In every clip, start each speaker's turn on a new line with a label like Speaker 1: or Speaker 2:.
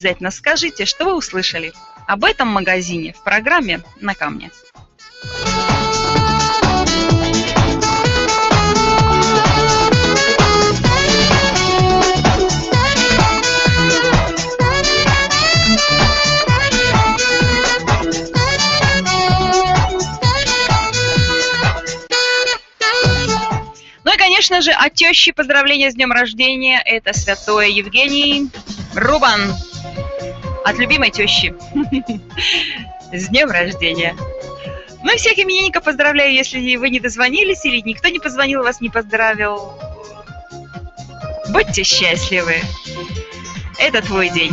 Speaker 1: обязательно скажите, что вы услышали об этом магазине в программе «На камне». Ну и, конечно же, от тещи поздравления с днем рождения. Это святой Евгений Рубан. От любимой тещи. С днем рождения. Ну и всех именинников поздравляю, если вы не дозвонились или никто не позвонил, вас не поздравил. Будьте счастливы. Это твой день.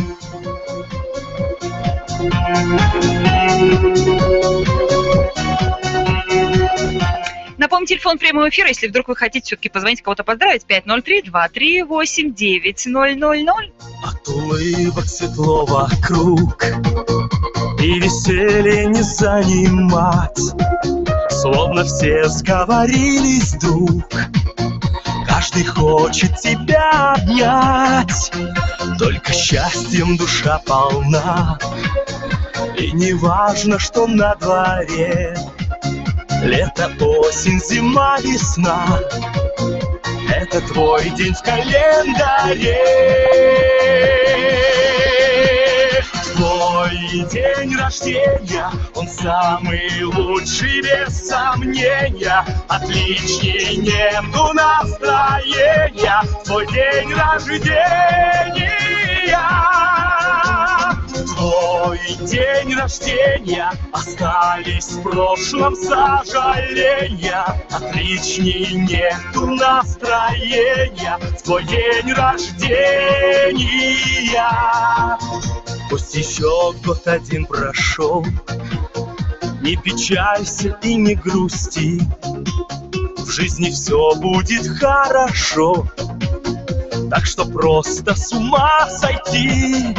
Speaker 1: Напомню, телефон прямого эфира, если вдруг вы хотите все-таки позвонить, кого-то поздравить, 503-238-9000.
Speaker 2: От улыбок светло вокруг И веселье не занимать. Словно все сговорились вдруг. Каждый хочет тебя обнять. Только счастьем душа полна. И не важно, что на дворе Лето, осень, зима, весна. Это твой день в календаре. Твой день рождения Он самый лучший, без сомнения. Отличней нету настроения Твой день рождения Твой день рождения Остались в прошлом сожаления. Отличней нету настроения В Твой день рождения. Пусть еще год один прошел Не печалься и не грусти. В жизни все будет хорошо Так что просто с ума сойти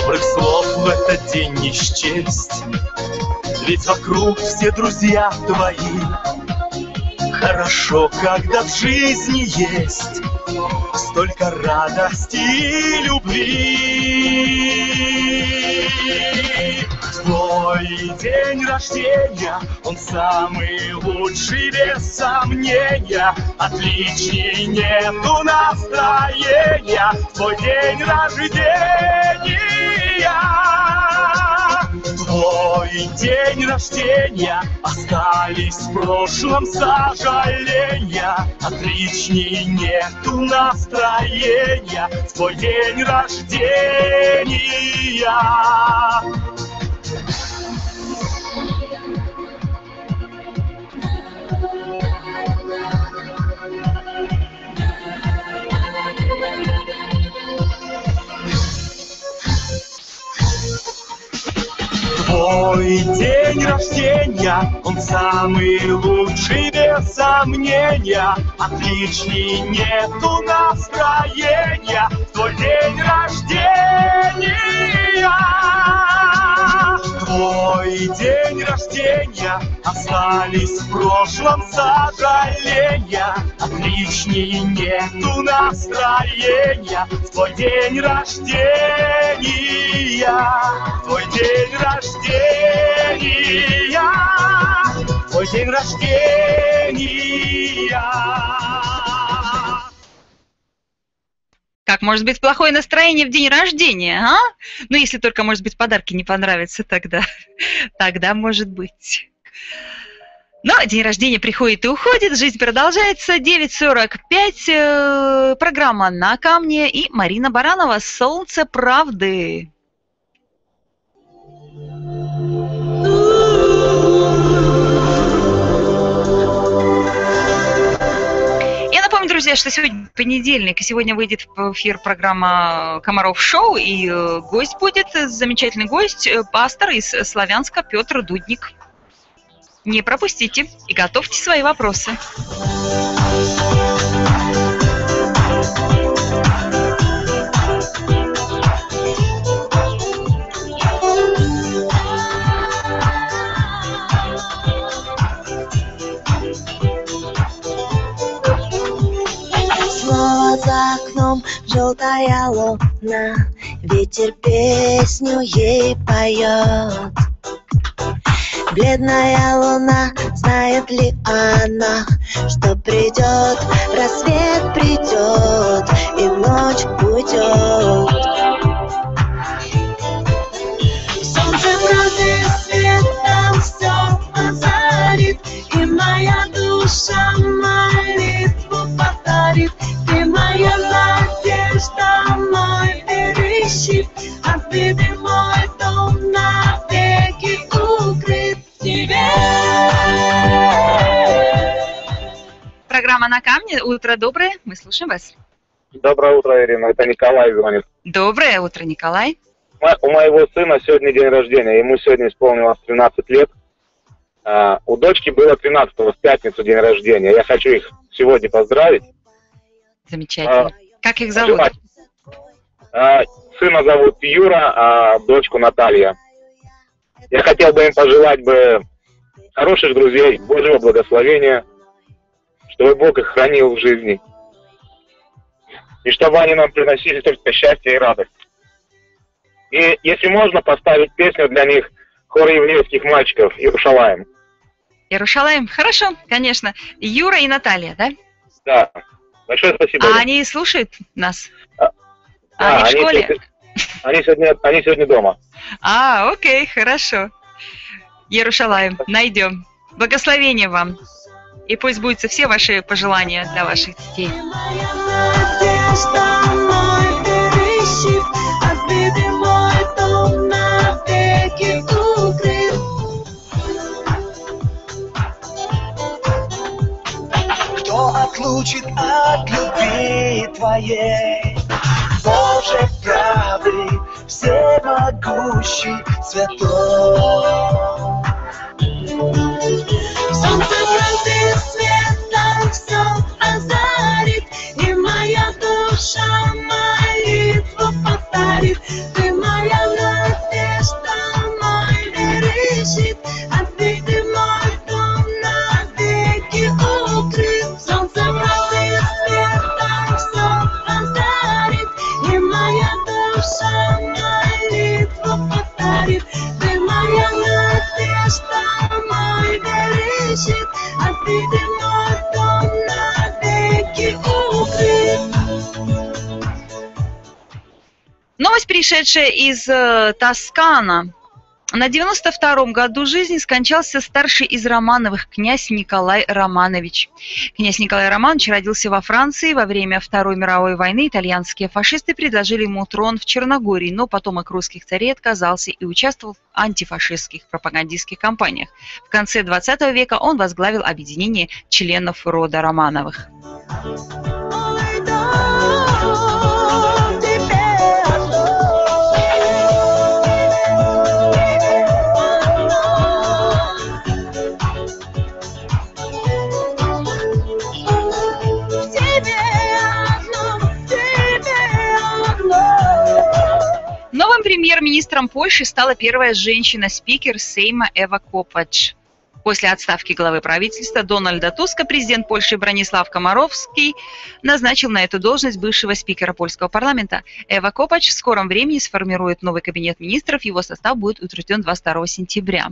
Speaker 2: Добрых слов в этот день не счесть. Ведь вокруг все друзья твои. Хорошо, когда в жизни есть Столько радости и любви Твой день рождения, он самый лучший без сомнения. Отличней нету настроения Твой день рождения. Твой день рождения Остались в прошлом сожаления. Отличней нету настроения Твой день рождения Твой день рождения, он самый лучший без сомнения. Отличней нету настроения, твой день рождения. Твой день рождения, остались в прошлом сожаления. Отличней нету настроения, твой день рождения. Твой день рождения, твой день рождения.
Speaker 1: Как может быть плохое настроение в день рождения, а? Ну, если только, может быть, подарки не понравятся тогда. Тогда может быть. Но день рождения приходит и уходит, жизнь продолжается. 9.45, э, программа «На камне» и Марина Баранова «Солнце правды». Я друзья, что сегодня понедельник, и сегодня выйдет в эфир программа «Комаров Шоу», и э, гость будет, э, замечательный гость, э, пастор из Славянска Петр Дудник. Не пропустите и готовьте свои вопросы.
Speaker 3: Дом, желтая луна, ветер песню ей поет. Бледная луна, знает ли она, что придет, рассвет придет и ночь уйдет. Солнце правды светом все озарит, и моя душа молитву повторит. Ты моя надежда, мой бережщик, ты мой дом навеки укрыт в тебе.
Speaker 1: Программа «На камне». Утро доброе. Мы слушаем вас.
Speaker 4: Доброе утро, Ирина. Это Николай звонит.
Speaker 1: Доброе утро, Николай.
Speaker 4: У моего сына сегодня день рождения. Ему сегодня исполнилось 13 лет. А, У дочки было 13 в пятницу день рождения. Я хочу их сегодня поздравить.
Speaker 1: Замечательно. Как их зовут?
Speaker 4: А, Сына зовут Юра, а дочку Наталья. Я хотел бы им пожелать бы хороших друзей, Божьего благословения, чтобы Бог их хранил в жизни. И чтобы они нам приносили только счастье и радость. И если можно, поставить песню для них хор еврейских мальчиков Иерушалаем.
Speaker 1: Иерушалаем? Хорошо, конечно. Юра и Наталья, да?
Speaker 4: Да. Большое спасибо.
Speaker 1: А
Speaker 4: Ирина.
Speaker 1: они слушают нас?
Speaker 4: А,
Speaker 1: А они в
Speaker 4: они
Speaker 1: школе?
Speaker 4: сегодня- Они сегодня, они сегодня дома.
Speaker 1: А, окей, хорошо. Иерушалаем, найдем. Благословения вам. И пусть будут все ваши пожелания для ваших детей.
Speaker 5: Кто отлучит от любви твоей? Боже правды, всемогущий, святой.
Speaker 3: Солнце правды светом все озарит, и моя душа молитву повторит. Ты
Speaker 1: пришедшая из э, Тоскана. На 92-м году жизни скончался старший из Романовых, князь Николай Романович. Князь Николай Романович родился во Франции. Во время Второй мировой войны итальянские фашисты предложили ему трон в Черногории, но потомок русских царей отказался и участвовал в антифашистских пропагандистских кампаниях. В конце 20 века он возглавил объединение членов рода Романовых.
Speaker 3: Мой
Speaker 1: Новым премьер-министром Польши стала первая женщина-спикер Сейма Эва Копач. После отставки главы правительства Дональда Туска президент Польши Бронислав Комаровский назначил на эту должность бывшего спикера польского парламента. Эва Копач в скором времени сформирует новый кабинет министров. Его состав будет утвержден 22 сентября.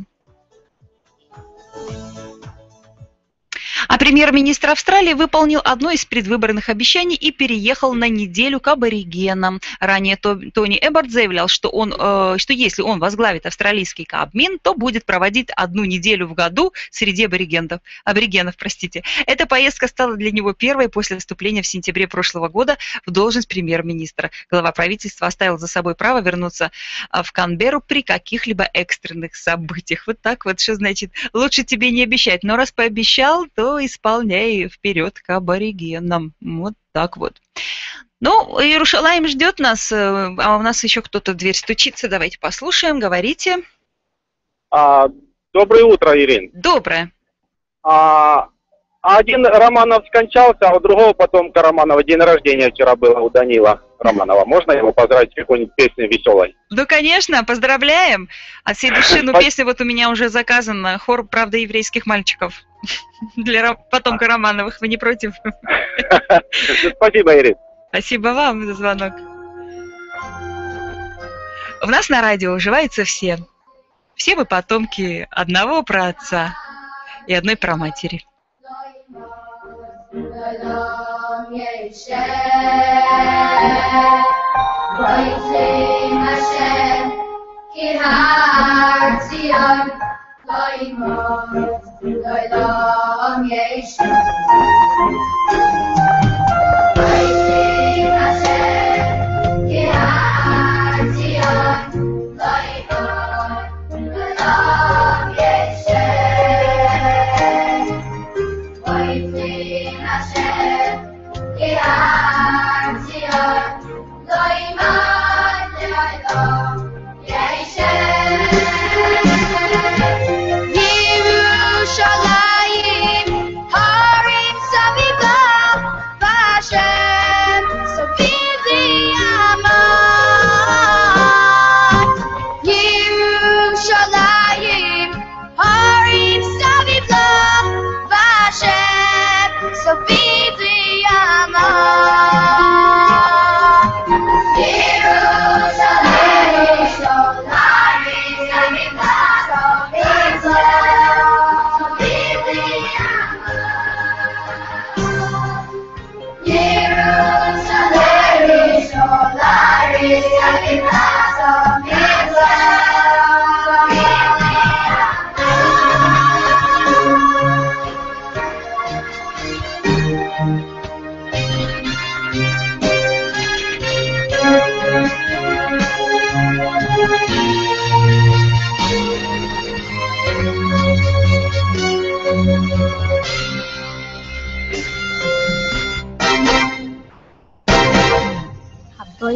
Speaker 1: А премьер-министр Австралии выполнил одно из предвыборных обещаний и переехал на неделю к аборигенам. Ранее То- Тони Эбборд заявлял, что, он, э, что если он возглавит австралийский Кабмин, то будет проводить одну неделю в году среди аборигенов. аборигенов. Простите. Эта поездка стала для него первой после вступления в сентябре прошлого года в должность премьер-министра. Глава правительства оставил за собой право вернуться а, в Канберру при каких-либо экстренных событиях. Вот так вот, что значит, лучше тебе не обещать, но раз пообещал, то исполняй вперед к аборигенам. Вот так вот. Ну, Иерушалаем ждет нас, э, а у нас еще кто-то в дверь стучится. Давайте послушаем, говорите.
Speaker 4: А, доброе утро, Ирин.
Speaker 1: Доброе.
Speaker 4: А, один Романов скончался, а у другого потомка Романова день рождения вчера было у Данила Романова. Можно его поздравить какой-нибудь песней веселой?
Speaker 1: Ну, конечно, поздравляем. От всей души, ну, песня вот у меня уже заказана. Хор, правда, еврейских мальчиков. Для потомка Романовых. Вы не против?
Speaker 4: Спасибо, Ирин.
Speaker 1: Спасибо вам за звонок. У нас на радио уживаются все. Все мы потомки одного праотца и одной праматери.
Speaker 6: prolongation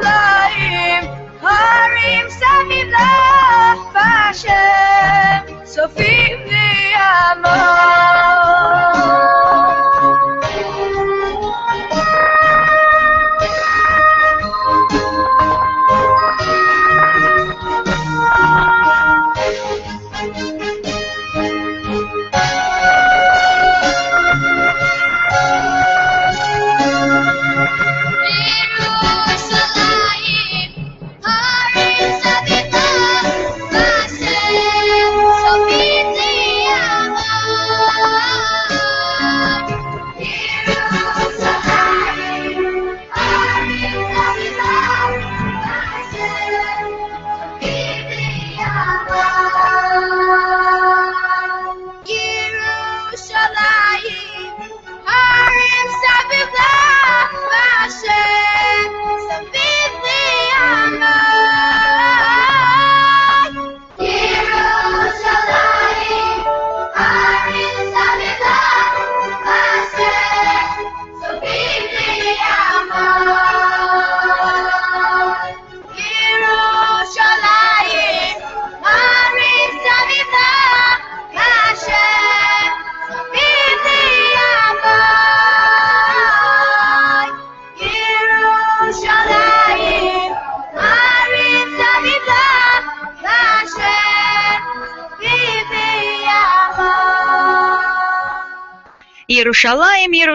Speaker 6: Shablaim, Harim Samim Lach Sofim V'Yamot.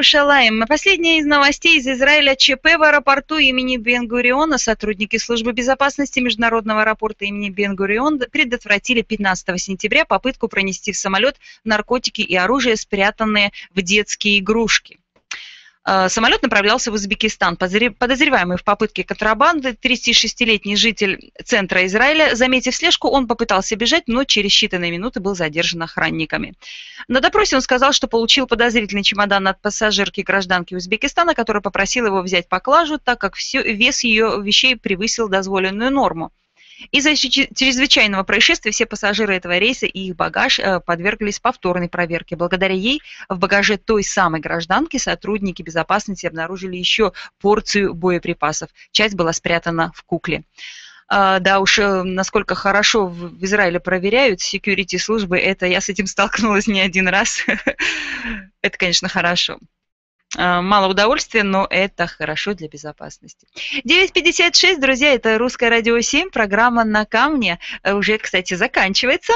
Speaker 1: Иерушалаем. Последняя из новостей из Израиля ЧП в аэропорту имени Бен-Гуриона. Сотрудники службы безопасности международного аэропорта имени Бен-Гурион предотвратили 15 сентября попытку пронести в самолет наркотики и оружие, спрятанные в детские игрушки. Э, Самолет направлялся в Узбекистан. Подозре- Подозреваемый в попытке контрабанды, 36-летний житель центра Израиля, заметив слежку, он попытался бежать, но через считанные минуты был задержан охранниками. На допросе он сказал, что получил подозрительный чемодан от пассажирки гражданки Узбекистана, которая попросила его взять поклажу, так как всё- вес ее вещей превысил дозволенную норму. Из-за чре- чрезвычайного происшествия все пассажиры этого рейса и их багаж э, подверглись повторной проверке. Благодаря ей в багаже той самой гражданки сотрудники безопасности обнаружили еще порцию боеприпасов. Часть была спрятана в кукле. А, да уж, э, насколько хорошо в Израиле проверяют security службы, это я с этим столкнулась не один раз. Это, конечно, хорошо. А, Мало удовольствия, но это хорошо для безопасности. 9.56, друзья, это Русское радио 7, программа «На камне». Э, Уже, кстати, заканчивается.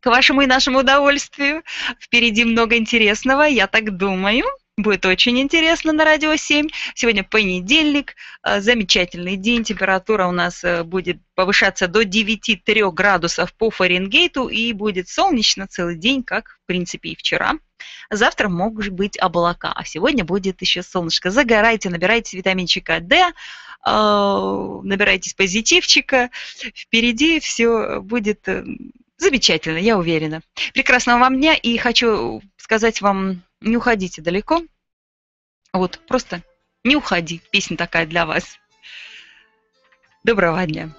Speaker 1: К вашему и нашему удовольствию. Впереди много интересного, я так думаю. Будет очень интересно на Радио 7. Сегодня понедельник, э, замечательный день. Температура у нас э, будет повышаться до 9-3 градусов по Фаренгейту и будет солнечно целый день, как, в принципе, и вчера. Завтра могут быть облака, а сегодня будет еще солнышко. Загорайте, набирайте витаминчика D, э, набирайтесь позитивчика. Впереди все будет замечательно, я уверена. Прекрасного вам дня и хочу сказать вам, не уходите далеко. Вот, просто не уходи. Песня такая для вас. Доброго дня.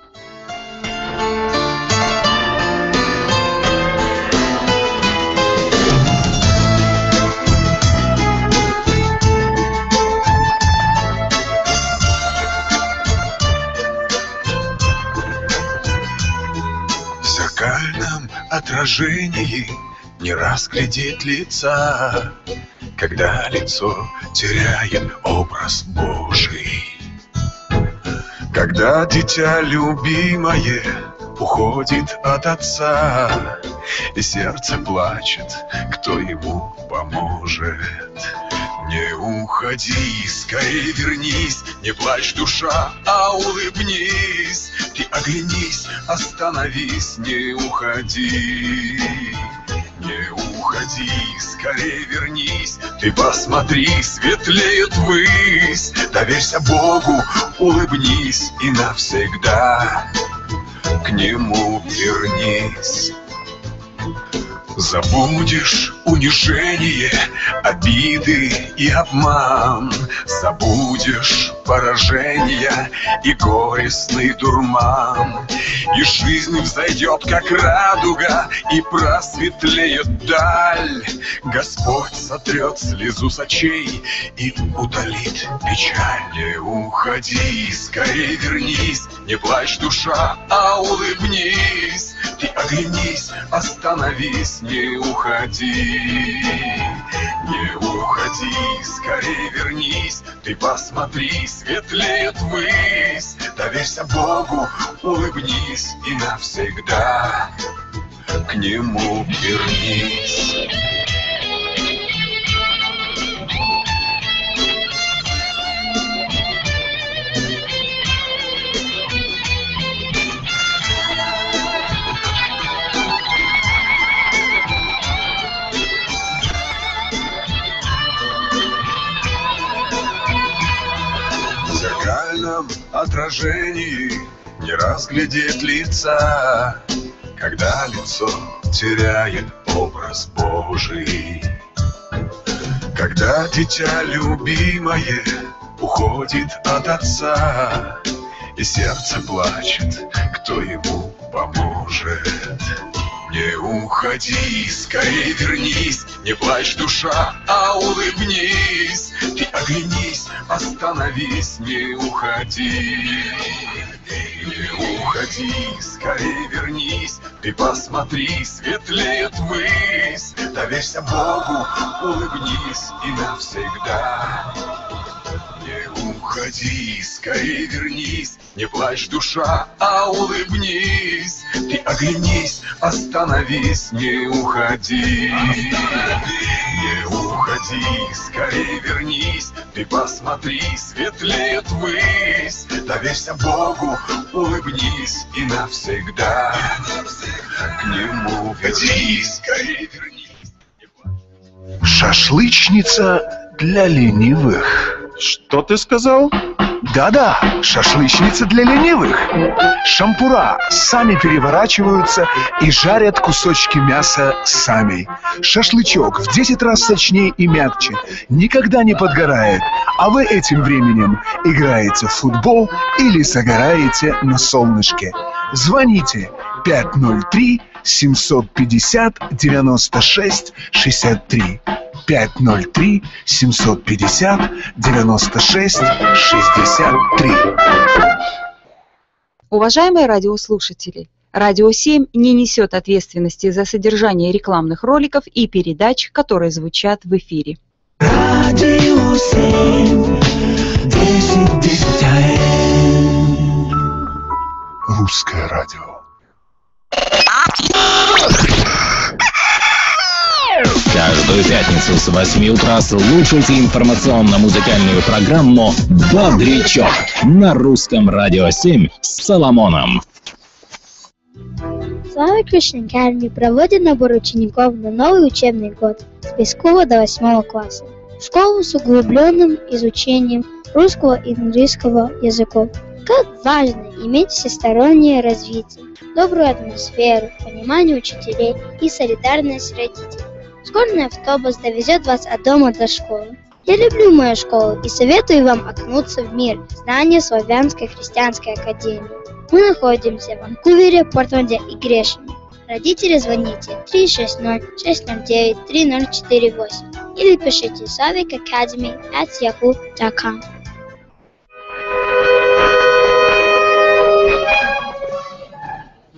Speaker 5: Отражении не разглядеть лица, Когда лицо теряет образ Божий. Когда дитя любимое уходит от отца, И сердце плачет, кто ему поможет. Не уходи, скорее вернись, не плачь, душа, а улыбнись. Ты оглянись, остановись, не уходи. Не уходи, скорее вернись, ты посмотри, светлеет высь. Доверься Богу, улыбнись и навсегда к Нему вернись. Забудешь унижение, обиды и обман. Забудешь поражение и горестный дурман. И жизнь взойдет, как радуга, и просветлеет даль. Господь сотрет слезу с очей и удалит печаль Не уходи, скорее вернись, не плачь, душа, а улыбнись. Ты оглянись, остановись, не уходи. Не уходи, скорее вернись Ты посмотри, светлеет высь Доверься Богу, улыбнись и навсегда. К Нему вернись отражении не разглядеть лица, когда лицо теряет образ Божий. Когда дитя любимое уходит от отца, и сердце плачет, кто ему поможет. Не уходи, скорее вернись, не плачь, душа, а улыбнись. Ты оглянись, остановись, не уходи. Не уходи, скорее вернись, ты посмотри, светлеет высь. Доверься Богу, улыбнись и навсегда. Уходи, скорее вернись, не плачь, душа, а улыбнись. Ты оглянись, остановись, не уходи. Не уходи, скорее вернись, ты посмотри, светлеет высь. Доверься Богу, улыбнись и навсегда к Нему вернись, скорее вернись.
Speaker 7: Шашлычница для ленивых.
Speaker 8: Что ты сказал?
Speaker 7: Да-да, шашлычница для ленивых. Шампура сами переворачиваются и жарят кусочки мяса сами. Шашлычок в 10 раз сочнее и мягче, никогда не подгорает. А вы этим временем играете в футбол или загораете на солнышке. Звоните 503 750 96 63. 503 750 96 63.
Speaker 1: Уважаемые радиослушатели, Радио 7 не несет ответственности за содержание рекламных роликов и передач, которые звучат в эфире.
Speaker 9: Радио 7, 10, 10 АМ.
Speaker 7: Русское радио.
Speaker 10: Каждую пятницу с 8 утра слушайте информационно-музыкальную программу «Бодрячок» на русском радио 7 с Соломоном.
Speaker 11: Слава Кришна Academy проводит набор учеников на новый учебный год с пеского до восьмого класса. Школу с углубленным изучением русского и английского языков. Как важно иметь всестороннее развитие, добрую атмосферу, понимание учителей и солидарность родителей. Школьный автобус довезет вас от дома до школы. Я люблю мою школу и советую вам окунуться в мир знания Славянской христианской академии. Мы находимся в Ванкувере, Портленде и Грешине. Родители звоните 360-609-3048 или пишите savicacademy at yahoo.com.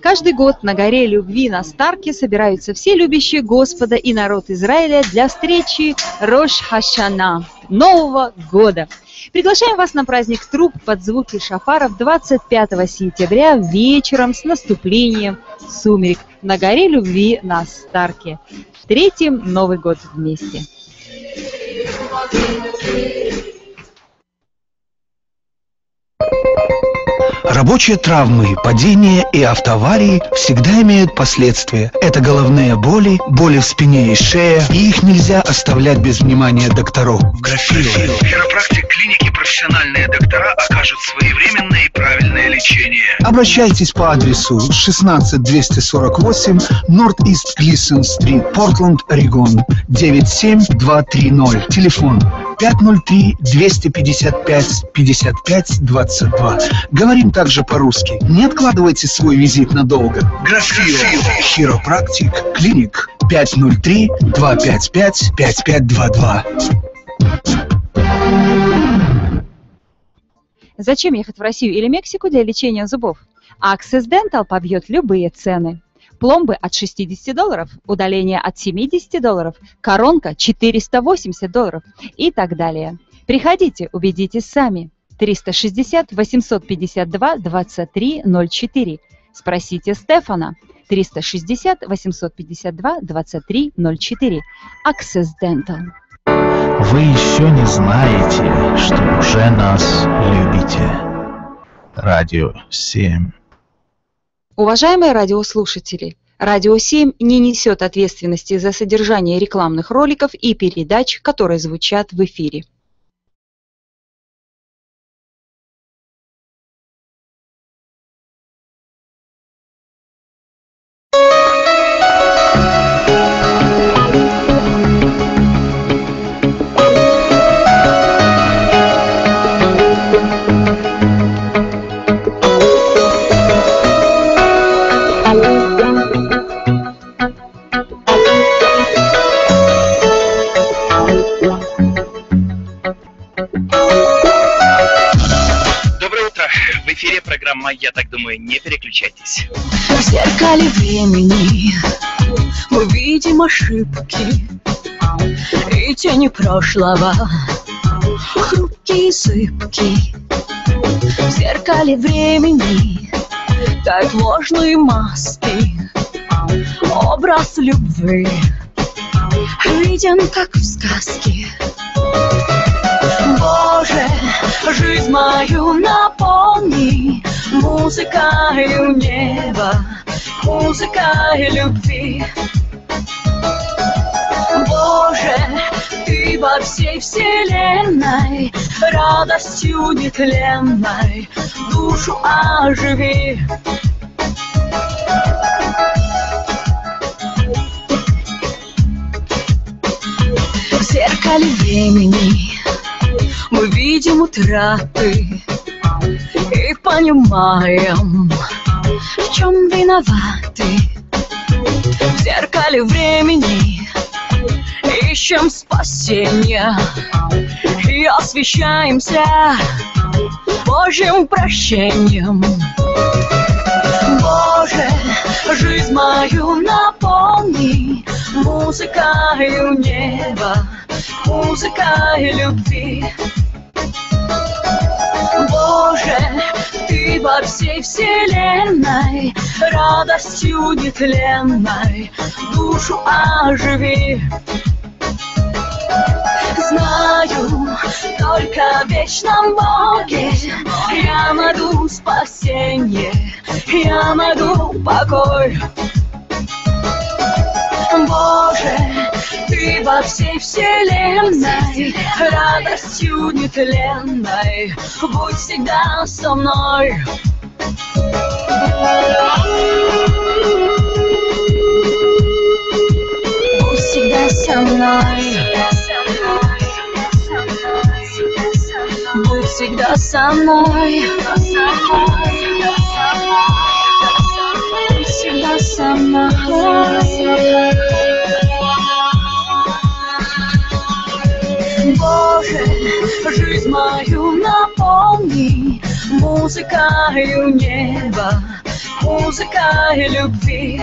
Speaker 1: Каждый год на горе любви на Старке собираются все любящие Господа и народ Израиля для встречи Рош Хашана, Нового года. Приглашаем вас на праздник труб под звуки шафаров 25 сентября вечером с наступлением сумерек на горе любви на Старке. Встретим Новый год вместе.
Speaker 7: Рабочие травмы, падения и автоаварии всегда имеют последствия. Это головные боли, боли в спине и шее, и их нельзя оставлять без внимания докторов.
Speaker 12: Графилов. Хиропрактик клиники профессиональные доктора окажут своевременное и правильное лечение.
Speaker 7: Обращайтесь по адресу 16248 North-East Gleason Street, Портленд, Орегон 97230. Телефон 503-255-55-22. Говорим также по-русски. Не откладывайте свой визит надолго.
Speaker 12: Графилов.
Speaker 7: Хиропрактик, клиник 503-255-5522.
Speaker 1: Зачем ехать в Россию или Мексику для лечения зубов? Access Dental побьет любые цены. Пломбы от 60 долларов, удаление от 70 долларов, коронка 480 долларов и так далее. Приходите, убедитесь сами. 360 852 23 04. Спросите Стефана. 360 852 23 04. Access Dental.
Speaker 13: Вы еще не знаете, что уже нас любите. Радио 7.
Speaker 1: Уважаемые радиослушатели, Радио 7 не несет ответственности за содержание рекламных роликов и передач, которые звучат в эфире.
Speaker 12: Программа «Я так думаю». Не переключайтесь.
Speaker 3: В зеркале времени мы видим ошибки и тени прошлого, хрупкие и зыбкие. В зеркале времени тают ложные маски, образ любви виден, как в сказке. Боже, жизнь мою наполни музыкою неба, музыкой любви. Боже, ты во всей вселенной Радостью нетленной душу оживи В зеркале времени мы видим утраты И понимаем, в чем виноваты. В зеркале времени ищем спасения И освещаемся Божьим прощением Боже, жизнь мою наполни Музыкою неба, музыкой любви. Боже, ты во всей вселенной Радостью нетленной душу оживи Знаю, только в вечном Боге Я найду спасение, я найду покой. Боже, ты во всей вселенной Радостью нетленной Будь всегда со мной. Будь всегда со мной всегда со мной. Будь всегда со мной. Боже, жизнь мою наполни Музыкою неба, музыкой любви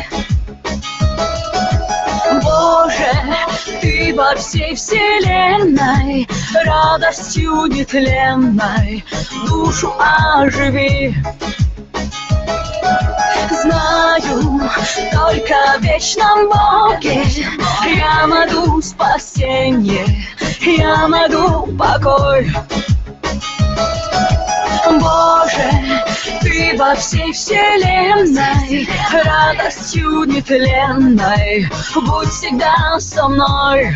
Speaker 3: Боже, ты во всей вселенной Радостью нетленной душу оживи. Знаю, только в вечном Боге Я найду спасение, я найду покой Боже, ты во всей вселенной Радостью нетленной Будь всегда со мной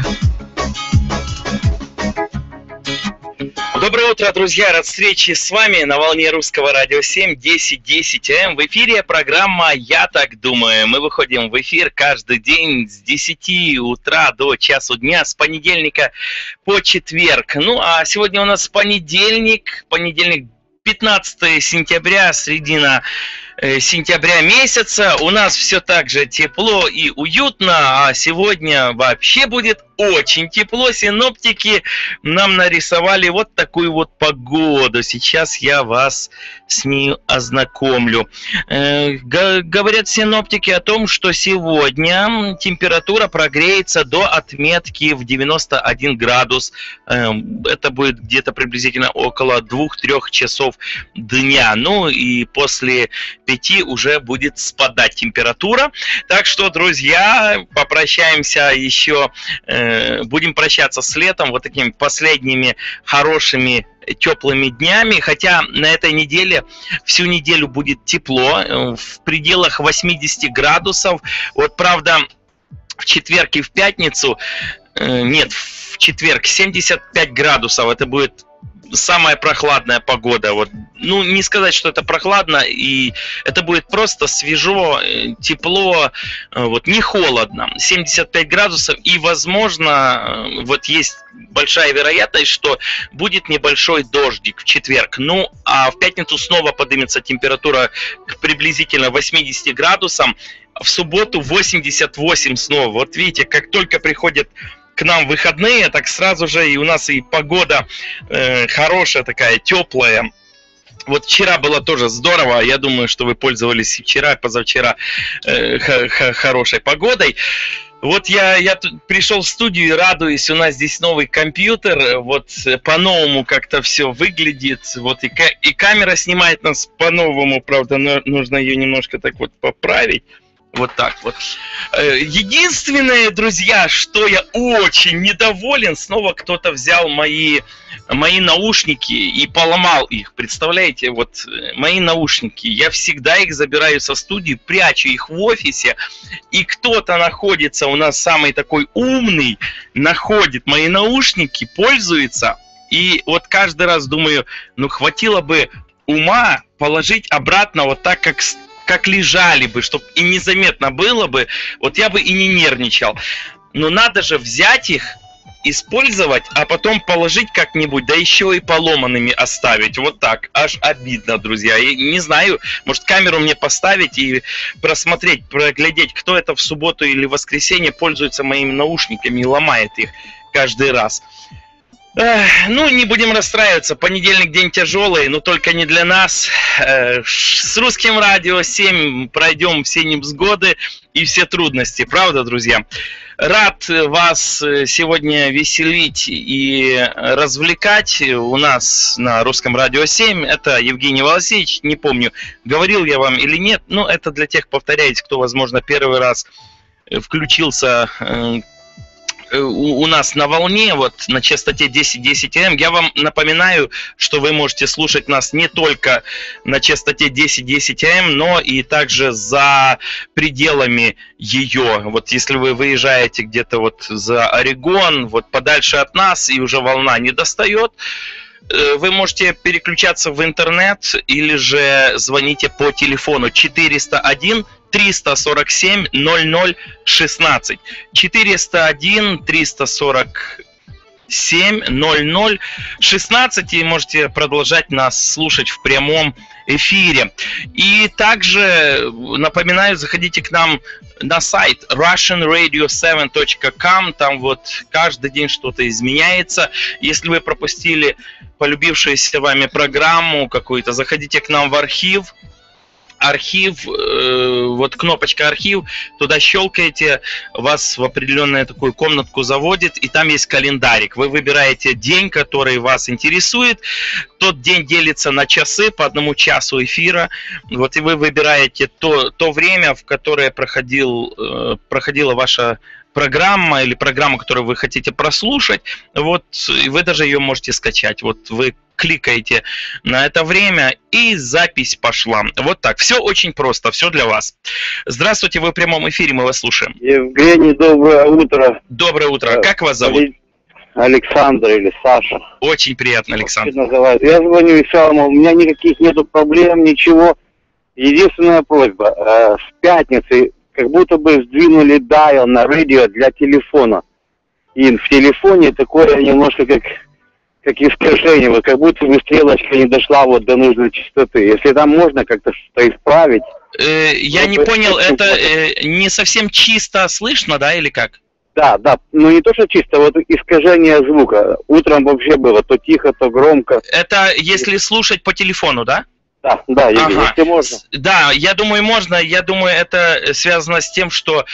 Speaker 12: Доброе утро, друзья! Рад встрече с вами на волне русского радио 7 10 10 М. В эфире программа «Я так думаю». Мы выходим в эфир каждый день с 10 утра до часу дня, с понедельника по четверг. Ну, а сегодня у нас понедельник, понедельник 15 сентября, средина сентября месяца. У нас все так же тепло и уютно, а сегодня вообще будет очень тепло. Синоптики нам нарисовали вот такую вот погоду. Сейчас я вас с ней ознакомлю. Э, говорят синоптики о том, что сегодня температура прогреется до отметки в 91 градус. Э, это будет где-то приблизительно около 2-3 часов дня. Ну и после 5 уже будет спадать температура. Так что, друзья, попрощаемся еще э, будем прощаться с летом вот такими последними хорошими теплыми днями, хотя на этой неделе всю неделю будет тепло, э, в пределах 80 градусов. Вот правда, в четверг и в пятницу, э, нет, в четверг 75 градусов, это будет самая прохладная погода. Вот, ну, не сказать, что это прохладно, и это будет просто свежо, э, тепло, э, вот, не холодно. 75 градусов, и, возможно, э, вот есть большая вероятность, что будет небольшой дождик в четверг. Ну, а в пятницу снова поднимется температура к приблизительно 80 градусам. В субботу 88 снова. Вот видите, как только приходит к нам выходные, так сразу же и у нас и погода э, хорошая такая, теплая. Вот вчера было тоже здорово. Я думаю, что вы пользовались вчера, позавчера э, х- х- хорошей погодой. Вот я, я пришел в студию и радуюсь, у нас здесь новый компьютер, вот по-новому как-то все выглядит, вот и, и камера снимает нас по-новому, правда, но нужно ее немножко так вот поправить. Вот так вот. Э, Единственное, друзья, что я очень недоволен, снова кто-то взял мои, мои наушники и поломал их. Представляете, вот э, мои наушники, я всегда их забираю со студии, прячу их в офисе, и кто-то находится, у нас самый такой умный, находит мои наушники, пользуется, и вот каждый раз думаю, ну хватило бы ума положить обратно вот так, как как лежали бы, чтобы и незаметно было бы, вот я бы и не нервничал. Но надо же взять их, использовать, а потом положить как-нибудь, да еще и поломанными оставить. Вот так. Аж обидно, друзья. И не знаю, может камеру мне поставить и просмотреть, проглядеть, кто это в субботу или воскресенье пользуется моими наушниками и ломает их каждый раз. Ну, не будем расстраиваться. Понедельник день тяжелый, но только не для нас. С русским радио 7 пройдем все невзгоды и все трудности. Правда, друзья? Рад вас э, сегодня веселить и развлекать у нас на русском радио 7. Это Евгений Волосевич. Не помню, говорил я вам или нет, но это для тех, повторяюсь, кто, возможно, первый раз э, включился э, у, у нас на волне, вот на частоте 10.10 М. Я вам напоминаю, что вы можете слушать нас не только на частоте 10.10 М, но и также за пределами ее. Вот если вы выезжаете где-то вот за Орегон, вот подальше от нас, и уже волна не достает, э, вы можете переключаться в интернет или же звоните по телефону 401 347 0016. 401 347 0016 и можете продолжать нас слушать в прямом эфире. И также напоминаю, заходите к нам на сайт russianradio7.com, там вот каждый день что-то изменяется. Если вы пропустили полюбившуюся вами программу какую-то, заходите к нам в архив, архив, э, вот кнопочка архив, туда щелкаете, вас в определенную такую комнатку заводит, и там есть календарик. Вы выбираете день, который вас интересует. Тот день делится на часы, по одному часу эфира. Вот и вы выбираете то, то время, в которое проходил, э, проходила ваша программа или программа, которую вы хотите прослушать, вот, и вы даже ее можете скачать. Вот вы кликаете на это время, и запись пошла. Вот так. Все очень просто, все для вас. Здравствуйте, вы в прямом эфире, мы вас слушаем.
Speaker 14: Евгений, доброе утро.
Speaker 12: Доброе утро. Как вас зовут?
Speaker 14: Александр или Саша.
Speaker 12: Очень приятно, Александр.
Speaker 14: Называют. Я звоню веселому, у меня никаких нету проблем, ничего. Единственная просьба, э, с пятницы как будто бы сдвинули дайл на радио для телефона. И в телефоне такое немножко как, как искажение, вот как будто бы стрелочка не дошла вот до нужной частоты. Если там можно как-то что-то исправить.
Speaker 12: Э, я
Speaker 14: Ну,
Speaker 12: не понял, это э, не совсем чисто слышно, да, или как?
Speaker 14: Да, да, ну не то, что чисто, вот искажение звука. Утром вообще было то тихо, то громко.
Speaker 12: Это если слушать по телефону, да?
Speaker 14: Да, да, Евгений,
Speaker 12: Ага.
Speaker 14: если можно.
Speaker 12: Да, я думаю, можно. Я думаю, это связано с тем, что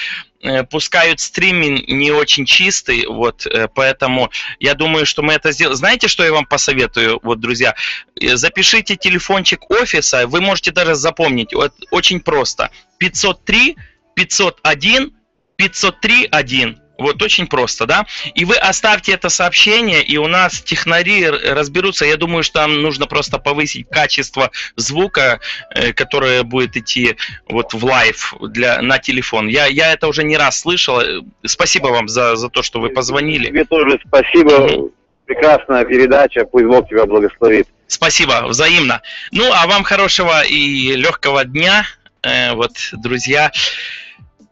Speaker 12: э, пускают стриминг не очень чистый, вот, э, поэтому я думаю, что мы это сделаем. Знаете, что я вам посоветую, вот, друзья? Э, Запишите телефончик офиса, вы можете даже запомнить, вот, очень просто. 503 501 503 1. Вот очень просто, да? И вы оставьте это сообщение, и у нас технари разберутся. Я думаю, что там нужно просто повысить качество звука, э, которое будет идти вот в live для, на телефон. Я, я это уже не раз слышал. Э, Спасибо вам за, за то, что вы позвонили.
Speaker 14: Тебе тоже спасибо. Прекрасная передача. Пусть Бог тебя благословит.
Speaker 12: Спасибо, взаимно. Ну, а вам хорошего и легкого дня, э, вот, друзья.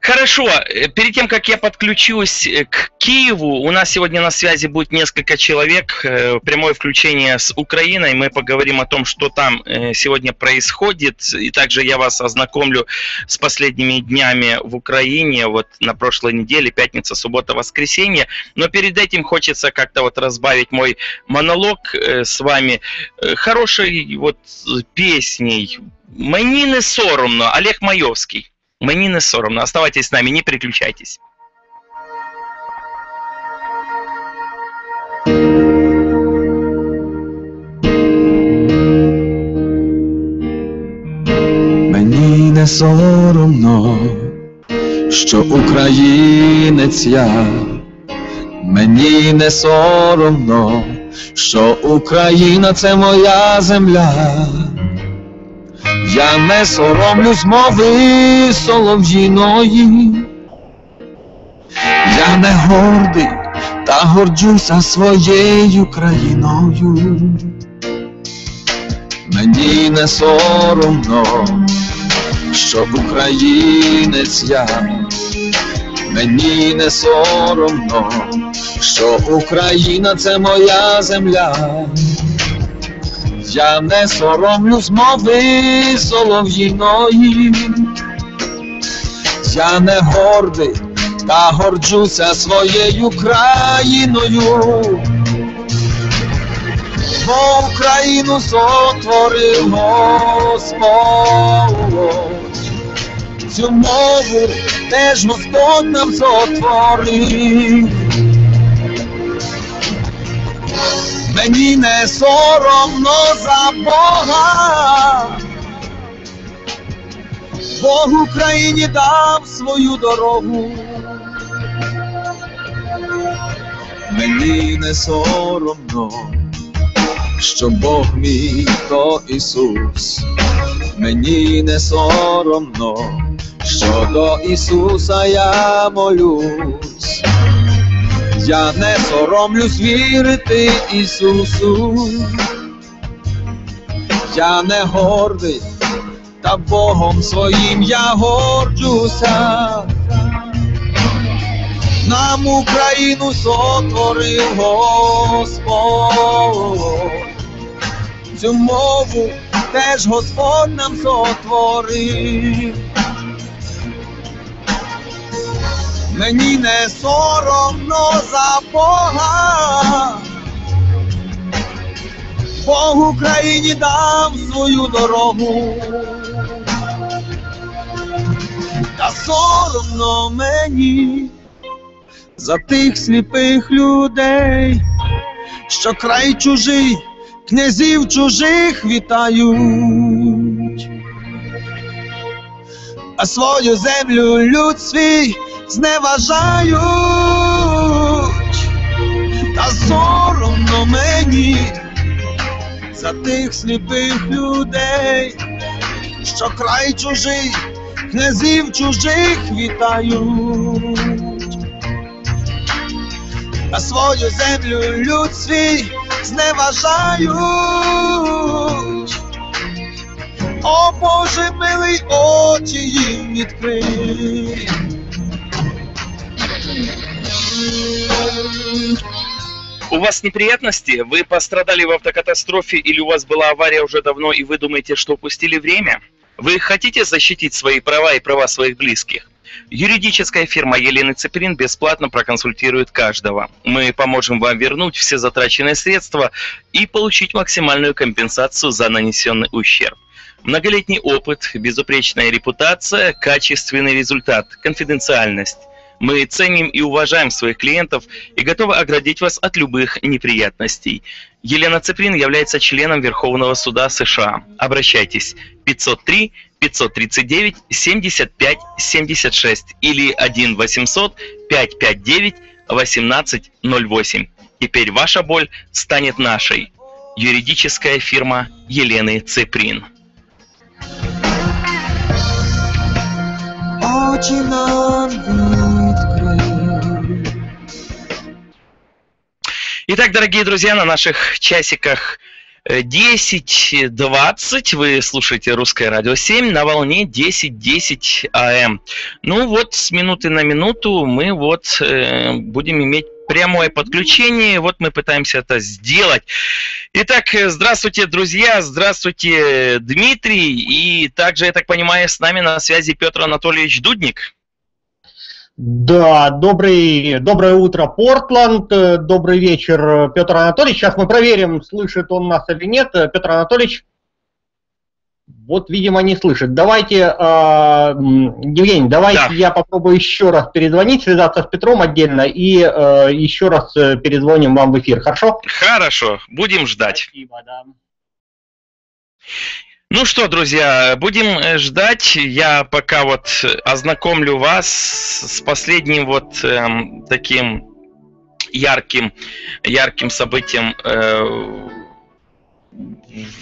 Speaker 12: Хорошо, э, перед тем, как я подключусь э, к Киеву, у нас сегодня на связи будет несколько человек, э, прямое включение с Украиной, мы поговорим о том, что там сегодня происходит, и также я вас ознакомлю с последними днями в Украине, вот на прошлой неделе, пятница, суббота, воскресенье, но перед этим хочется как-то вот разбавить мой монолог с вами хорошей вот песней. «Мені не соромно», Олег Майовский. Мені не соромно. Оставайтесь с нами, не переключайтесь.
Speaker 2: Мені не соромно,
Speaker 15: що українець я, мені не соромно, що Україна це моя земля. Я не соромлюсь мови солов'їної, я не гордий, та горджуся своєю країною. Мені не соромно, що українець я, мені не соромно, що Україна це моя земля. Я не соромлюсь мови солов'їної, я не гордий, та горджуся своєю країною. Бо Україну сотворив Господь, цю мову теж Господь нам сотворив. Мені не соромно за Бога, Бог Україні дав свою дорогу. Мені не соромно, що Бог мій то Ісус, мені не соромно, що до Ісуса я молюсь. Я не соромлюсь вірити Ісусу, я не гордий, та Богом своїм я горджуся. Нам Україну сотворив Господь, цю мову теж Господь нам сотворив. Мені не соромно за Бога, Бог Україні дав свою дорогу. Та соромно мені за тих сліпих людей, що край чужий, князів чужих вітають, а свою землю люд свій зневажають, та соромно мені за тих сліпих людей, що край чужий, князів чужих вітають, а свою землю люд свій зневажають. О Боже милий, очі їм відкрий.
Speaker 12: У вас неприятности? Вы пострадали в автокатастрофе или у вас была авария уже давно и вы думаете, что упустили время? Вы хотите защитить свои права и права своих близких? Юридическая фирма Елены Цеприн бесплатно проконсультирует каждого. Мы поможем вам вернуть все затраченные средства и получить максимальную компенсацию за нанесенный ущерб. Многолетний опыт, безупречная репутация, качественный результат, конфиденциальность. Мы ценим и уважаем своих клиентов и готовы оградить вас от любых неприятностей. Елена Цеприн является членом Верховного суда США. Обращайтесь 503 539 75 76 или 1 800 559 1808. Теперь ваша боль станет нашей. Юридическая фирма Елены Цеприн.
Speaker 15: Очі нам.
Speaker 12: Итак, дорогие друзья, на наших часиках э, 10.20 вы слушаете Русское радио 7 на волне 10.10 АМ. Ну вот, с минуты на минуту мы вот э, будем иметь прямое подключение. Вот мы пытаемся это сделать. Итак, здравствуйте, друзья, здравствуйте, Дмитрий. И также, я так понимаю, с нами на связи Петр Анатольевич Дудник.
Speaker 16: Да, добрый, доброе утро, Портланд, добрый вечер, Петр Анатольевич. Сейчас мы проверим, слышит он нас или нет. Петр Анатольевич, вот, видимо, не слышит. Давайте, э, Евгений, давайте
Speaker 12: Да.
Speaker 16: я попробую еще раз перезвонить, связаться с Петром отдельно и э, еще раз э, перезвоним вам в эфир, хорошо?
Speaker 12: Хорошо, будем ждать.
Speaker 16: Спасибо, да.
Speaker 12: Ну что, друзья, будем э, ждать. Я пока вот ознакомлю вас с последним вот эм, таким ярким, ярким событием э,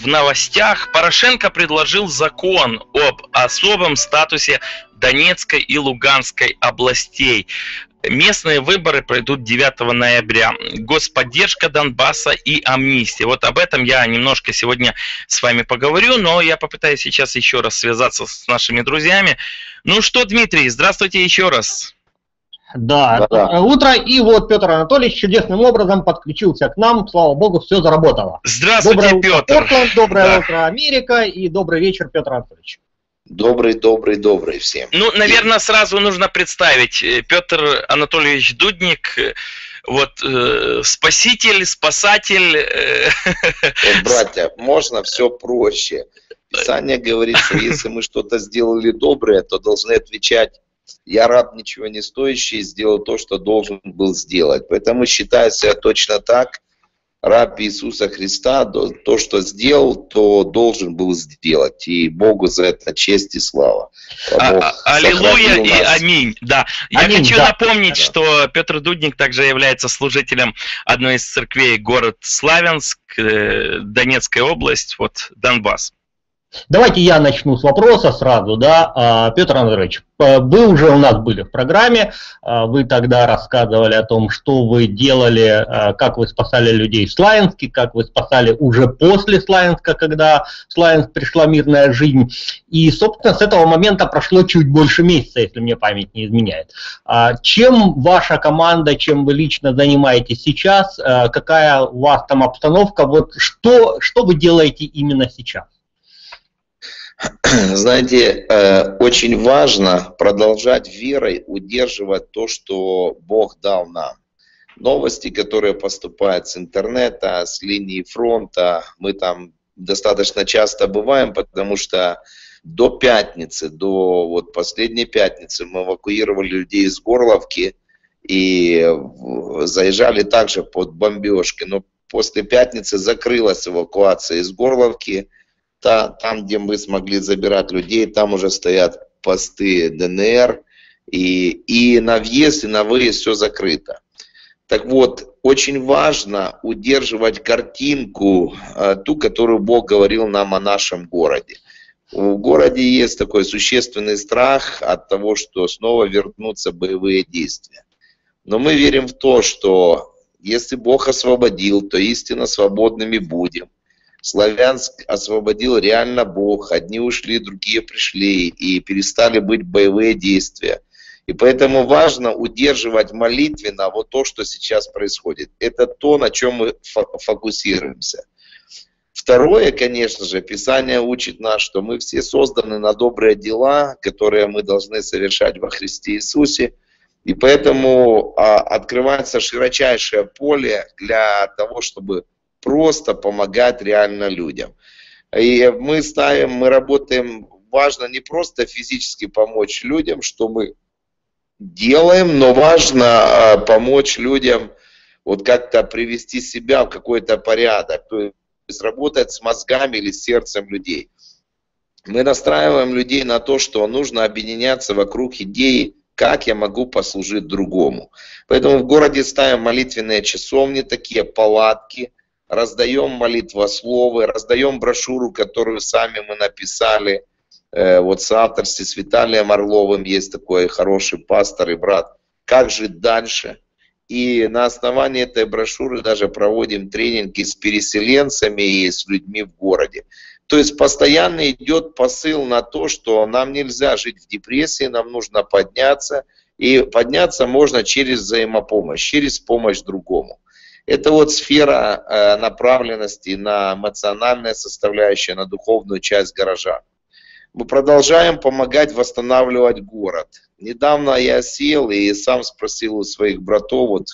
Speaker 12: в новостях. Порошенко предложил закон об особом статусе Донецкой и Луганской областей. Местные выборы пройдут 9 ноября. Господдержка Донбасса и амнистия. Вот об этом я немножко сегодня с вами поговорю, но я попытаюсь сейчас еще раз связаться с нашими друзьями. Ну что, Дмитрий, здравствуйте еще раз.
Speaker 16: Да,
Speaker 12: Да-да.
Speaker 16: утро, и вот Петр Анатольевич чудесным образом подключился к нам, слава богу, все заработало.
Speaker 12: Здравствуйте,
Speaker 16: доброе утро,
Speaker 12: Петр.
Speaker 16: Портленд, доброе
Speaker 12: Да.
Speaker 16: утро, Америка, и добрый вечер, Петр Анатольевич.
Speaker 17: Добрый, добрый, добрый всем.
Speaker 12: Ну, наверное, сразу нужно представить. э, Петр Анатольевич Дудник, э, вот э, спаситель, спасатель. э,
Speaker 17: Вот, братья, можно все проще. Писание говорит, что если мы что-то сделали доброе, то должны отвечать, я раб ничего не стоящий, сделал то, что должен был сделать. Поэтому считаю себя точно так, раб Иисуса Христа, то, то, что сделал, то должен был сделать. И Богу за это честь и слава.
Speaker 12: А- а- Аллилуйя и
Speaker 17: нас.
Speaker 12: аминь. Да. Я
Speaker 17: Аминь,
Speaker 12: хочу
Speaker 17: да.
Speaker 12: напомнить, что Петр Дудник также является служителем одной из церквей город Славянск, э, Донецкая область, вот Донбасс.
Speaker 16: Давайте я начну с вопроса сразу, да, А, Петр Андреевич, вы уже у нас были в программе, а, вы тогда рассказывали о том, что вы делали, а, как вы спасали людей в Славянске, как вы спасали уже после Славянска, когда в Славянск пришла мирная жизнь, и, собственно, с этого момента прошло чуть больше месяца, если мне память не изменяет. Чем ваша команда, чем вы лично занимаетесь сейчас, какая у вас там обстановка, вот что, что вы делаете именно сейчас?
Speaker 17: Знаете, э, очень важно продолжать верой удерживать то, что Бог дал нам. Новости, которые поступают с интернета, с линии фронта, мы там достаточно часто бываем, потому что до пятницы, до вот последней пятницы мы эвакуировали людей из Горловки и заезжали также под бомбежки. Но после пятницы закрылась эвакуация из Горловки. Та- там, где мы смогли забирать людей, там уже стоят посты ДНР, и, и на въезд, и на выезд все закрыто. Так вот, очень важно удерживать картинку, э, ту, которую Бог говорил нам о нашем городе. В городе есть такой существенный страх от того, что снова вернутся боевые действия. Но мы верим в то, что если Бог освободил, то истинно свободными будем. Славянск освободил реально Бог. Одни ушли, другие пришли, и перестали быть боевые действия. И поэтому важно удерживать молитвенно вот то, что сейчас происходит. Это то, на чем мы фо- фокусируемся. Второе, конечно же, Писание учит нас, что мы все созданы на добрые дела, которые мы должны совершать во Христе Иисусе. И поэтому а, открывается широчайшее поле для того, чтобы просто помогать реально людям. И мы ставим, мы работаем, важно не просто физически помочь людям, что мы делаем, но важно а, помочь людям вот как-то привести себя в какой-то порядок, то есть работать с мозгами или сердцем людей. Мы настраиваем людей на то, что нужно объединяться вокруг идеи, как я могу послужить другому. Поэтому в городе ставим молитвенные часовни, такие палатки, раздаем молитвословы, раздаем брошюру, которую сами мы написали, э, вот с авторстве с Виталием Орловым есть такой хороший пастор и брат, как жить дальше. И на основании этой брошюры даже проводим тренинги с переселенцами и с людьми в городе. То есть постоянно идет посыл на то, что нам нельзя жить в депрессии, нам нужно подняться. И подняться можно через взаимопомощь, через помощь другому. Это вот сфера э, направленности на эмоциональное составляющее, на духовную часть гаража. Мы продолжаем помогать восстанавливать город. Недавно я сел и сам спросил у своих братов, вот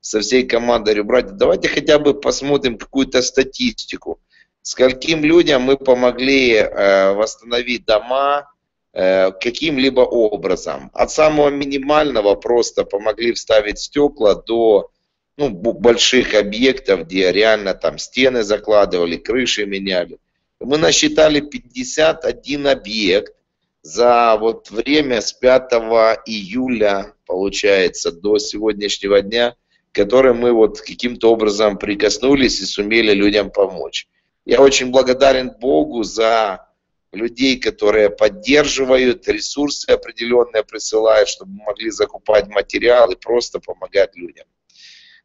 Speaker 17: со всей командой, говорю, братья, давайте хотя бы посмотрим какую-то статистику. Скольким людям мы помогли э, восстановить дома э, каким-либо образом. От самого минимального просто помогли вставить стекла до ну, больших объектов, где реально там стены закладывали, крыши меняли. Мы насчитали 51 объект за вот время с 5 июля, получается, до сегодняшнего дня, которые мы вот каким-то образом прикоснулись и сумели людям помочь. Я очень благодарен Богу за людей, которые поддерживают, ресурсы определенные присылают, чтобы могли закупать материал и просто помогать людям.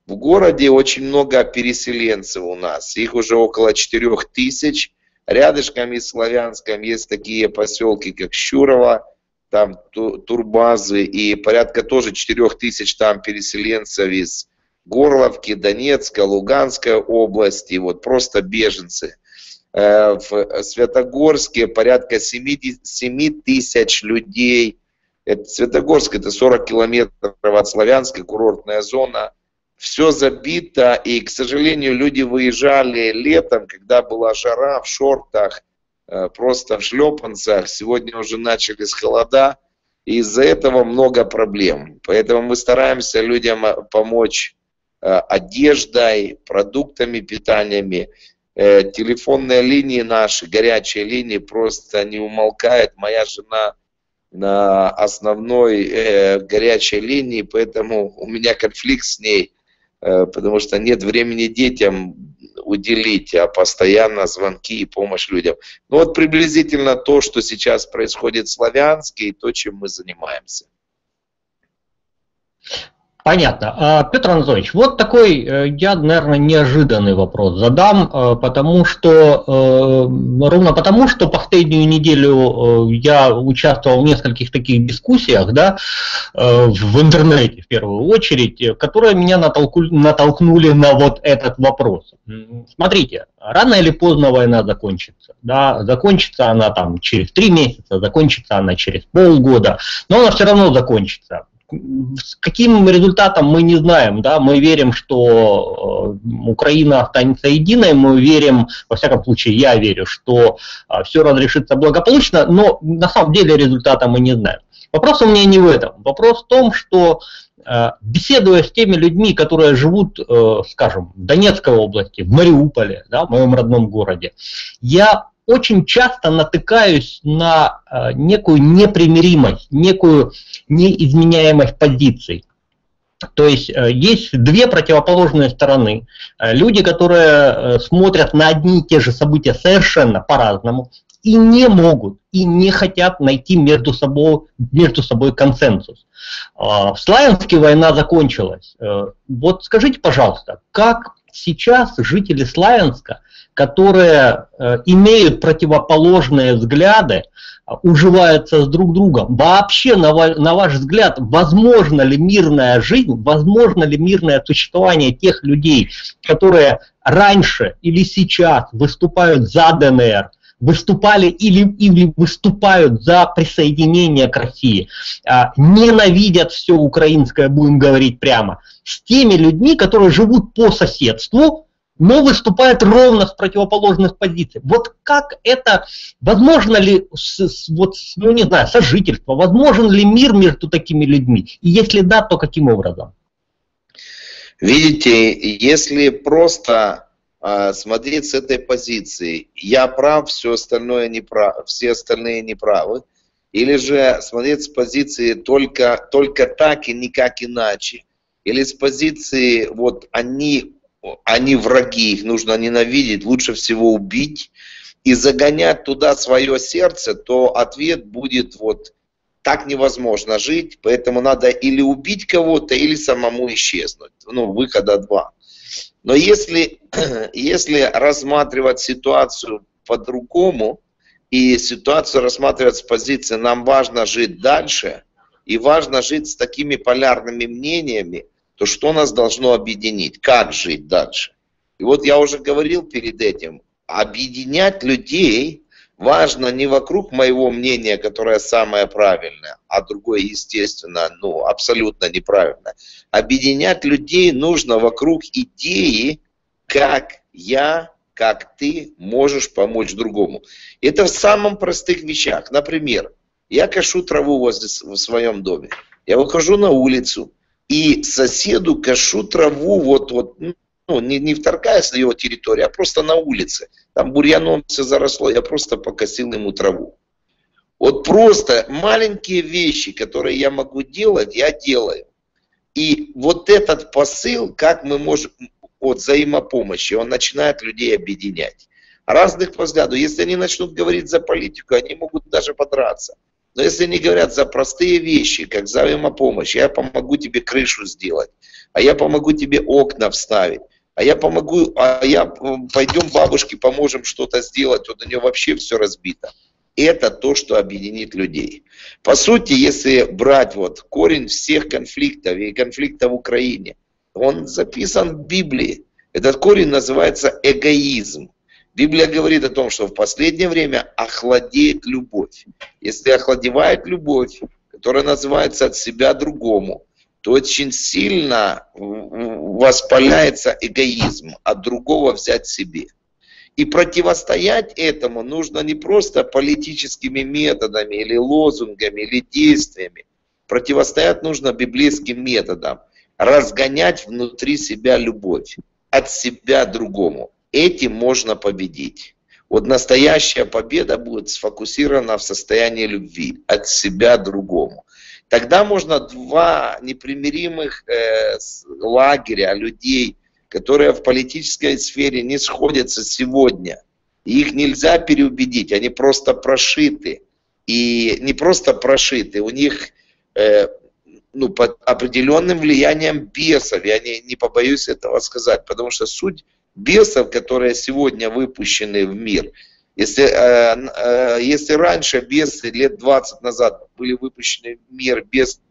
Speaker 17: В городе очень много переселенцев у нас, их уже около 4 тысяч. Рядышком из Славянском есть такие поселки, как Щурово, там турбазы, и порядка тоже 4 тысяч там переселенцев из Горловки, Донецка, Луганской области, вот просто беженцы. Э, в Светогорске порядка 7, 7 тысяч людей. Это Светогорск это 40 километров от Славянска, курортная зона. Все забито, и, к сожалению, люди выезжали летом, когда была жара, в шортах, э, просто в шлепанцах. Сегодня уже начались холода, и из-за этого много проблем. Поэтому мы стараемся людям э, помочь Э, одеждой, продуктами питаниями. Телефонные линии наши, горячие линии просто не умолкают. Моя жена на основной горячей линии, поэтому у меня конфликт с ней, потому что нет времени детям уделить, а постоянно звонки и помощь людям. Ну вот приблизительно то, что сейчас происходит в Славянске и то, чем мы занимаемся.
Speaker 16: Понятно. А, Петр Анатольевич, вот такой, э, я, наверное, неожиданный вопрос задам, э, потому что, э, ровно потому, что последнюю неделю я участвовал в нескольких таких дискуссиях, да, в интернете в первую очередь, которые меня натолкнули на вот этот вопрос. Смотрите, рано или поздно война закончится. Да, закончится она там через три месяца, закончится она через полгода, но она все равно закончится с каким результатом мы не знаем, да, мы верим, что э, Украина останется единой, мы верим, во всяком случае, я верю, что э, все разрешится благополучно, но на самом деле результата мы не знаем. Вопрос у меня не в этом. Вопрос в том, что э, беседуя с теми людьми, которые живут, скажем, в Донецкой области, в Мариуполе, да, в моем родном городе, я очень часто натыкаюсь на э, некую непримиримость, некую неизменяемость позиций. То есть э, есть две противоположные стороны. Э, люди, которые смотрят на одни и те же события совершенно по-разному и не могут, и не хотят найти между собой, между собой консенсус. В Славянске война закончилась. Вот скажите, пожалуйста, как сейчас жители Славянска которые э, имеют противоположные взгляды, уживаются с друг другом. Вообще, на, ваш взгляд, возможно ли мирная жизнь, возможно ли мирное существование тех людей, которые раньше или сейчас выступают за ДНР, выступали или, или выступают за присоединение к России, а, ненавидят все украинское, будем говорить прямо, с теми людьми, которые живут по соседству, но выступает ровно с противоположных позиций. Вот как это, возможно ли, с, вот, ну не знаю, сожительство, возможен ли мир между такими людьми? И если да, то каким образом?
Speaker 17: Видите, если просто э, смотреть с этой позиции, я прав, все остальное не прав, все остальные не правы, или же смотреть с позиции только, только так и никак иначе, или с позиции вот они они враги, их нужно ненавидеть, лучше всего убить и загонять туда свое сердце, то ответ будет вот так невозможно жить, поэтому надо или убить кого-то, или самому исчезнуть. Ну, выхода два. Но если, если рассматривать ситуацию по-другому, и ситуацию рассматривать с позиции «нам важно жить дальше», и важно жить с такими полярными мнениями, то что нас должно объединить? Как жить дальше? И вот я уже говорил перед этим, объединять людей важно не вокруг моего мнения, которое самое правильное, а другое, естественно, ну, абсолютно неправильное. Объединять людей нужно вокруг идеи, как я, как ты можешь помочь другому. Это в самых простых вещах. Например, я кашу траву возле в своем доме. Я выхожу на улицу, и соседу кашу траву, вот, вот, ну, 10 ну, не, не вторгаясь на его территорию, а просто на улице. Там бурьяном все заросло, я просто покосил ему траву. Вот просто маленькие вещи, которые я могу делать, я делаю. И вот этот посыл, как мы можем, от взаимопомощи, он начинает людей объединять. Разных по взгляду. Если они начнут говорить за политику, они могут даже подраться. Но если они говорят за простые вещи, как взаимопомощь, я помогу тебе крышу сделать, а я помогу тебе окна вставить, а я помогу, а я пойдем бабушке поможем что-то сделать, вот у нее вообще все разбито. Это то, что объединит людей. По сути, если брать вот корень всех конфликтов и конфликта в Украине, он записан в Библии. Этот корень называется эгоизм. Библия говорит о том, что в последнее время охладеет любовь. Если охладевает любовь, которая называется от себя другому, то очень сильно воспаляется эгоизм, от другого взять себе. И противостоять этому нужно не просто политическими методами или лозунгами или действиями. Противостоять нужно библейским методом. Разгонять внутри себя любовь от себя другому. Этим можно победить. Вот настоящая победа будет сфокусирована в состоянии любви от себя другому. Тогда можно два непримиримых э, лагеря людей, которые в политической сфере не сходятся сегодня. Их нельзя переубедить, они просто прошиты. И не просто прошиты, у них э, ну, под определенным влиянием бесов, я не, не побоюсь этого сказать, потому что суть бесов, которые сегодня выпущены в мир, если, э, э, если раньше бесы лет 20 назад были выпущены в мир без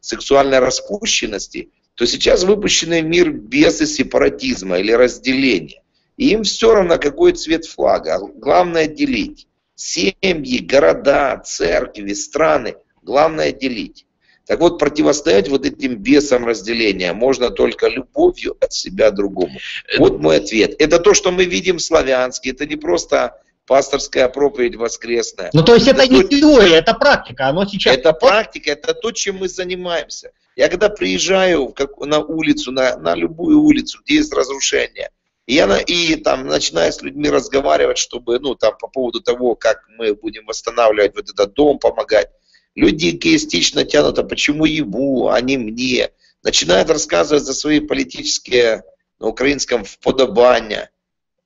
Speaker 17: сексуальной распущенности, то сейчас выпущены в мир бесы сепаратизма или разделения. И им все равно, какой цвет флага. Главное делить. Семьи, города, церкви, страны. Главное делить. Так вот, противостоять вот этим бесам разделения можно только любовью от себя другому. Вот мой ответ. Это то, что мы видим в Славянске. Это не просто пасторская проповедь воскресная.
Speaker 16: Ну, то есть это, это не то... теория, это практика. Оно сейчас...
Speaker 17: Это практика, это то, чем мы занимаемся. Я когда приезжаю как, на улицу, на, на любую улицу, где есть разрушение, и я и там начинаю с людьми разговаривать, чтобы, ну, там, по поводу того, как мы будем восстанавливать вот этот дом, помогать. Люди эгоистично тянут, а почему ему, а не мне? Начинают рассказывать за свои политические, на украинском, вподобания.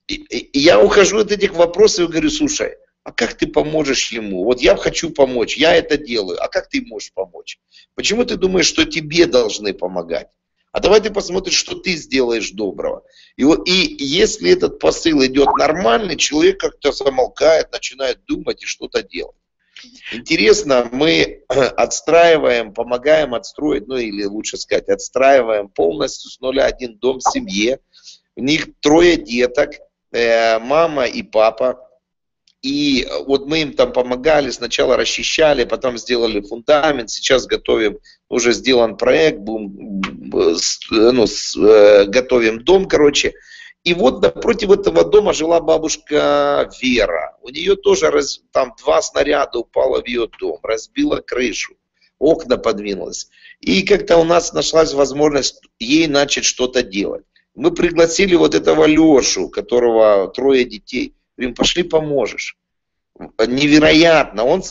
Speaker 17: И, и, я ухожу от этих вопросов и говорю, слушай, а как ты поможешь ему? Вот я хочу помочь, я это делаю, а как ты можешь помочь? Почему ты думаешь, что тебе должны помогать? А давай ты посмотришь, что ты сделаешь доброго. И, и если этот посыл идет нормальный, человек как-то замолкает, начинает думать и что-то делать. Интересно, мы отстраиваем, помогаем отстроить, ну или лучше сказать, отстраиваем полностью с нуля один дом семье. У них трое деток, э, мама и папа. И вот мы им там помогали, сначала расчищали, потом сделали фундамент, сейчас готовим, уже сделан проект, будем, ну, с, э, готовим дом, короче. И вот напротив этого дома жила бабушка Вера. У нее тоже раз, там два снаряда упало в ее дом, разбила крышу, окна подвинулось. И как-то у нас нашлась возможность ей начать что-то делать. Мы пригласили вот этого Лешу, которого трое детей. Говорим, пошли поможешь. Невероятно. Он,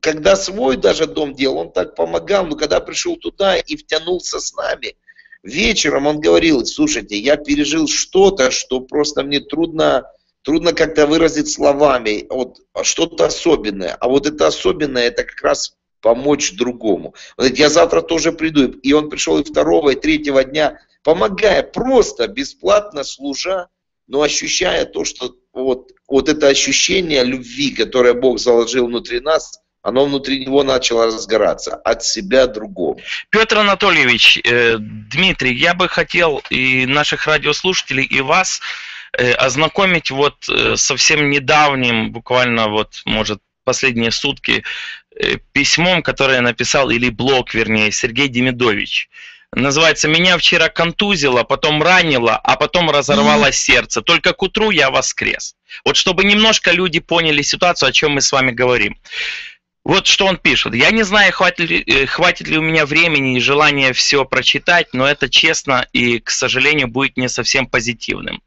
Speaker 17: когда свой даже дом делал, он так помогал, но когда пришел туда и втянулся с нами, вечером он говорил, слушайте, я пережил что-то, что просто мне трудно, трудно как-то выразить словами, вот что-то особенное. А вот это особенное, это как раз помочь другому. Он говорит, я завтра тоже приду. И он пришел и второго, и третьего дня, помогая, просто бесплатно служа, но ощущая то, что вот, вот это ощущение любви, которое Бог заложил внутри нас, оно внутри него начало разгораться от себя другому.
Speaker 12: Петр Анатольевич, э, Дмитрий, я бы хотел и наших радиослушателей, и вас э, ознакомить вот э, совсем недавним, буквально вот, может, последние сутки, э, письмом, которое написал, или блог, вернее, Сергей Демидович. Называется «Меня вчера контузило, потом ранило, а потом разорвало mm. сердце. Только к утру я воскрес». Вот чтобы немножко люди поняли ситуацию, о чем мы с вами говорим. Вот что он пишет. Я не знаю, хватит ли, э, хватит ли у меня времени и желания все прочитать, но это честно и, к сожалению, будет не совсем позитивным.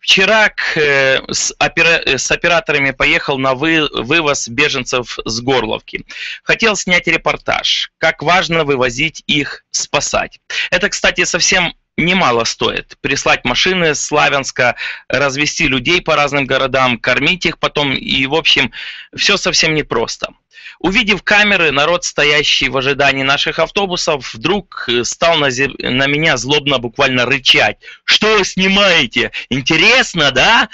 Speaker 12: Вчера к, э, с, опера, э, с операторами поехал на вы, вывоз беженцев с Горловки. Хотел снять репортаж, как важно вывозить их, спасать. Это, кстати, совсем немало стоит. Прислать машины с Славянска, развести людей по разным городам, кормить их потом. И, в общем, все совсем непросто. Увидев камеры, народ, стоящий в ожидании наших автобусов, вдруг э, стал на, зе- на меня злобно буквально рычать. Что вы снимаете? Интересно, да?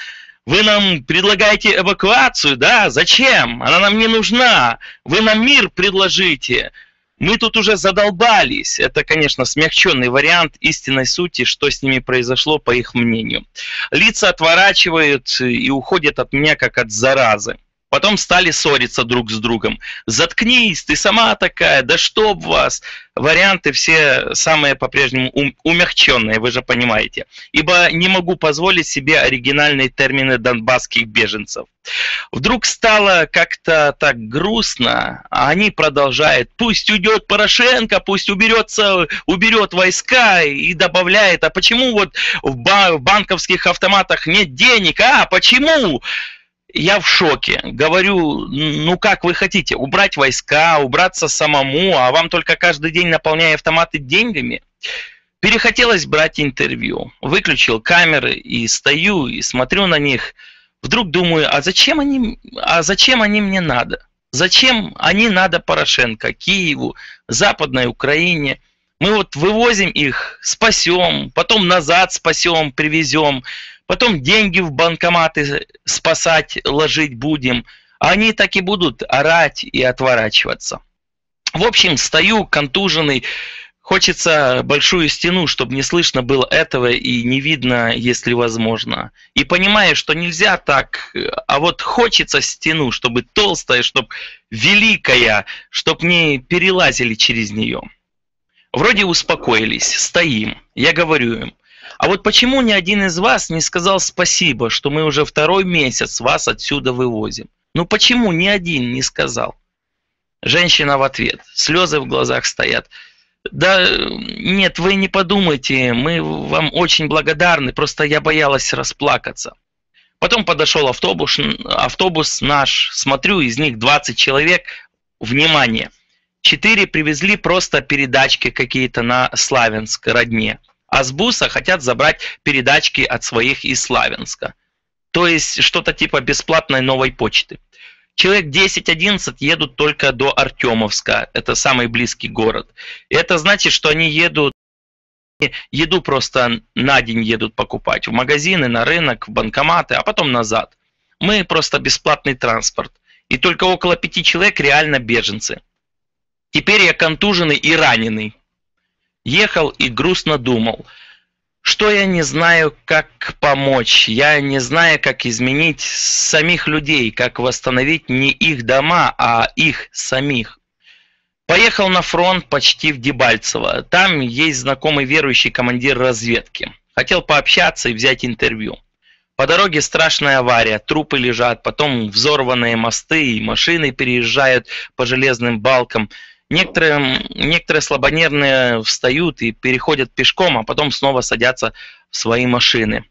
Speaker 12: Вы нам предлагаете эвакуацию, да? Зачем? Она нам не нужна. Вы нам мир предложите. Мы тут уже задолбались. Это, конечно, смягченный вариант истинной сути, что с ними произошло, по их мнению. Лица отворачивают и уходят от меня, как от заразы. Потом стали ссориться друг с другом. Заткнись, ты сама такая, да чтоб вас. Варианты все самые по-прежнему ум- умягченные, вы же понимаете. Ибо не могу позволить себе оригинальные термины донбасских беженцев. Вдруг стало как-то так грустно, а они продолжают. Пусть уйдет Порошенко, пусть уберется, уберет войска и добавляет. А почему вот в, ба- в банковских автоматах нет денег? А почему? Я в шоке. Говорю, ну как вы хотите, убрать войска, убраться самому, а вам только каждый день наполняя автоматы деньгами? Перехотелось брать интервью. Выключил камеры и стою и смотрю на них. Вдруг думаю, а зачем они, а зачем они мне надо? Зачем они надо Порошенко, Киеву, Западной Украине? Мы вот вывозим их, спасем, потом назад спасем, привезем потом деньги в банкоматы спасать, ложить будем. А они так и будут орать и отворачиваться. В общем, стою контуженный, хочется большую стену, чтобы не слышно было этого и не видно, если возможно. И понимаю, что нельзя так, а вот хочется стену, чтобы толстая, чтобы великая, чтобы не перелазили через нее. Вроде успокоились, стоим. Я говорю им, а вот почему ни один из вас не сказал спасибо, что мы уже второй месяц вас отсюда вывозим? Ну почему ни один не сказал? Женщина в ответ, слезы в глазах стоят. Да нет, вы не подумайте, мы вам очень благодарны, просто я боялась расплакаться. Потом подошел автобус, автобус наш, смотрю, из них 20 человек, внимание, 4 привезли просто передачки какие-то на Славянск, родне а хотят забрать передачки от своих из Славянска. То есть что-то типа бесплатной новой почты. Человек 10-11 едут только до Артемовска, это самый близкий город. И это значит, что они едут еду просто на день едут покупать в магазины, на рынок, в банкоматы, а потом назад. Мы просто бесплатный транспорт. И только около пяти человек реально беженцы. Теперь я контуженный и раненый. Ехал и грустно думал, что я не знаю, как помочь, я не знаю, как изменить самих людей, как восстановить не их дома, а их самих. Поехал на фронт почти в Дебальцево. Там есть знакомый верующий командир разведки. Хотел пообщаться и взять интервью. По дороге страшная авария, трупы лежат, потом взорванные мосты и машины переезжают по железным балкам – Некоторые, некоторые слабонервные встают и переходят пешком, а потом снова садятся в свои машины.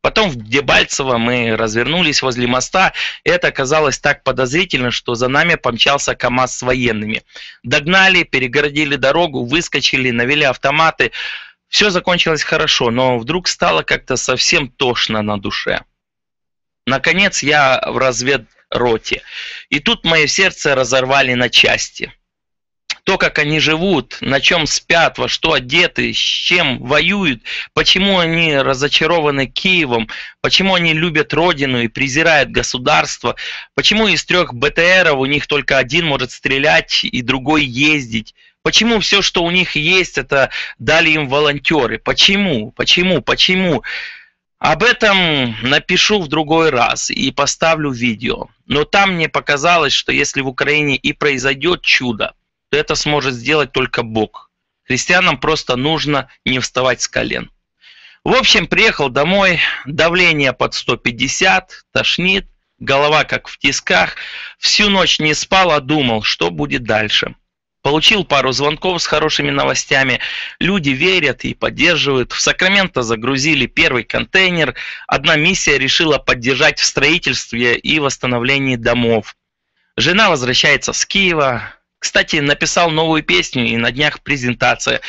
Speaker 12: Потом в Дебальцево мы развернулись возле моста. Это оказалось так подозрительно, что за нами помчался КАМАЗ с военными. Догнали, перегородили дорогу, выскочили, навели автоматы. Все закончилось хорошо, но вдруг стало как-то совсем тошно на душе. Наконец я в разведроте. И тут мое сердце разорвали на части то, как они живут, на чем спят, во что одеты, с чем воюют, почему они разочарованы Киевом, почему они любят родину и презирают государство, почему из трех БТРов у них только один может стрелять и другой ездить, почему все, что у них есть, это дали им волонтеры, почему, почему, почему. Об этом напишу в другой раз и поставлю видео. Но там мне показалось, что если в Украине и произойдет чудо, то это сможет сделать только Бог. Христианам просто нужно не вставать с колен. В общем, приехал домой, давление под 150, тошнит, голова как в тисках. Всю ночь не спал, а думал, что будет дальше. Получил пару звонков с хорошими новостями. Люди верят и поддерживают. В Сакраменто загрузили первый контейнер. Одна миссия решила поддержать в строительстве и восстановлении домов. Жена возвращается с Киева. Кстати, написал новую песню и на днях презентация.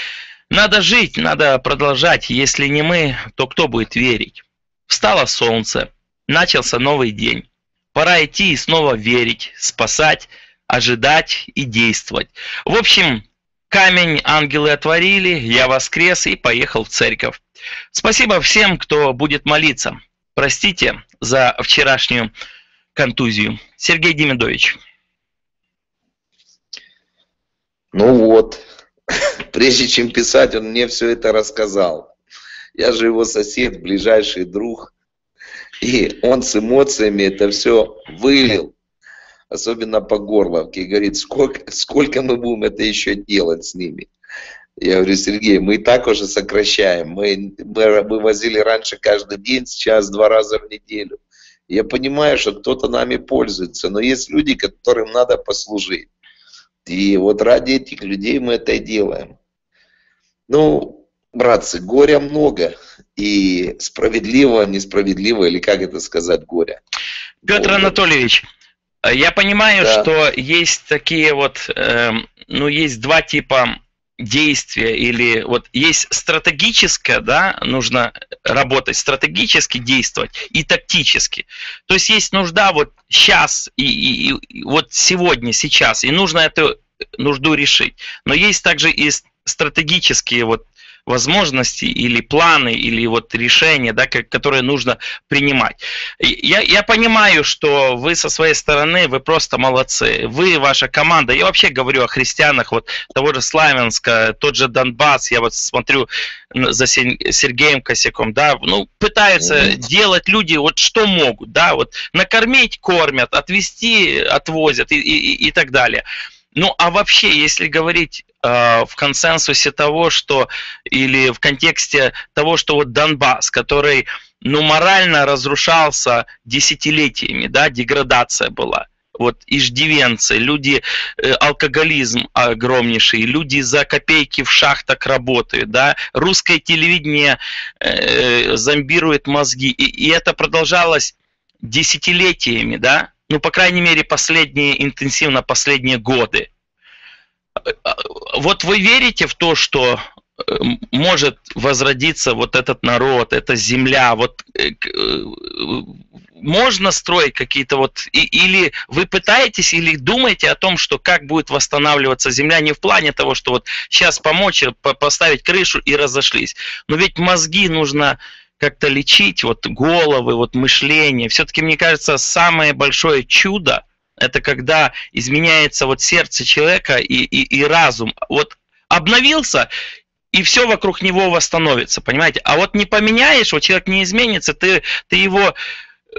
Speaker 12: Надо жить, надо продолжать. Если не мы, то кто будет верить? Встало солнце. Начался новый день. Пора идти и снова верить, спасать, ожидать и действовать. В общем, камень ангелы отворили, я воскрес и поехал в церковь. Спасибо всем, кто будет молиться. Простите за вчерашнюю контузию. Сергей Демидович.
Speaker 17: Ну вот, прежде чем писать, он мне все это рассказал. Я же его сосед, ближайший друг. И он с эмоциями это все вылил особенно по горловке, и говорит, сколько, сколько мы будем это еще делать с ними? Я говорю, Сергей, мы и так уже сокращаем. Мы, мы, мы возили раньше каждый день, сейчас два раза в неделю. Я понимаю, что кто-то нами пользуется, но есть люди, которым надо послужить. И вот ради этих людей мы это и делаем. Ну, братцы, горя много. И справедливо, несправедливо, или как это сказать, горя.
Speaker 12: Петр Анатольевич, я понимаю, да. что есть такие вот, э, ну, есть два типа действия или вот есть стратегическое, да, нужно работать стратегически действовать и тактически. То есть есть нужда вот сейчас и, и, и вот сегодня, сейчас, и нужно эту нужду решить. Но есть также и стратегические вот возможности или планы, или вот решения, да, которые нужно принимать. Я, я понимаю, что вы со своей стороны, вы просто молодцы. Вы, ваша команда, я вообще говорю о христианах, вот того же Славянска, тот же Донбасс, я вот смотрю за Сергеем Косяком, да, ну, пытаются mm-hmm. делать люди вот что могут, да, вот накормить, кормят, отвезти, отвозят и, и, и так далее. Ну, а вообще, если говорить э, в консенсусе того, что или в контексте того, что вот Донбасс, который, ну, морально разрушался десятилетиями, да, деградация была, вот иждивенцы, люди, э, алкоголизм огромнейший, люди за копейки в шахтах работают, да, русское телевидение э, зомбирует мозги, и, и это продолжалось десятилетиями, да, ну, по крайней мере, последние, интенсивно последние годы. Вот вы верите в то, что э, может возродиться вот этот народ, эта земля, вот э, э, можно строить какие-то вот, или вы пытаетесь, или думаете о том, что как будет восстанавливаться земля, не в плане того, что вот сейчас помочь, поставить крышу и разошлись, но ведь мозги нужно как-то лечить, вот головы, вот мышление. Все-таки, мне кажется, самое большое чудо – это когда изменяется вот сердце человека и, и, и разум. Вот обновился, и все вокруг него восстановится, понимаете? А вот не поменяешь, вот человек не изменится, ты, ты его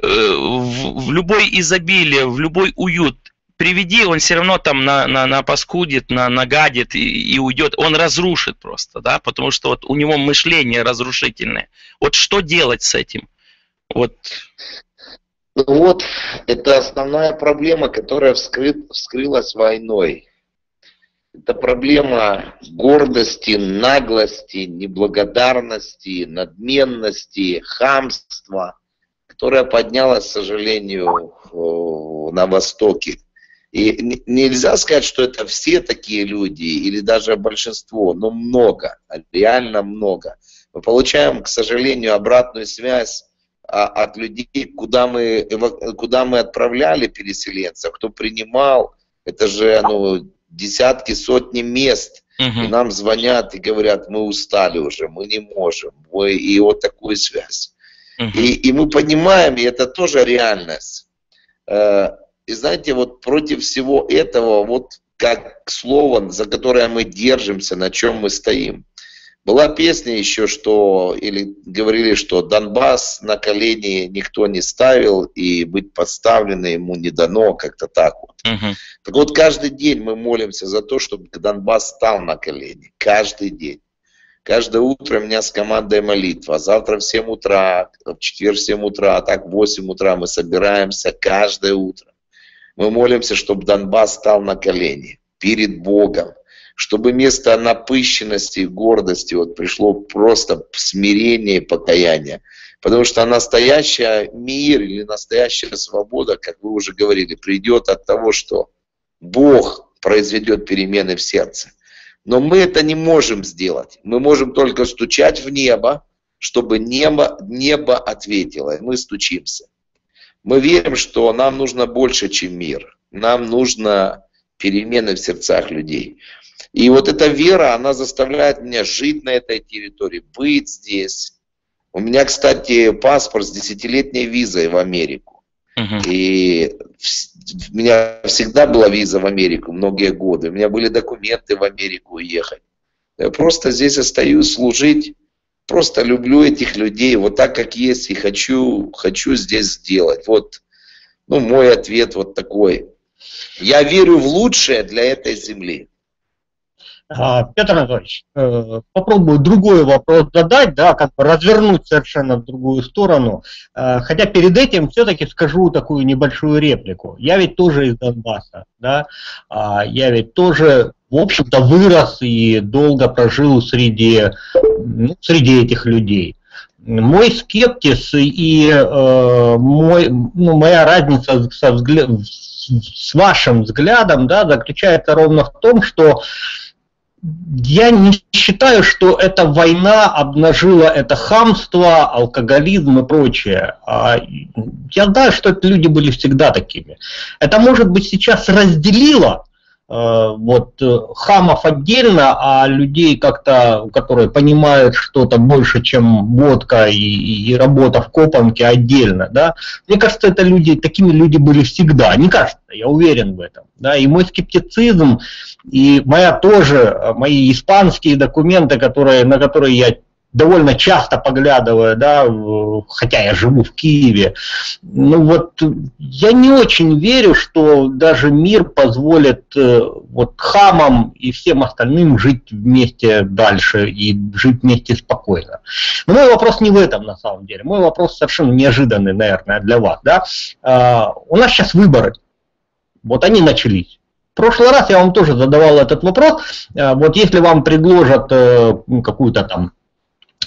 Speaker 12: э, в, в любой изобилие, в любой уют приведи, он все равно там на, на, на паскудит, на, нагадит и, и уйдет. Он разрушит просто, да, потому что вот у него мышление разрушительное. Вот что делать с этим? Вот.
Speaker 17: Ну вот, это основная проблема, которая вскрыт, вскрылась войной. Это проблема гордости, наглости, неблагодарности, надменности, хамства, которая поднялась, к сожалению, на Востоке. И нельзя сказать, что это все такие люди, или даже большинство, но много, реально много. Мы получаем, к сожалению, обратную связь от людей, куда мы, куда мы отправляли переселенцев, кто принимал, это же ну, десятки, сотни мест. Угу. И нам звонят и говорят, мы устали уже, мы не можем. Мы, и вот такую связь. Угу. И, и мы понимаем, и это тоже реальность э, и знаете, вот против всего этого, вот как слово, за которое мы держимся, на чем мы стоим. Была песня еще, что, или говорили, что Донбасс на колени никто не ставил, и быть поставлено ему не дано, как-то так вот. Uh-huh. Так вот, каждый день мы молимся за то, чтобы Донбасс стал на колени. Каждый день. Каждое утро у меня с командой молитва. Завтра в 7 утра, в четверг в 7 утра, а так в 8 утра мы собираемся каждое утро. Мы молимся, чтобы Донбасс стал на колени перед Богом, чтобы вместо напыщенности и гордости вот пришло просто смирение и покаяние. Потому что настоящий мир или настоящая свобода, как вы уже говорили, придет от того, что Бог произведет перемены в сердце. Но мы это не можем сделать. Мы можем только стучать в небо, чтобы небо, небо ответило. И мы стучимся. Мы верим, что нам нужно больше, чем мир. Нам нужно перемены в сердцах людей. И вот эта вера, она заставляет меня жить на этой территории, быть здесь. У меня, кстати, паспорт с десятилетней визой в Америку. Uh-huh. И у меня всегда была виза в Америку многие годы. У меня были документы в Америку уехать. Я просто здесь остаюсь служить. Просто люблю этих людей вот так, как есть, и хочу, хочу здесь сделать. Вот ну, мой ответ вот такой. Я верю в лучшее для этой земли.
Speaker 16: А, Петр Анатольевич, э, попробую другой вопрос задать, да, как бы развернуть совершенно в другую сторону. Э, хотя перед этим все-таки скажу такую небольшую реплику. Я ведь тоже из Донбасса, да, а, я ведь тоже, в общем-то, вырос и долго прожил среди, ну, среди этих людей мой скептиз и э, мой, ну, моя разница со взгляд, с вашим взглядом да, заключается ровно в том, что я не считаю, что эта война обнажила это хамство, алкоголизм и прочее. А я знаю, что это люди были всегда такими. Это, может быть, сейчас разделило вот э, хамов отдельно, а людей как-то, которые понимают что-то больше, чем водка и, и работа в копанке отдельно, да. Мне кажется, это люди, такими люди были всегда. Не кажется, я уверен в этом. Да, и мой скептицизм, и моя тоже, мои испанские документы, которые, на которые я довольно часто поглядывая, да, хотя я живу в Киеве, ну вот я не очень верю, что даже мир позволит э, вот хамам и всем остальным жить вместе дальше и жить вместе спокойно. Но мой вопрос не в этом на самом деле. Мой вопрос совершенно неожиданный, наверное, для вас. Да? А, у нас сейчас выборы. Вот они начались. В прошлый раз я вам тоже задавал этот вопрос. А, вот если вам предложат э, какую-то там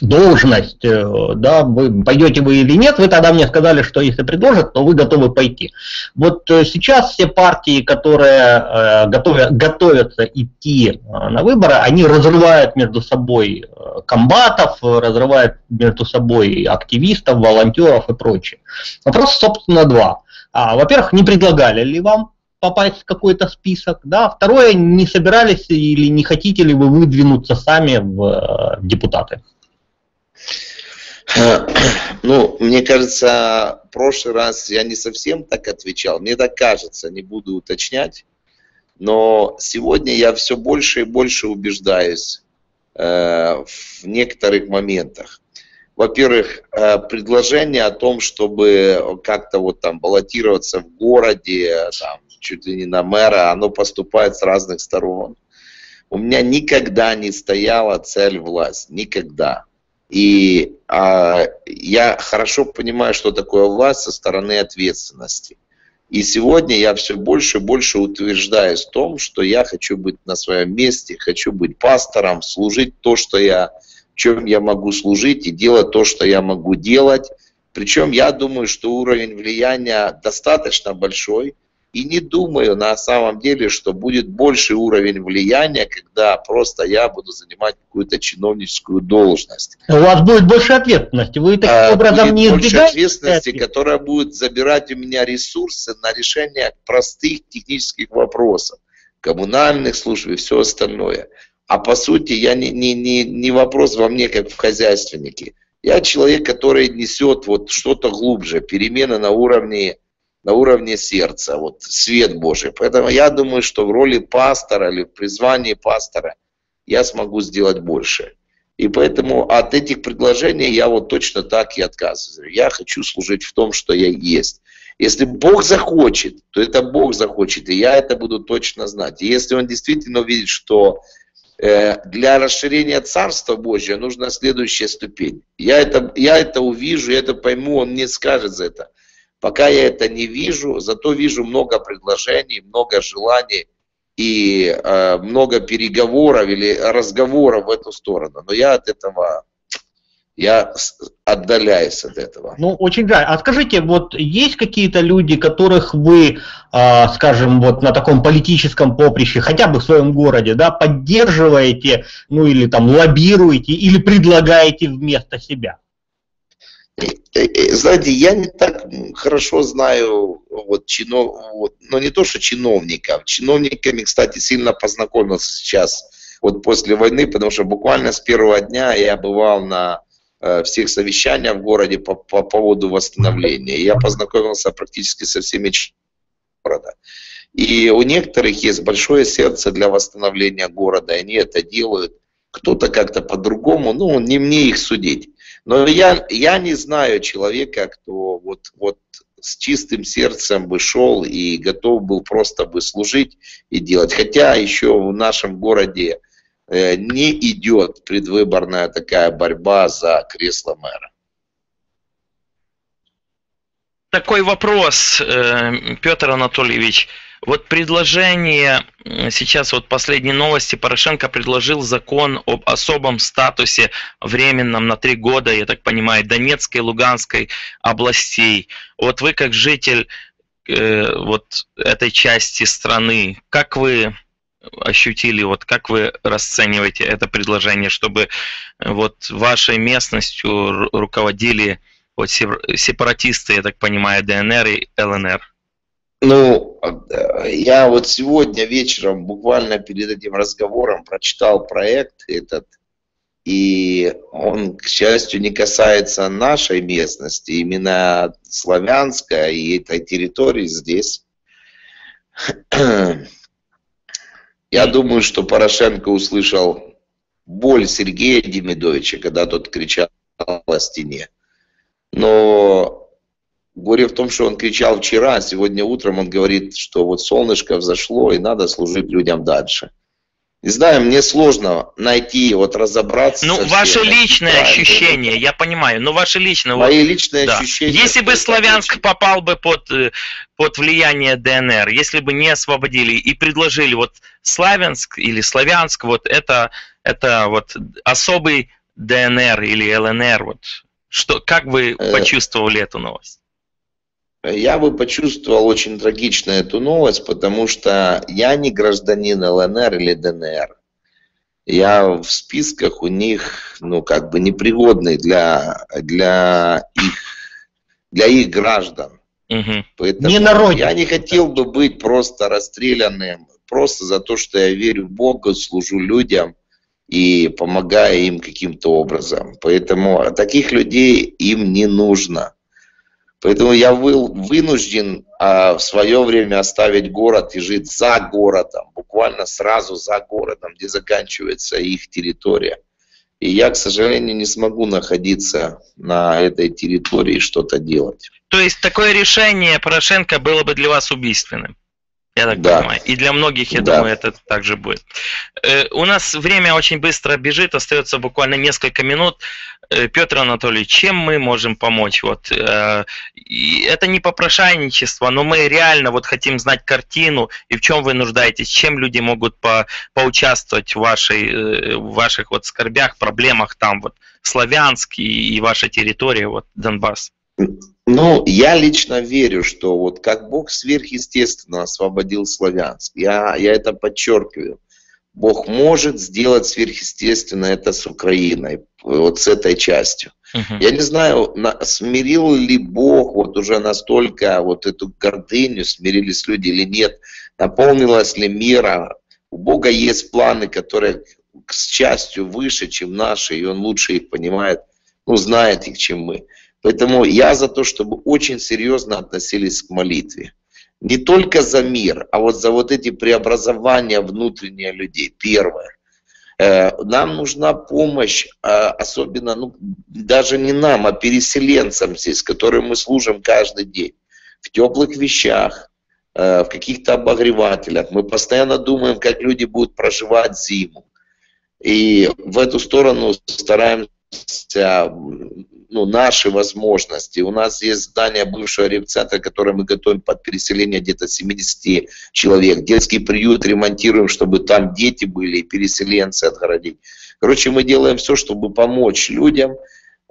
Speaker 16: должность, э, да, вы пойдете вы или нет, вы тогда мне сказали, что если предложат, то вы готовы пойти. Вот э, сейчас все партии, которые э, готовят, готовятся идти на выборы, они разрывают между собой комбатов, разрывают между собой активистов, волонтеров и прочее. Вопрос, собственно, два. А, во-первых, не предлагали ли вам попасть в какой-то список, да, второе, не собирались или не хотите ли вы выдвинуться сами в депутаты?
Speaker 17: Ну, мне кажется, в прошлый раз я не совсем так отвечал. Мне так кажется, не буду уточнять. Но сегодня я все больше и больше убеждаюсь э, в некоторых моментах. Во-первых, э, предложение о том, чтобы как-то вот там баллотироваться в городе, там, чуть ли не на мэра, оно поступает с разных сторон. У меня никогда не стояла цель власть, никогда. И а, я хорошо понимаю, что такое власть со стороны ответственности. И сегодня я все больше и больше утверждаюсь в том, что я хочу быть на своем месте, хочу быть пастором, служить то, что я, чем я могу служить, и делать то, что я могу делать. Причем я думаю, что уровень влияния достаточно большой, и не думаю на самом деле, что будет больший уровень влияния, когда просто я буду занимать какую-то чиновническую должность.
Speaker 16: У вас будет больше ответственности. Вы таким а, образом будет не
Speaker 17: больше ответственности, которая будет забирать у меня ресурсы на решение простых технических вопросов, коммунальных служб и все остальное. А по сути, я не, не, не, не вопрос во мне, как в хозяйственнике. Я человек, который несет вот что-то глубже, перемены на уровне на уровне сердца, вот свет Божий. Поэтому я думаю, что в роли пастора или в призвании пастора я смогу сделать больше. И поэтому от этих предложений я вот точно так и отказываю. Я хочу служить в том, что я есть. Если Бог захочет, то это Бог захочет, и я это буду точно знать. И если Он действительно увидит, что Э, для расширения Царства Божьего нужна следующая ступень. Я это, я это увижу, я это пойму, он мне скажет за это. Пока я это не вижу, зато вижу много предложений, много желаний и э, много переговоров или разговоров в эту сторону. Но я от этого я отдаляюсь от этого.
Speaker 16: Ну, очень жаль. А скажите, вот есть какие-то люди, которых вы, э, скажем, вот на таком политическом поприще, хотя бы в своем городе, да, поддерживаете, ну или там лоббируете, или предлагаете вместо себя?
Speaker 17: Э, э, знаете, я не так хорошо знаю вот чинов, вот, но не то, что чиновников. Чиновниками, кстати, сильно познакомился сейчас, вот после войны, потому что буквально с первого дня я бывал на Э, всех совещаний в городе по, по поводу восстановления. Я познакомился практически со всеми города. И у некоторых есть большое сердце для восстановления города, и они это делают. Кто-то как-то по-другому, ну, не мне их судить. Но я, я не знаю человека, кто вот, вот с чистым сердцем бы шел и готов был просто бы служить и делать. Хотя еще в нашем городе Э, не идет предвыборная такая борьба за кресло мэра.
Speaker 12: Такой вопрос, э, Петр Анатольевич. Вот предложение, сейчас вот последние новости, Порошенко предложил закон об особом статусе временном на три года, я так понимаю, Донецкой Луганской областей. Вот вы как житель э, вот этой части страны, как вы ощутили, вот как вы расцениваете это предложение, чтобы вот вашей местностью руководили вот сепаратисты, я так понимаю, ДНР и ЛНР?
Speaker 17: Ну, я вот сегодня вечером, буквально перед этим разговором, прочитал проект этот, и он, к счастью, не касается нашей местности, именно славянска и этой территории здесь. Я думаю, что Порошенко услышал боль Сергея Демидовича, когда тот кричал о стене. Но горе в том, что он кричал вчера, а сегодня утром он говорит, что вот солнышко взошло и надо служить людям дальше. Не знаю, мне сложно найти, вот разобраться.
Speaker 12: Ну, ваше личное ощущение, я понимаю, но ваше личное.
Speaker 17: Мои вот, личные да. ощущения.
Speaker 12: Если бы Славянск очень... попал бы под, э, под влияние ДНР, если бы не освободили и предложили вот Славянск или Славянск, вот это, это вот особый ДНР или ЛНР, вот что, как вы э, почувствовали эту новость?
Speaker 17: Я бы почувствовал очень трагично эту новость, потому что я не гражданин ЛНР или ДНР. Я в списках у них, ну, как бы непригодный для, для, их, для их граждан.
Speaker 12: Угу.
Speaker 17: Поэтому не народ. я не хотел бы быть просто расстрелянным, просто за то, что я верю в Бога, служу людям и помогаю им каким-то образом. Поэтому таких людей им не нужно. Поэтому я был вынужден а, в свое время оставить город и жить за городом, буквально сразу за городом, где заканчивается их территория. И я, к сожалению, не смогу находиться на этой территории и что-то делать.
Speaker 12: То есть такое решение Порошенко было бы для вас убийственным? Я так да. понимаю. И для многих, я да. думаю, это также будет. Э, у нас время очень быстро бежит, остается буквально несколько минут. Э, Петр Анатольевич, чем мы можем помочь? Вот, э, это не попрошайничество, но мы реально вот хотим знать картину и в чем вы нуждаетесь, чем люди могут по, поучаствовать в, вашей, в ваших вот скорбях, проблемах там, вот, Славянск и, и ваша территория, вот, Донбасс.
Speaker 17: Ну, я лично верю, что вот как Бог сверхъестественно освободил Славянск, я, я это подчеркиваю, Бог может сделать сверхъестественно это с Украиной, вот с этой частью. Uh-huh. Я не знаю, на, смирил ли Бог вот уже настолько вот эту гордыню, смирились люди или нет, наполнилась ли мира. У Бога есть планы, которые с частью выше, чем наши, и Он лучше их понимает, ну, знает их, чем мы. Поэтому я за то, чтобы очень серьезно относились к молитве. Не только за мир, а вот за вот эти преобразования внутренние людей. Первое. Э, нам нужна помощь, а, особенно, ну, даже не нам, а переселенцам здесь, которым мы служим каждый день. В теплых вещах, э, в каких-то обогревателях. Мы постоянно думаем, как люди будут проживать зиму. И в эту сторону стараемся ну, наши возможности. У нас есть здание бывшего репцентра, которое мы готовим под переселение где-то 70 человек. Детский приют ремонтируем, чтобы там дети были и переселенцы отгородить. Короче, мы делаем все, чтобы помочь людям.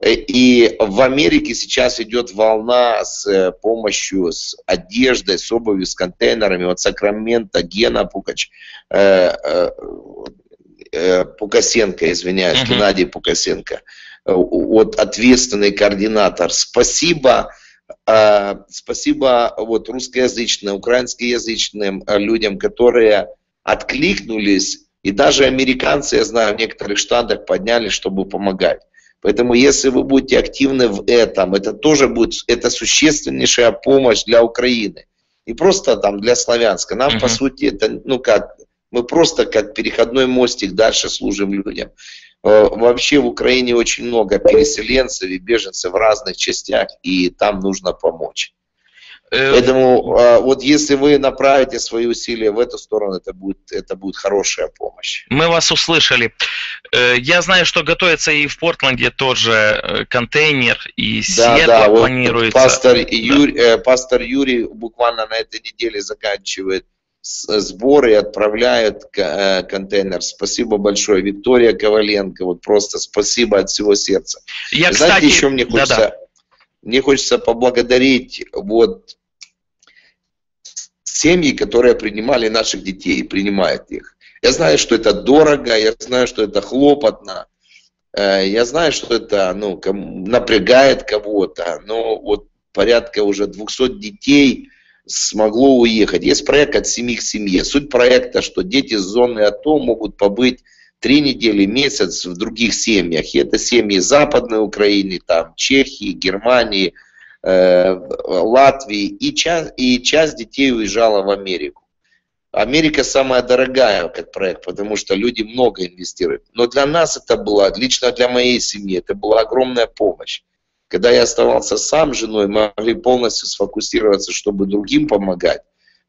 Speaker 17: И в Америке сейчас идет волна с э, помощью, с одеждой, с обувью, с контейнерами. Вот Сакраменто, Гена Пукач, э, э, э, Пукасенко, извиняюсь, uh-huh. Геннадий Пукасенко, вот ответственный координатор. Спасибо, э, спасибо вот русскоязычным, украинскоязычным людям, которые откликнулись, и даже американцы, я знаю, в некоторых штатах подняли, чтобы помогать. Поэтому если вы будете активны в этом, это тоже будет, это существеннейшая помощь для Украины. И просто там для Славянска. Нам, uh-huh. по сути, это, ну как, мы просто как переходной мостик дальше служим людям. Э, вообще в Украине очень много переселенцев и беженцев в разных частях, и там нужно помочь. Э, Поэтому а, вот если вы направите свои усилия в эту сторону, это будет, это будет хорошая помощь.
Speaker 12: Мы вас услышали. Э, я знаю, что готовится и в Портленде тоже контейнер, и
Speaker 17: да, да, планируется. Вот пастор, Юрий, да. пастор Юрий буквально на этой неделе заканчивает сборы и отправляет контейнер. Спасибо большое. Виктория Коваленко, вот просто спасибо от всего сердца. Я, Знаете, кстати, еще мне хочется... Да -да. Мне хочется поблагодарить вот семьи, которые принимали наших детей и принимают их. Я знаю, что это дорого, я знаю, что это хлопотно, э, я знаю, что это ну, напрягает кого-то, но вот порядка уже 200 детей смогло уехать. Есть проект от семьи к семье. Суть проекта, что дети с зоны АТО могут побыть три недели, месяц в других семьях. И это семьи Западной Украины, там, Чехии, Германии, Э, Латвии, и часть, и часть детей уезжала в Америку. Америка самая дорогая как проект, потому что люди много инвестируют. Но для нас это было, лично для моей семьи, это была огромная помощь. Когда я оставался сам женой, мы могли полностью сфокусироваться, чтобы другим помогать.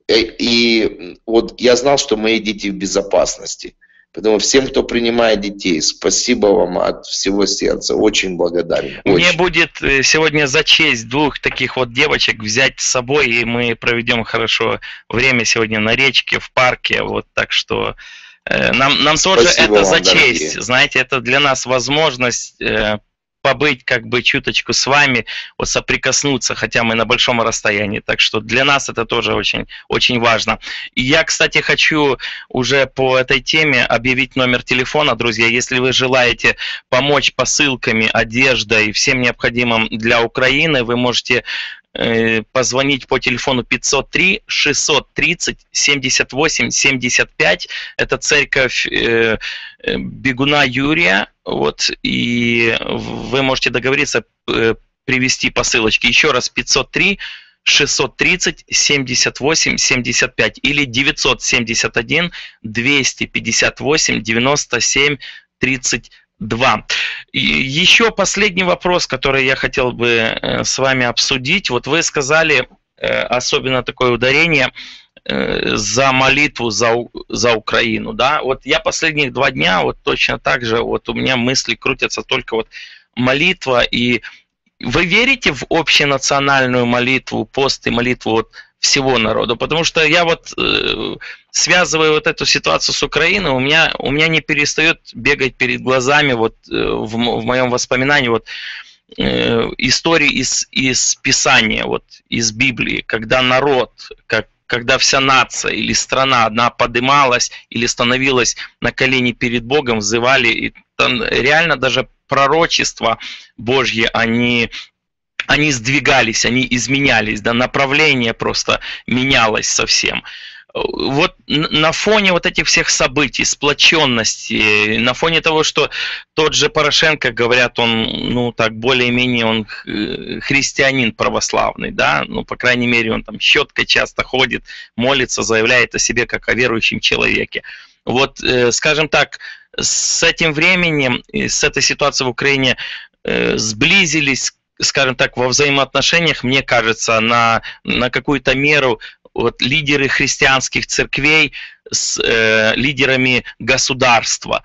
Speaker 17: И, э, и вот я знал, что мои дети в безопасности. Поэтому всем, кто принимает детей, спасибо вам от всего сердца. Очень благодарен. Очень.
Speaker 12: Мне будет э, сегодня за честь двух таких вот девочек взять с собой, и мы проведем хорошо время сегодня на речке, в парке. Вот так что э, нам, нам тоже это вам, за честь. Дорогие. Знаете, это для нас возможность побыть как бы чуточку с вами, вот соприкоснуться, хотя мы на большом расстоянии. Так что для нас это тоже очень, очень важно. И я, кстати, хочу уже по этой теме объявить номер телефона, друзья. Если вы желаете помочь посылками, одеждой, всем необходимым для Украины, вы можете позвонить по телефону 503 630 78 75. Это церковь э, э, Бегуна Юрия. Вот, и вы можете договориться привести посылочки. Еще раз 503 630 78 75 или 971 258 97 30 Два. И еще последний вопрос, который я хотел бы э, с вами обсудить. Вот вы сказали, э, особенно такое ударение, э, за молитву за, за Украину, да, вот я последних два дня вот точно так же, вот у меня мысли крутятся только вот молитва. И вы верите в общенациональную молитву, пост и молитву вот всего народа, потому что я вот э, связываю вот эту ситуацию с Украиной, у меня у меня не перестает бегать перед глазами вот э, в, в моем воспоминании вот э, истории из из Писания, вот из Библии, когда народ, как когда вся нация или страна одна подымалась или становилась на колени перед Богом, взывали, и там реально даже пророчества Божьи, они они сдвигались, они изменялись, да, направление просто менялось совсем. Вот на фоне вот этих всех событий, сплоченности, на фоне того, что тот же Порошенко, говорят, он, ну так, более-менее он христианин православный, да, ну, по крайней мере, он там щеткой часто ходит, молится, заявляет о себе как о верующем человеке. Вот, э, скажем так, с этим временем, с этой ситуацией в Украине э, сблизились скажем так, во взаимоотношениях, мне кажется, на, на какую-то меру вот, лидеры христианских церквей с э, лидерами государства.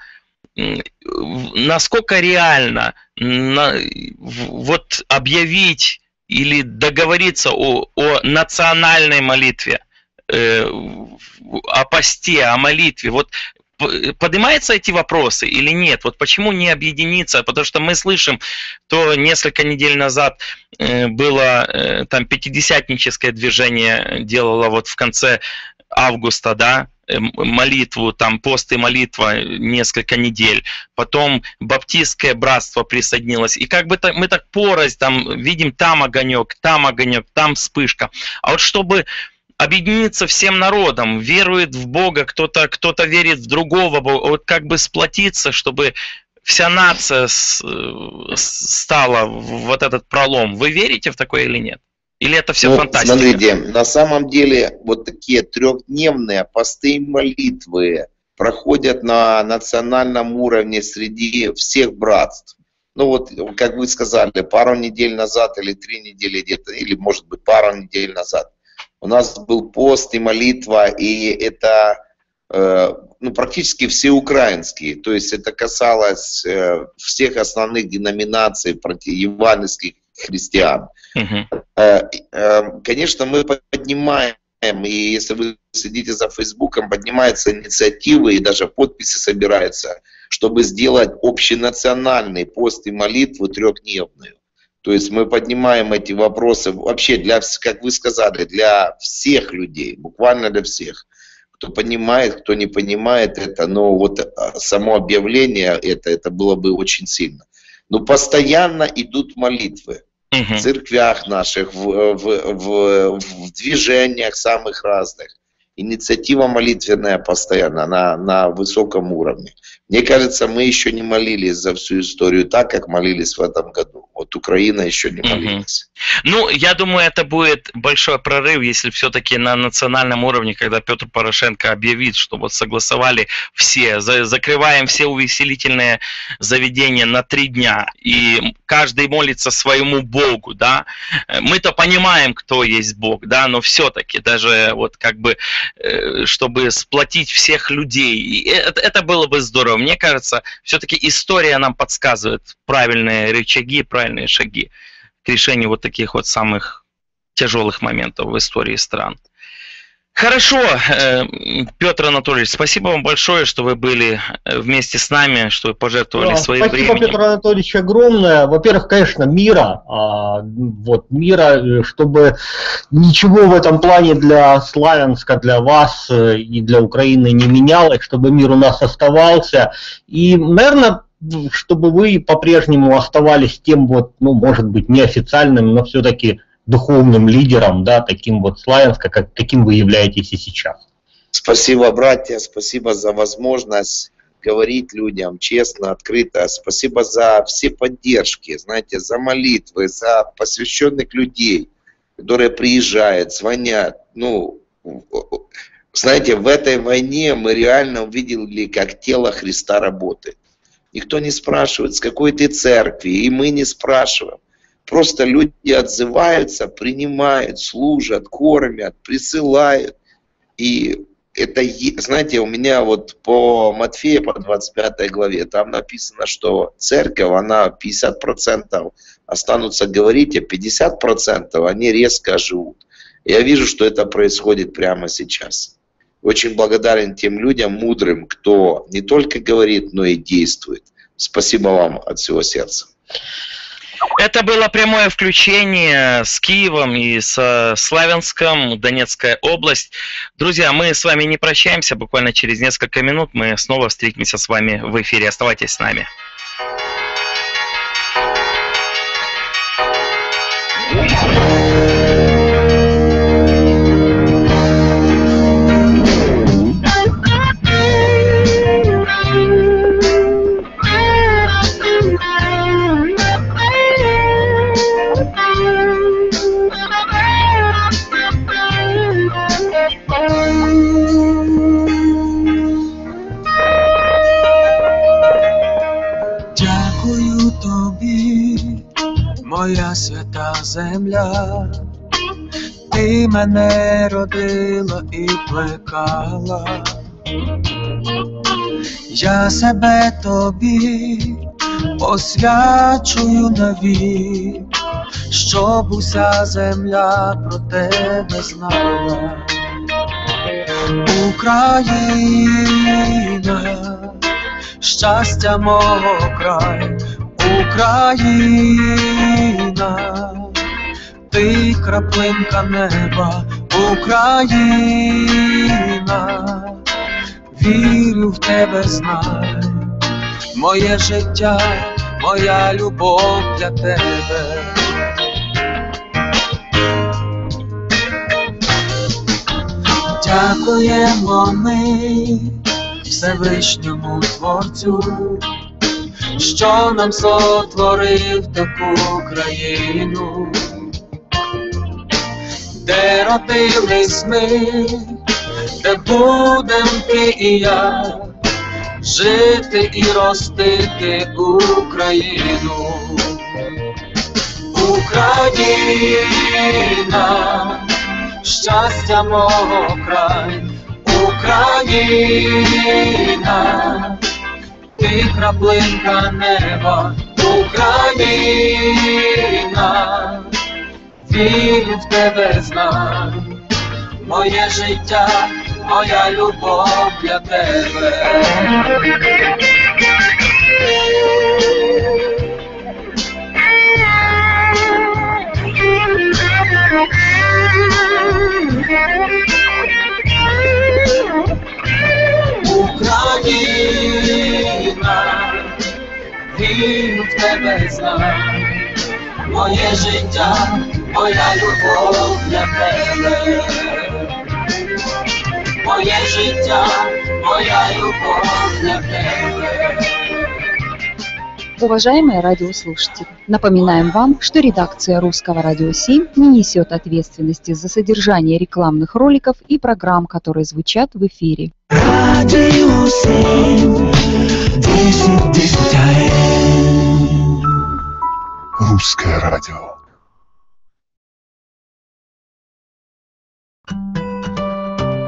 Speaker 12: насколько реально на- вот объявить или договориться о, о национальной молитве, э, о посте, о молитве. Вот поднимаются эти вопросы или нет? Вот почему не объединиться? Потому что мы слышим, то несколько недель назад э, было э, там пятидесятническое движение делало вот в конце августа, да, э, молитву, там пост и молитва несколько недель. Потом баптистское братство присоединилось. И как бы так, мы так порознь там видим там огонек, там огонек, там вспышка. А вот чтобы объединиться всем народом, верует в Бога, кто-то кто верит в другого Бога, вот как бы сплотиться, чтобы вся нация с- э, стала в вот этот пролом. Вы верите в такое или нет? Или это все
Speaker 17: Ну,
Speaker 12: фантастика?
Speaker 17: Смотрите, на самом деле вот такие трехдневные посты и молитвы проходят на национальном уровне среди всех братств. Ну вот, как вы сказали, пару недель назад или три недели где-то, или может быть пару недель назад, у нас был пост и молитва, и это э, ну, практически все украинские. То есть это касалось э, всех основных деноминаций проти- евангельских христиан. Э, э, Конечно, мы поднимаем, и если вы следите за Фейсбуком, поднимаются инициативы и даже подписи собираются, чтобы сделать общенациональный пост и молитву трехдневную. То есть мы поднимаем эти вопросы вообще для, как вы сказали, для всех людей, буквально для всех. Кто понимает, кто не понимает это, но вот а, само объявление это, это было бы очень сильно. Но постоянно идут молитвы в церквях наших, в, в, в, в движениях самых разных. Инициатива молитвенная постоянно, на, на высоком уровне. Мне кажется, мы еще не молились за всю историю так, как молились в этом году. Вот Украина еще не молилась.
Speaker 12: Ну, я думаю, это будет большой прорыв, если все-таки на национальном уровне, когда Петр Порошенко объявит, что вот согласовали все, за- закрываем все увеселительные заведения на три дня, и каждый молится своему Богу, да. Э, Мы-то понимаем, кто есть Бог, да, но все-таки даже вот как бы, э, чтобы сплотить всех людей, это, это было бы здорово. Мне кажется, все-таки история нам подсказывает правильные рычаги, правильные шаги к решению вот таких вот самых тяжелых моментов в истории стран. Хорошо, э, Петр Анатольевич, спасибо вам большое, что вы были э, вместе с нами, что вы пожертвовали
Speaker 16: Да,
Speaker 12: своим
Speaker 16: Спасибо,
Speaker 12: временем.
Speaker 16: Петр Анатольевич, огромное. Во-первых, конечно, мира, а, вот мира, э, чтобы ничего в этом плане для Славянска, для вас и для Украины не менялось, чтобы мир у нас оставался. И, наверное, чтобы вы по-прежнему оставались тем вот, ну, может быть, неофициальным, но все-таки духовным лидером, да, таким вот Славянска, как, каким вы являетесь и сейчас.
Speaker 17: Спасибо, братья, спасибо за возможность говорить людям честно, открыто. Спасибо за все поддержки, знаете, за молитвы, за посвященных людей, которые приезжают, звонят. Ну, знаете, в этой войне мы реально увидели, как тело Христа работает. Никто не спрашивает, с какой ты церкви, и мы не спрашиваем. Просто люди отзываются, принимают, служат, кормят, присылают. И это, знаете, у меня вот по Матфея, по 25 главе, там написано, что церковь, она 50% останутся говорить, а 50% они резко живут. Я вижу, что это происходит прямо сейчас. Очень благодарен тем людям мудрым, кто не только говорит, но и действует. Спасибо вам от всего сердца.
Speaker 12: Это было прямое включение с Киевом и с Славянском, Донецкая область. Друзья, мы с вами не прощаемся, буквально через несколько минут мы снова встретимся с вами в эфире. Оставайтесь с нами.
Speaker 2: Дякую моя свята земля, ти мене родила і плекала.
Speaker 18: Я себе тобі посвячую навік, щоб уся земля про тебе знала. Україна, щастя мого краю, Україна, ти краплинка неба, Україна, вірю в тебе, знай, моє життя, моя любов для тебе. Дякуємо ми Всевишньому Творцю, що нам сотворив таку країну, де родились ми, де будем ти і я жити і ростити Україну. Україна, щастя мого край, Україна, ти краплинка неба, Україна, вірю в тебе знай, моє життя, моя любов для тебе. Україна, вірю в тебе знай, моє життя, моя любов для тебе, моє життя, моя любов для тебе.
Speaker 19: Уважаемые радиослушатели, напоминаем вам, что редакция Русского радио 7 не несет ответственности за содержание рекламных роликов и программ, которые звучат в эфире.
Speaker 18: Радио 7, 10, 10 АМ.
Speaker 20: Русское радио.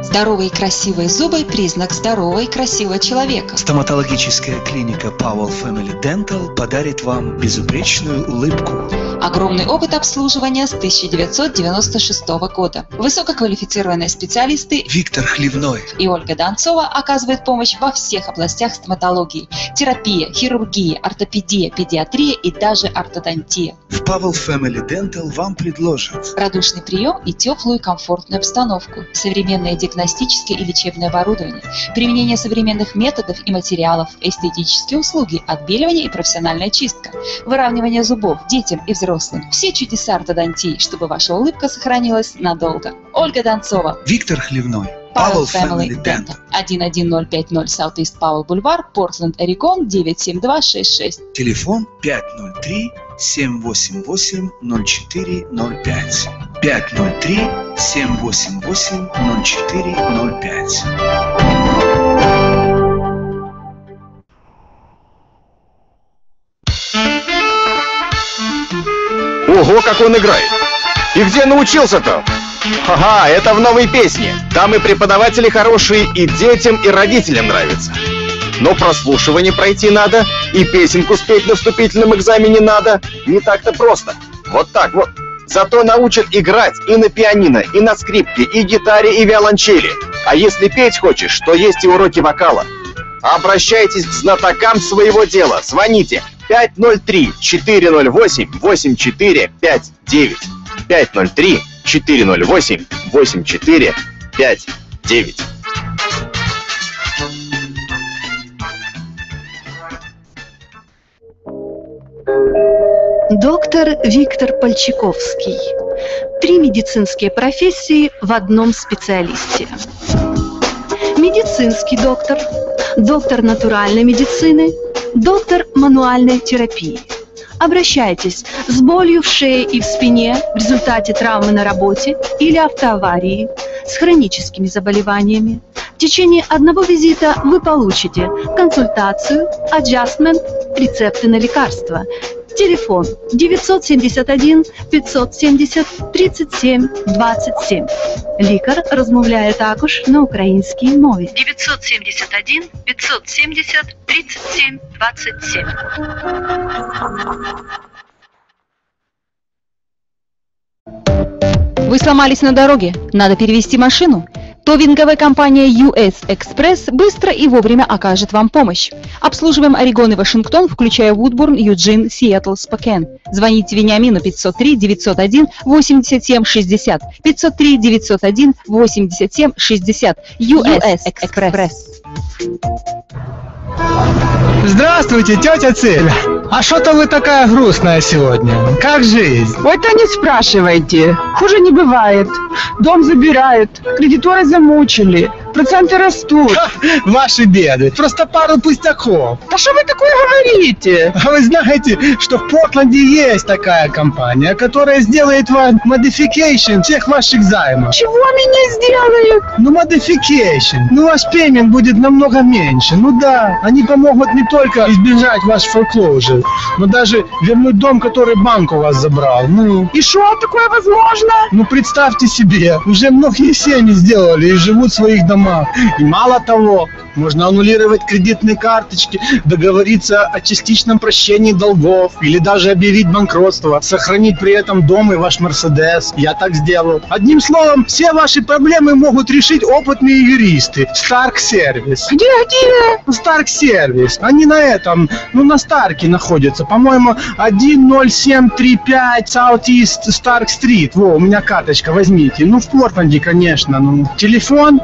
Speaker 1: Здоровые и красивые зубы – признак здорового и красивого человека.
Speaker 7: Стоматологическая клиника Powell Family Dental подарит вам безупречную улыбку.
Speaker 1: Огромный опыт обслуживания с 1996 года. Высококвалифицированные специалисты
Speaker 7: Виктор Хливной.
Speaker 1: и Ольга Донцова оказывают помощь во всех областях стоматологии. Терапия, хирургия, ортопедия, педиатрия и даже ортодонтия.
Speaker 7: В Powell Family Dental вам предложат
Speaker 1: Радушный прием и теплую комфортную обстановку. Современное диагностическое и лечебное оборудование. Применение современных методов и материалов. Эстетические услуги. Отбеливание и профессиональная чистка. Выравнивание зубов детям и взрослым. Все чудеса ортодонтии, чтобы ваша улыбка сохранилась надолго. Ольга Донцова.
Speaker 7: Виктор Хливной.
Speaker 1: Powell Family Dental. 11050 South East Powell Boulevard, Портленд, Орегон, 97266.
Speaker 7: Телефон 503 788 0405. 503 788 0405.
Speaker 21: Ого, как он играет! И где научился-то? Ага, это в новой песне. Там и преподаватели хорошие, и детям, и родителям нравится. Но прослушивание пройти надо, и песенку спеть на вступительном экзамене надо. Не так-то просто. Вот так вот. Зато научат играть и на пианино, и на скрипке, и гитаре, и виолончели. А если петь хочешь, то есть и уроки вокала. Обращайтесь к знатокам своего дела. Звоните 503-408-8459. 503-408-8459.
Speaker 3: Доктор Виктор Польчаковский. Три медицинские профессии в одном специалисте. Медицинский доктор, доктор натуральной медицины, доктор мануальной терапии. Обращайтесь с болью в шее и в спине в результате травмы на работе или автоаварии, с хроническими заболеваниями. В течение одного визита вы получите консультацию, аджастмент, рецепты на лекарства, Телефон 971 570 37 27. Лікар розмовляє також на українській мові. 971 570 37 27.
Speaker 1: Вы сломались на дороге? Надо перевести машину? Товинговая компания US Express быстро и вовремя окажет вам помощь. Обслуживаем Орегон и Вашингтон, включая Вудбурн, Юджин, Сиэтл, Спокен. Звоните Вениамину 503 901 87 60 503 901 87 60 US Express.
Speaker 22: Здравствуйте, тетя Цель. А что-то вы такая грустная сегодня. Как жизнь?
Speaker 23: Да не спрашивайте. Хуже не бывает. Дом забирают, кредиторы замучили, проценты растут.
Speaker 22: Ваши беды. Просто пару пустяков.
Speaker 23: Да что вы такое говорите?
Speaker 22: А вы знаете, что в Портленде есть такая компания, которая сделает вам modification всех ваших займов?
Speaker 23: Чего меня сделают?
Speaker 22: Ну, modification. Ну, ваш пеймент будет намного меньше. Ну да, они помогут не только избежать ваш foreclosure, но даже вернуть дом, который банк у вас забрал. Ну,
Speaker 23: И что, такое возможно?
Speaker 22: ну представьте себе, уже многие семьи сделали и живут в своих домах. И мало того, можно аннулировать кредитные карточки, договориться о частичном прощении долгов или даже объявить банкротство, сохранить при этом дом и ваш Мерседес. Я так сделал. Одним словом, все ваши проблемы могут решить опытные юристы. Старк Сервис.
Speaker 23: Где, где?
Speaker 22: Старк Сервис. Они на этом, ну на Старке находятся. По-моему, 10735 South East Stark Street. Во, у меня карточка, возьмите. Ну, в Портленде, конечно. Ну, телефон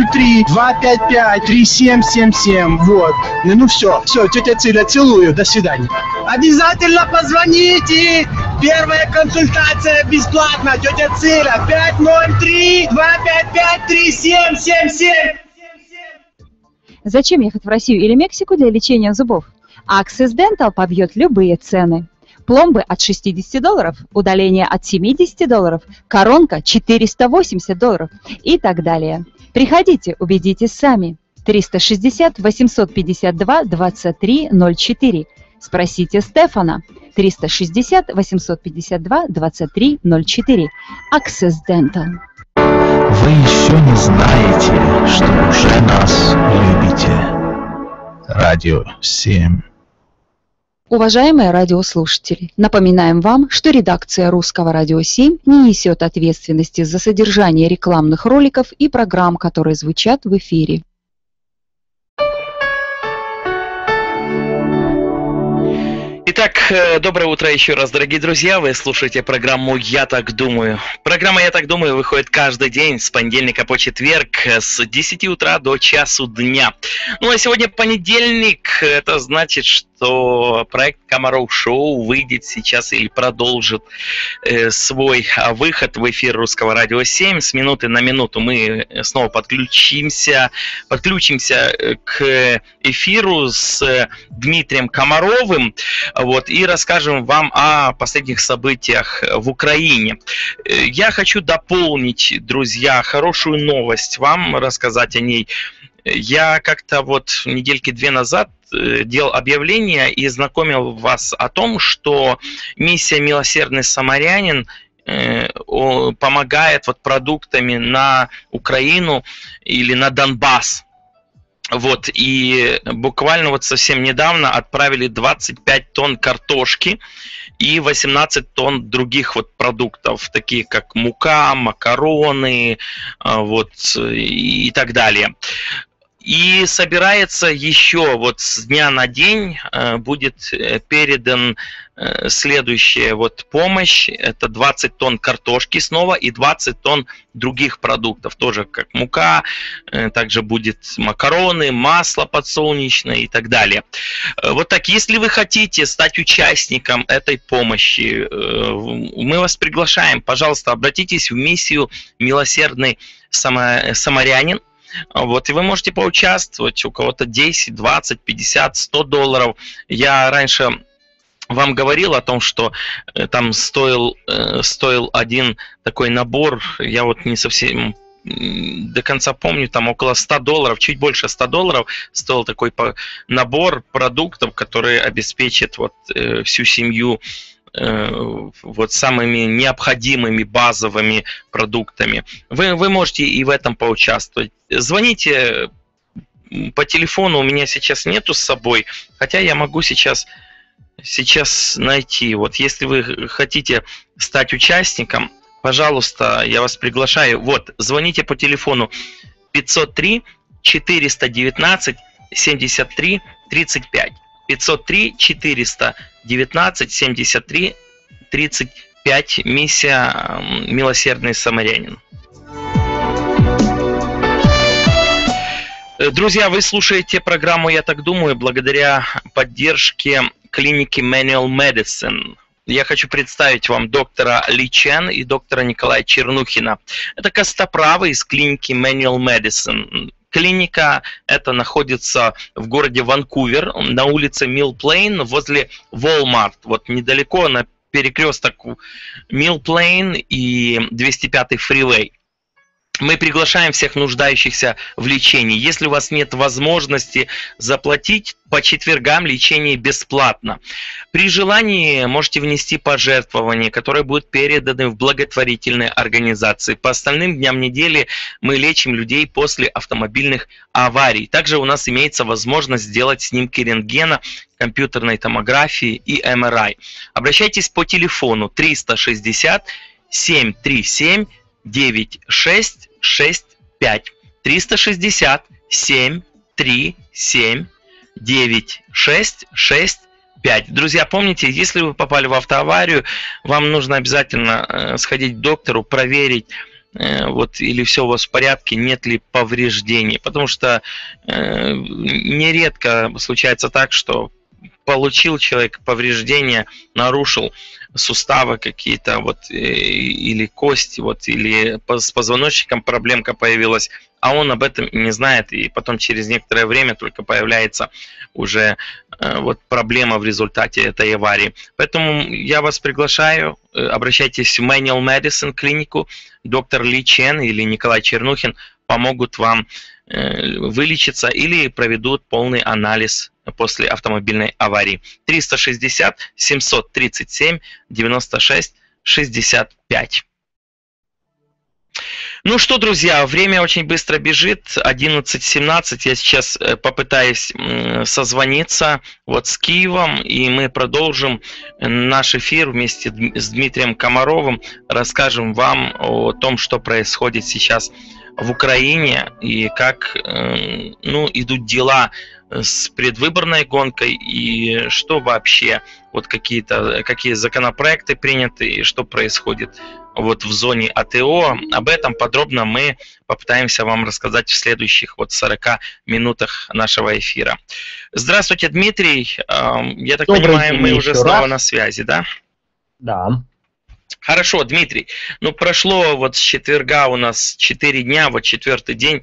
Speaker 22: 503 255 3777. Вот. Ну, ну все, все, тетя Циля, целую. До свидания. Обязательно позвоните. Первая консультация бесплатна. Тетя Циля 503 255 3777.
Speaker 1: Зачем ехать в Россию или Мексику для лечения зубов? Access Dental побьет любые цены. Пломбы от 60 долларов, удаление от 70 долларов, коронка 480 долларов и так далее. Приходите, убедитесь сами. 360 852 23 04. Спросите Стефана. 360 852 23 04. Access Dental.
Speaker 10: Вы еще не знаете, что уже нас любите. Радио 7.
Speaker 1: Уважаемые радиослушатели, напоминаем вам, что редакция Русского радио 7 не несет ответственности за содержание рекламных роликов и программ, которые звучат в эфире.
Speaker 12: Итак, э, доброе утро еще раз, дорогие друзья. Вы слушаете программу «Я так думаю». Программа «Я так думаю» выходит каждый день с понедельника по четверг с 10 утра до часу дня. Ну а сегодня понедельник, это значит, что проект Комаров Шоу выйдет сейчас или продолжит э, свой а, выход в эфир Русского радио 7. С минуты на минуту мы снова подключимся, подключимся э, к эфиру с э, Дмитрием Комаровым вот, и расскажем вам о последних событиях в Украине. Э, Я хочу дополнить, друзья, хорошую новость вам, рассказать о ней. Я как-то вот недельки две назад э, делал объявление и знакомил вас о том, что миссия «Милосердный самарянин» э, помогает вот продуктами на Украину или на Донбасс. Вот, и буквально вот совсем недавно отправили 25 тонн картошки и 18 тонн других вот продуктов, такие как мука, макароны, а, вот, и так далее. И собирается еще вот с дня на день э, будет э, передан э, следующая вот помощь. Это 20 тонн картошки снова и 20 тонн других продуктов. Тоже как мука, также будет макароны, масло подсолнечное и так далее. Вот так, если вы хотите стать участником этой помощи, мы вас приглашаем. Пожалуйста, обратитесь в миссию «Милосердный самарянин». Вот, и вы можете поучаствовать, у кого-то 10, 20, 50, 100 долларов. Я раньше вам говорил о том, что э, там стоил, э, стоил один такой набор, я вот не совсем до конца помню, там около 100 долларов, чуть больше 100 долларов стоил такой набор продуктов, который обеспечит вот э, всю семью вот самыми необходимыми базовыми продуктами. Вы, вы можете и в этом поучаствовать. Звоните по телефону, у меня сейчас нету с собой, хотя я могу сейчас сейчас найти. Вот если вы хотите стать участником, пожалуйста, я вас приглашаю. Вот, звоните по телефону 503 419 73 35. 503 419 73 35. Миссия «Милосердный самарянин». Э, Друзья, вы слушаете программу «Я так думаю» благодаря поддержке клиники Manual Medicine. Я хочу представить вам доктора Ли Чен и доктора Николая Чернухина. Это костоправы из клиники Manual Medicine. Клиника эта находится в городе Ванкувер на улице Милл Плейн возле Walmart. Вот недалеко на перекресток Милл Плейн и 205 фривей. Мы приглашаем всех нуждающихся в лечении. Если у вас нет возможности заплатить, по четвергам лечение бесплатно. При желании можете внести пожертвование, которое будет передано в благотворительные организации. По остальным дням недели мы лечим людей после автомобильных аварий. Также у нас имеется возможность сделать снимки рентгена, компьютерной томографии и МРИ. Обращайтесь по телефону 360 737 9665 360 737 9665. Друзья, помните, если вы попали в автоаварию, вам нужно обязательно э, сходить к доктору, проверить, э, вот или все у вас в порядке, нет ли повреждений, потому что э, нередко случается так, что получил человек повреждения, нарушил суставы какие-то, вот, э, или кости, вот, или с позвоночником проблемка появилась, а он об этом не знает, и потом через некоторое время только появляется уже э, вот проблема в результате этой аварии. Поэтому я вас приглашаю, э, обращайтесь в Manual Medicine клинику, доктор Ли Чен или Николай Чернухин помогут вам э, вылечиться или проведут полный анализ после автомобильной аварии. 360 737 96 65. Ну что, друзья, время очень быстро бежит. 11.17. Я сейчас э, попытаюсь созвониться вот с Киевом, и мы продолжим наш эфир вместе с Дмитрием Комаровым. Расскажем вам о том, что происходит сейчас в Украине и как э, ну, идут дела с предвыборной гонкой и что вообще вот какие-то какие законопроекты приняты и что происходит вот в зоне АТО. Об этом подробно мы попытаемся вам рассказать в следующих вот 40 минутах нашего эфира. Здравствуйте, Дмитрий. Эм, Я так
Speaker 16: Добрый
Speaker 12: понимаю, мы уже
Speaker 16: еще
Speaker 12: снова
Speaker 16: раз.
Speaker 12: на связи, да?
Speaker 16: Да.
Speaker 12: Хорошо, Дмитрий. Ну, прошло вот с четверга у нас 4 дня, вот четвертый день.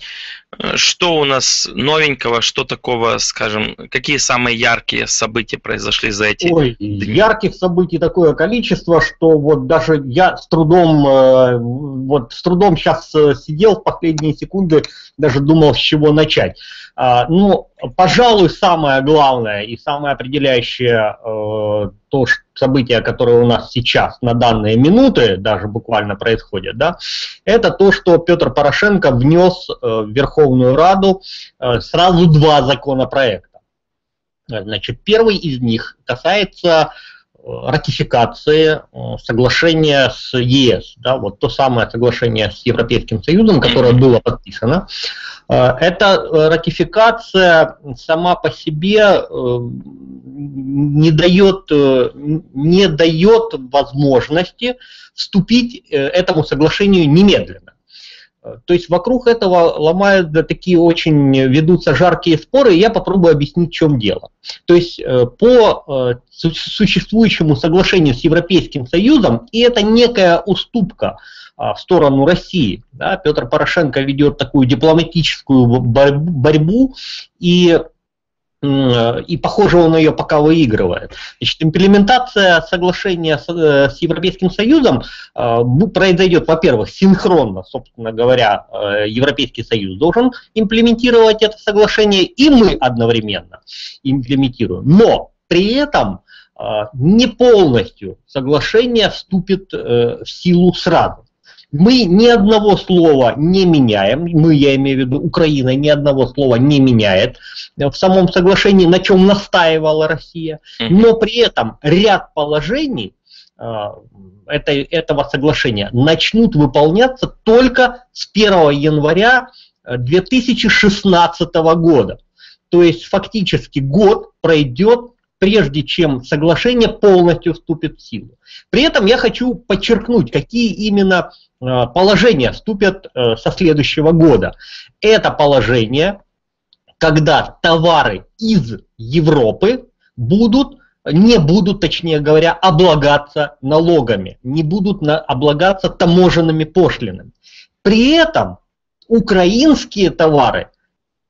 Speaker 12: Э, Что у нас новенького, что такого, скажем, какие самые яркие события произошли за эти
Speaker 16: Ой, ярких событий такое количество, что вот даже я с трудом, э, вот с трудом сейчас сидел в последние секунды, даже думал, с чего начать. А, Ну, пожалуй, самое главное и самое определяющее э, то событие, которое у нас сейчас на данные минуты, даже буквально происходит, да, это то, что Петр Порошенко внес э, в Верховную Раду э, сразу два законопроекта. Значит, первый из них касается э, ратификации э, соглашения с ЕС, да, вот то самое соглашение с Европейским Союзом, которое было подписано. Эта ратификация сама по себе не дает, не дает возможности вступить этому соглашению немедленно. Э, То есть вокруг этого ломают да, такие очень ведутся жаркие споры, и я попробую объяснить, в чем дело. То есть э, по э, су- существующему соглашению с Европейским Союзом, и это некая уступка а, в сторону России. Да, Петр Порошенко ведет такую дипломатическую бор- борьбу, и И, похоже, он ее пока выигрывает. Значит, имплементация соглашения с, э, с Европейским Союзом э, произойдет, во-первых, синхронно, собственно говоря, э, Европейский Союз должен имплементировать это соглашение, и мы одновременно имплементируем. Но при этом э, не полностью соглашение вступит э, в силу сразу. Мы ни одного слова не меняем, мы, я имею в виду, Украина ни одного слова не меняет. В самом соглашении, на чем настаивала Россия, но при этом ряд положений а, этой, этого соглашения начнут выполняться только с 1 января э, 2016 года. То есть фактически год пройдет, прежде чем соглашение полностью вступит в силу. При этом я хочу подчеркнуть, какие именно э, положения вступят э, со следующего года. Это положение, когда товары из Европы будут не будут, точнее говоря, облагаться налогами, не будут на, облагаться таможенными пошлинами. При этом украинские товары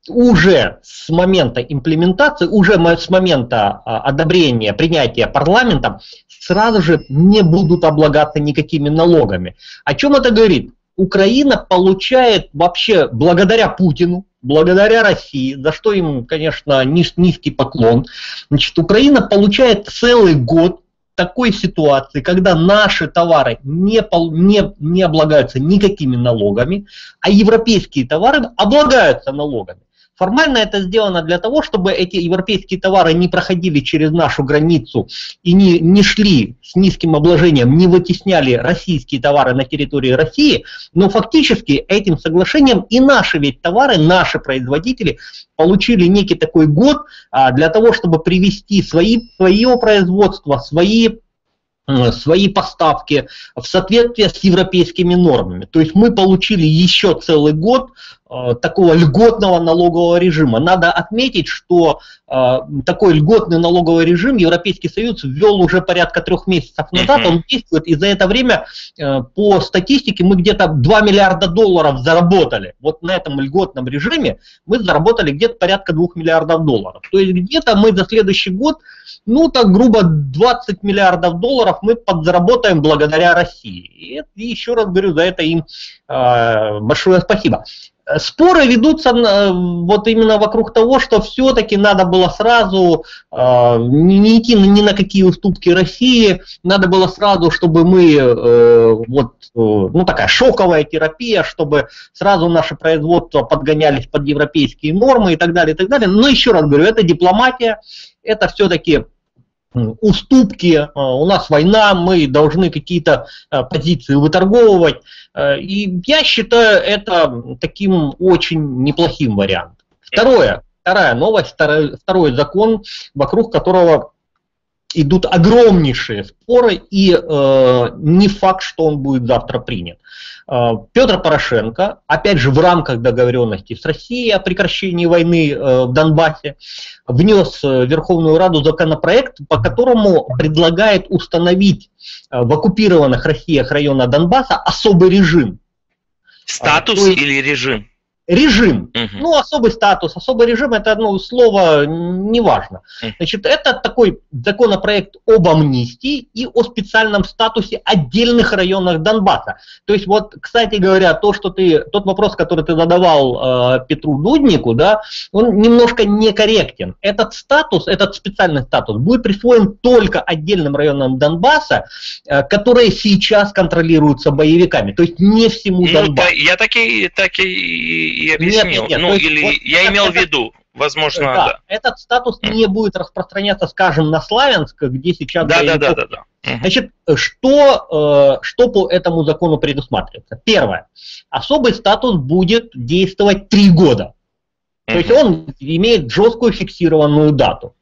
Speaker 16: уже с момента имплементации, уже с момента а, одобрения, принятия парламентом, сразу же не будут облагаться никакими налогами. О чем это говорит? Украина получает вообще благодаря Путину, благодаря России, за что им, конечно, низ- низкий поклон. Значит, Украина получает целый год такой ситуации, когда наши товары не, не, не облагаются никакими налогами, а европейские товары облагаются налогами. Формально это сделано для того, чтобы эти европейские товары не проходили через нашу границу и не, не шли с низким обложением, не вытесняли российские товары на территории России, но фактически этим соглашением и наши ведь товары, наши производители получили некий такой год а, для того, чтобы привести свои, свое производство, свои свои поставки в соответствии с европейскими нормами. То есть мы получили еще целый год такого льготного налогового режима. Надо отметить, что э, такой льготный налоговый режим Европейский Союз ввел уже порядка трех месяцев назад, он действует, и за это время э, по статистике мы где-то 2 миллиарда долларов заработали. Вот на этом льготном режиме мы заработали где-то порядка 2 миллиардов долларов. То есть где-то мы за следующий год, ну так грубо 20 миллиардов долларов мы подзаработаем благодаря России. И, и еще раз говорю, за это им э, большое спасибо. Споры ведутся э, вот именно вокруг того, что все-таки надо было сразу э, не, идти ни на какие уступки России, надо было сразу, чтобы мы, э, вот, ну такая шоковая терапия, чтобы сразу наше производство подгонялись под европейские нормы и так далее, и так далее. Но еще раз говорю, это дипломатия, это все-таки уступки, э, у нас война, мы должны какие-то э, позиции выторговывать. Э, И я считаю это таким очень неплохим вариантом. Второе, вторая новость, второй, второй закон, вокруг которого идут огромнейшие споры, и э, не факт, что он будет завтра принят. Э, Петр Порошенко, опять же в рамках договоренности с Россией о прекращении войны э, в Донбассе, внес в Верховную Раду законопроект, по которому предлагает установить э, в оккупированных Россиях районах Донбасса особый режим.
Speaker 12: Статус
Speaker 16: А, есть-
Speaker 12: или режим?
Speaker 16: Режим.
Speaker 12: Мгм.
Speaker 16: Ну, особый статус, особый режим, это одно слово неважно. Значит, это такой законопроект об амнистии и о специальном статусе отдельных районах Донбасса. То есть, вот, кстати говоря, то, что ты, тот вопрос, который ты задавал э, Петру Дуднику, да, он немножко некорректен. Этот статус, этот специальный статус будет присвоен только отдельным районам Донбасса, э, которые сейчас контролируются боевиками, то есть не всему
Speaker 12: Ну,
Speaker 16: Донбассу.
Speaker 12: да, я так и, так и, и объяснил.
Speaker 16: нет, нет,
Speaker 12: ну,
Speaker 16: то есть
Speaker 12: или
Speaker 16: вот
Speaker 12: я
Speaker 16: это-
Speaker 12: имел в виду, возможно,
Speaker 16: Да,
Speaker 12: да.
Speaker 16: этот статус не будет распространяться, скажем, на Славянск, где сейчас...
Speaker 12: Да, да, да, да, да.
Speaker 16: Значит, что, э, что по этому закону предусматривается? Первое. Особый статус будет действовать три года. То есть он имеет жесткую фиксированную дату.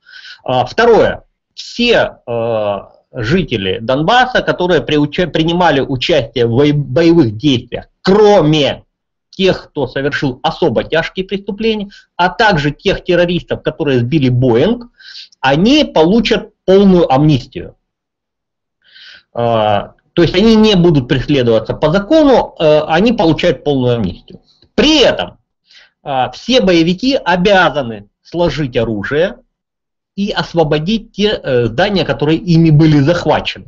Speaker 16: А, Второе. Все э, жители Донбасса, которые принимали участие в бо- боевых действиях, кроме тех, кто совершил особо тяжкие преступления, а также тех террористов, которые сбили Боинг, они получат полную амнистию. А, То есть они не будут преследоваться по закону, э, они получают полную амнистию. При этом а, все боевики обязаны сложить оружие и освободить те э, здания, которые ими были захвачены.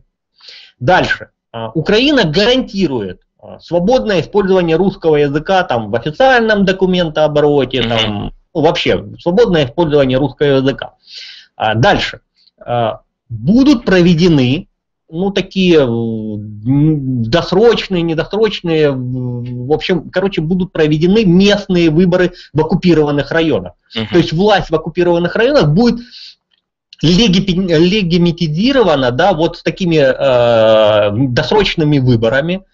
Speaker 16: Дальше. А, Украина гарантирует свободное использование русского языка там, в официальном документообороте, там, ну, вообще свободное использование русского языка. А, Дальше. А, Будут проведены ну, такие м, досрочные, недосрочные, в общем, короче, будут проведены местные выборы в оккупированных районах. То есть власть в оккупированных районах будет легимитизирована, да, вот с такими э, досрочными выборами,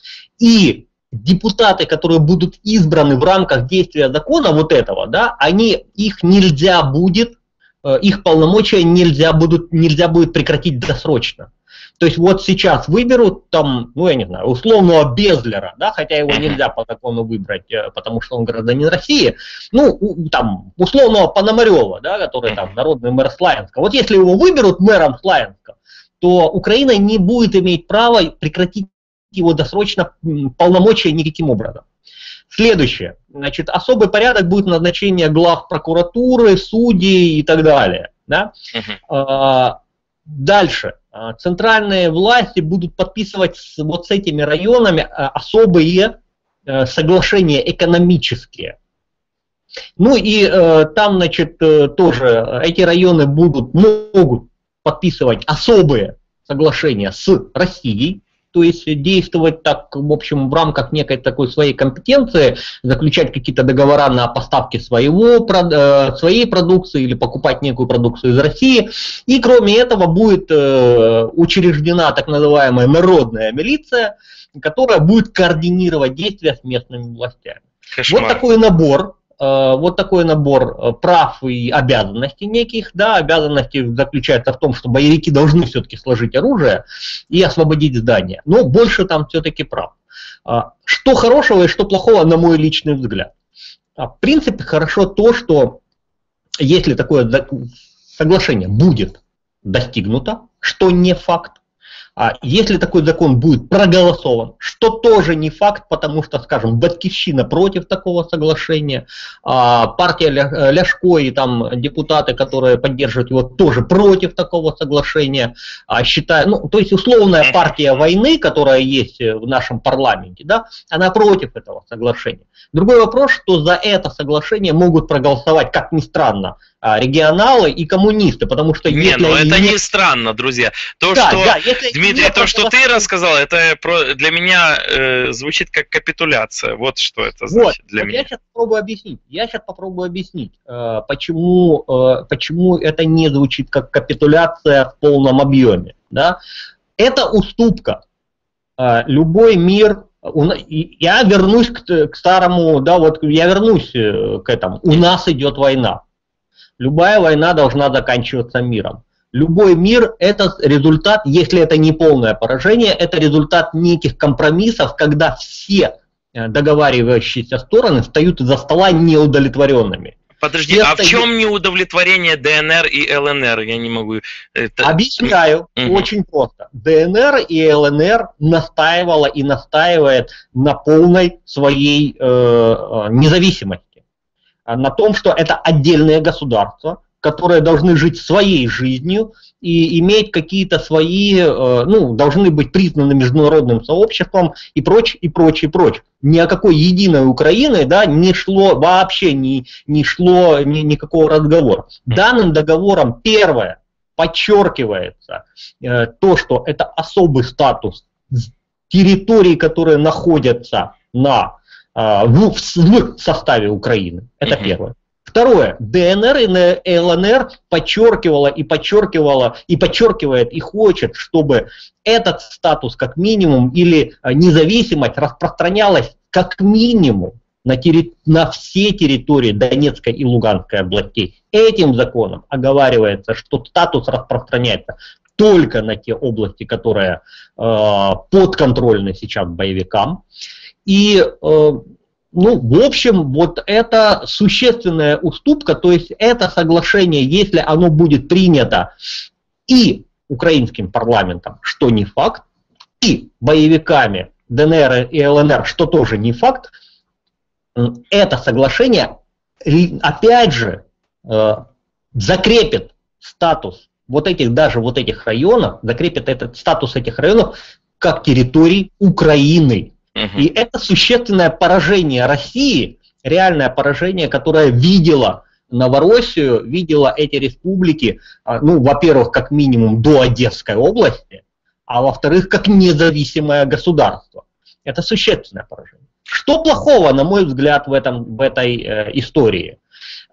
Speaker 16: и депутаты, которые будут избраны в рамках действия закона вот этого, да, они, их нельзя будет, э, их полномочия нельзя, будут, нельзя будет прекратить досрочно. То есть вот сейчас выберут там, ну я не знаю, условного Безлера, да, хотя его нельзя по закону выбрать, э, потому что он гражданин России, ну там условного Пономарева, да, который там народный мэр Славянска. Вот если его выберут мэром Славянска, то Украина не будет иметь права прекратить его досрочно полномочия никаким образом. Следующее. Значит, особый порядок будет назначение глав прокуратуры, судей и так далее. Да? А, Дальше. А, Центральные власти будут подписывать с, вот с этими районами а, особые э, соглашения экономические. Ну и э, там, значит, э, тоже эти районы будут, могут подписывать особые соглашения с Россией, то есть действовать так, в общем, в рамках некой такой своей компетенции, заключать какие-то договора на поставки своего, э, своей продукции или покупать некую продукцию из России. И кроме этого будет э, учреждена так называемая народная милиция, которая будет координировать действия с местными властями.
Speaker 12: Кошмар.
Speaker 16: Вот такой набор, вот такой набор э, прав и обязанностей неких, да, обязанности заключаются в том, что боевики должны все-таки сложить оружие и освободить здание. Но больше там все-таки прав. А, Что хорошего и что плохого, на мой личный взгляд? А, В принципе, хорошо то, что если такое соглашение будет достигнуто, что не факт, а если такой закон будет проголосован, что тоже не факт, потому что, скажем, Батькивщина против такого соглашения, а партия Ля- э, Ляшко и там депутаты, которые поддерживают его, тоже против такого соглашения, а считая, ну, то есть условная партия войны, которая есть э, в нашем парламенте, да, она против этого соглашения. Другой вопрос, что за это соглашение могут проголосовать, как ни странно, регионалы и коммунисты, потому что
Speaker 12: Не, ну это
Speaker 16: не-
Speaker 12: странно, друзья. То,
Speaker 16: Да,
Speaker 12: что
Speaker 16: да, если
Speaker 12: Дмитрий, то, что ты рассказал, это про- для меня э, звучит как капитуляция. Вот что это
Speaker 16: Вот,
Speaker 12: значит для
Speaker 16: вот
Speaker 12: меня.
Speaker 16: я сейчас попробую объяснить. Я сейчас попробую объяснить, э, почему, э, почему это не звучит как капитуляция в полном объеме. Да? Это уступка. Э, Любой мир, я вернусь к, к старому, да, вот я вернусь э, к этому. У нас идет война. Любая война должна заканчиваться миром. Любой мир – это результат, если это не полное поражение, это результат неких компромиссов, когда все э, договаривающиеся стороны встают из-за стола неудовлетворенными.
Speaker 12: Подожди,
Speaker 16: Все
Speaker 12: а в чем неудовлетворение ДНР и ЛНР? Я не могу. Это...
Speaker 16: Объясняю,
Speaker 12: Мгм.
Speaker 16: очень просто. ДНР и ЛНР настаивала и настаивает на полной своей э, э, независимости. А На том, что это отдельные государства, которые должны жить своей жизнью и иметь какие-то свои, э, ну, должны быть признаны международным сообществом и прочее, и прочее, и прочее. Ни о какой единой Украины да, не шло, вообще не, не шло ни, никакого разговора. Данным договором первое, подчеркивается э, то, что это особый статус территорий, которые находятся на, э, в, в составе Украины. Это первое. Второе. ДНР и ЛНР подчеркивала и подчеркивала и подчеркивает и хочет, чтобы этот статус как минимум или э, независимость распространялась как минимум на, терри- на все территории Донецкой и Луганской областей. Этим законом оговаривается, что статус распространяется только на те области, которые э, подконтрольны сейчас боевикам. И, э, ну, в общем, вот это существенная уступка, то есть это соглашение, если оно будет принято и украинским парламентом, что не факт, и боевиками ДНР и ЛНР, что тоже не факт, это соглашение, опять же, э, закрепит статус вот этих, даже вот этих районов, закрепит этот статус этих районов как территорий Украины. И это существенное поражение России, реальное поражение, которое видела Новороссию, видела эти республики, а, ну, во-первых, как минимум до Одесской области, а во-вторых, как независимое государство. Это существенное поражение. Что плохого, на мой взгляд, в, этом, в этой э, истории?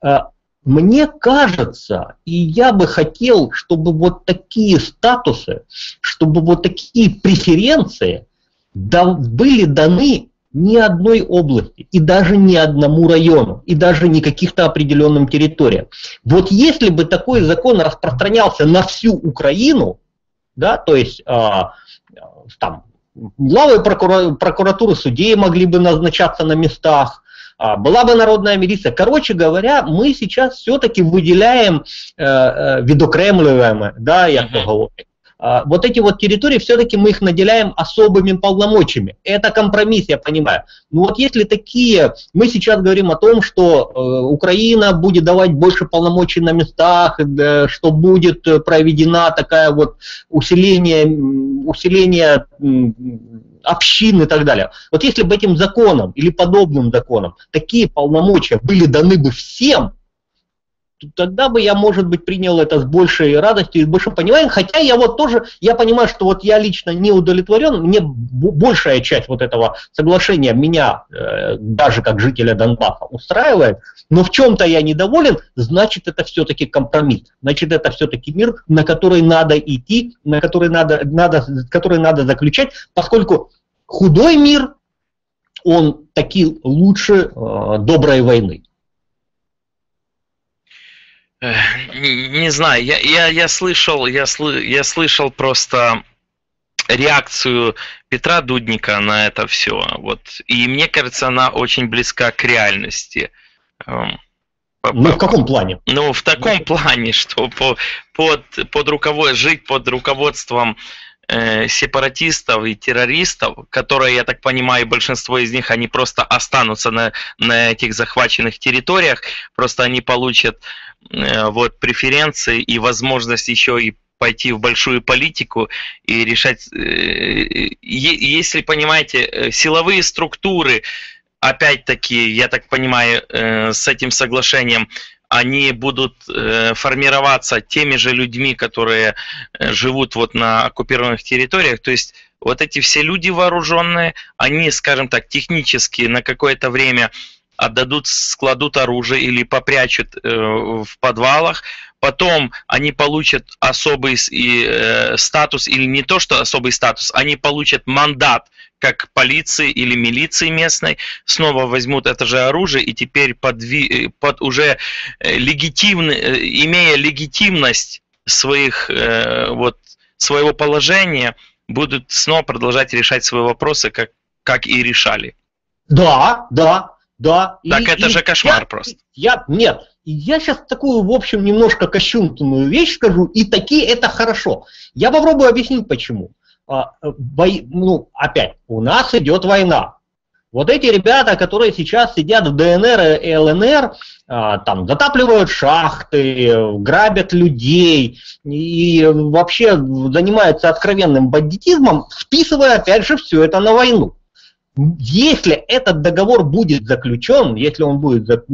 Speaker 16: Э, мне кажется, и я бы хотел, чтобы вот такие статусы, чтобы вот такие преференции да, были даны ни одной области, и даже ни одному району, и даже не каких-то определенным территориям. Вот если бы такой закон распространялся на всю Украину, да, то есть а, там главы прокура, прокуратуры судей могли бы назначаться на местах, а, была бы народная милиция. Короче говоря, мы сейчас все-таки выделяем, э, э, видокремливаем, да, я говорю, а, вот эти вот территории, все-таки мы их наделяем особыми полномочиями. Это компромисс, я понимаю. Но вот если такие, мы сейчас говорим о том, что э, Украина будет давать больше полномочий на местах, э, что будет проведена такая вот усиление, усиление общин и так далее. Вот если бы этим законом или подобным законом такие полномочия были даны бы всем, тогда бы я, может быть, принял это с большей радостью и с большим пониманием, хотя я вот тоже, я понимаю, что вот я лично не удовлетворен, мне большая часть вот этого соглашения меня, э, даже как жителя Донбасса, устраивает, но в чем-то я недоволен, значит, это все-таки компромисс, значит, это все-таки мир, на который надо идти, на который надо, надо, который надо заключать, поскольку худой мир, он таки лучше э, доброй войны.
Speaker 12: Не, не знаю, я, я, я слышал, я, сл, я слышал просто реакцию Петра Дудника на это все. Вот. И мне кажется, она очень близка к реальности.
Speaker 16: Эм, ну, в каком плане?
Speaker 12: Ну, в таком плане, что по, под, под руковод... жить под руководством э, сепаратистов и террористов, которые, я так понимаю, большинство из них, они просто останутся на, на этих захваченных территориях, просто они получат вот преференции и возможность еще и пойти в большую политику и решать, э, если понимаете, э, силовые структуры, опять-таки, я так понимаю, э, с этим соглашением они будут э, формироваться теми же людьми, которые э, живут вот на оккупированных территориях. То есть вот эти все люди вооруженные, они, скажем так, технически на какое-то время отдадут, складут оружие или попрячут э, в подвалах, потом они получат особый и, э, статус, или не то, что особый статус, они получат мандат как полиции или милиции местной, снова возьмут это же оружие и теперь подви, под уже э, легитимно, э, имея легитимность своих, э, вот, своего положения, будут снова продолжать решать свои вопросы, как, как и решали.
Speaker 16: Да, да, да.
Speaker 12: Так и, это и же кошмар
Speaker 16: я,
Speaker 12: просто.
Speaker 16: Я, нет, я сейчас такую, в общем, немножко кощунственную вещь скажу, и такие это хорошо. Я попробую объяснить, почему. А, бой, ну, опять, у нас идет война. Вот эти ребята, которые сейчас сидят в ДНР и ЛНР, а, там затапливают шахты, грабят людей и вообще занимаются откровенным бандитизмом, списывая опять же все это на войну. Если этот договор будет заключен, если он будет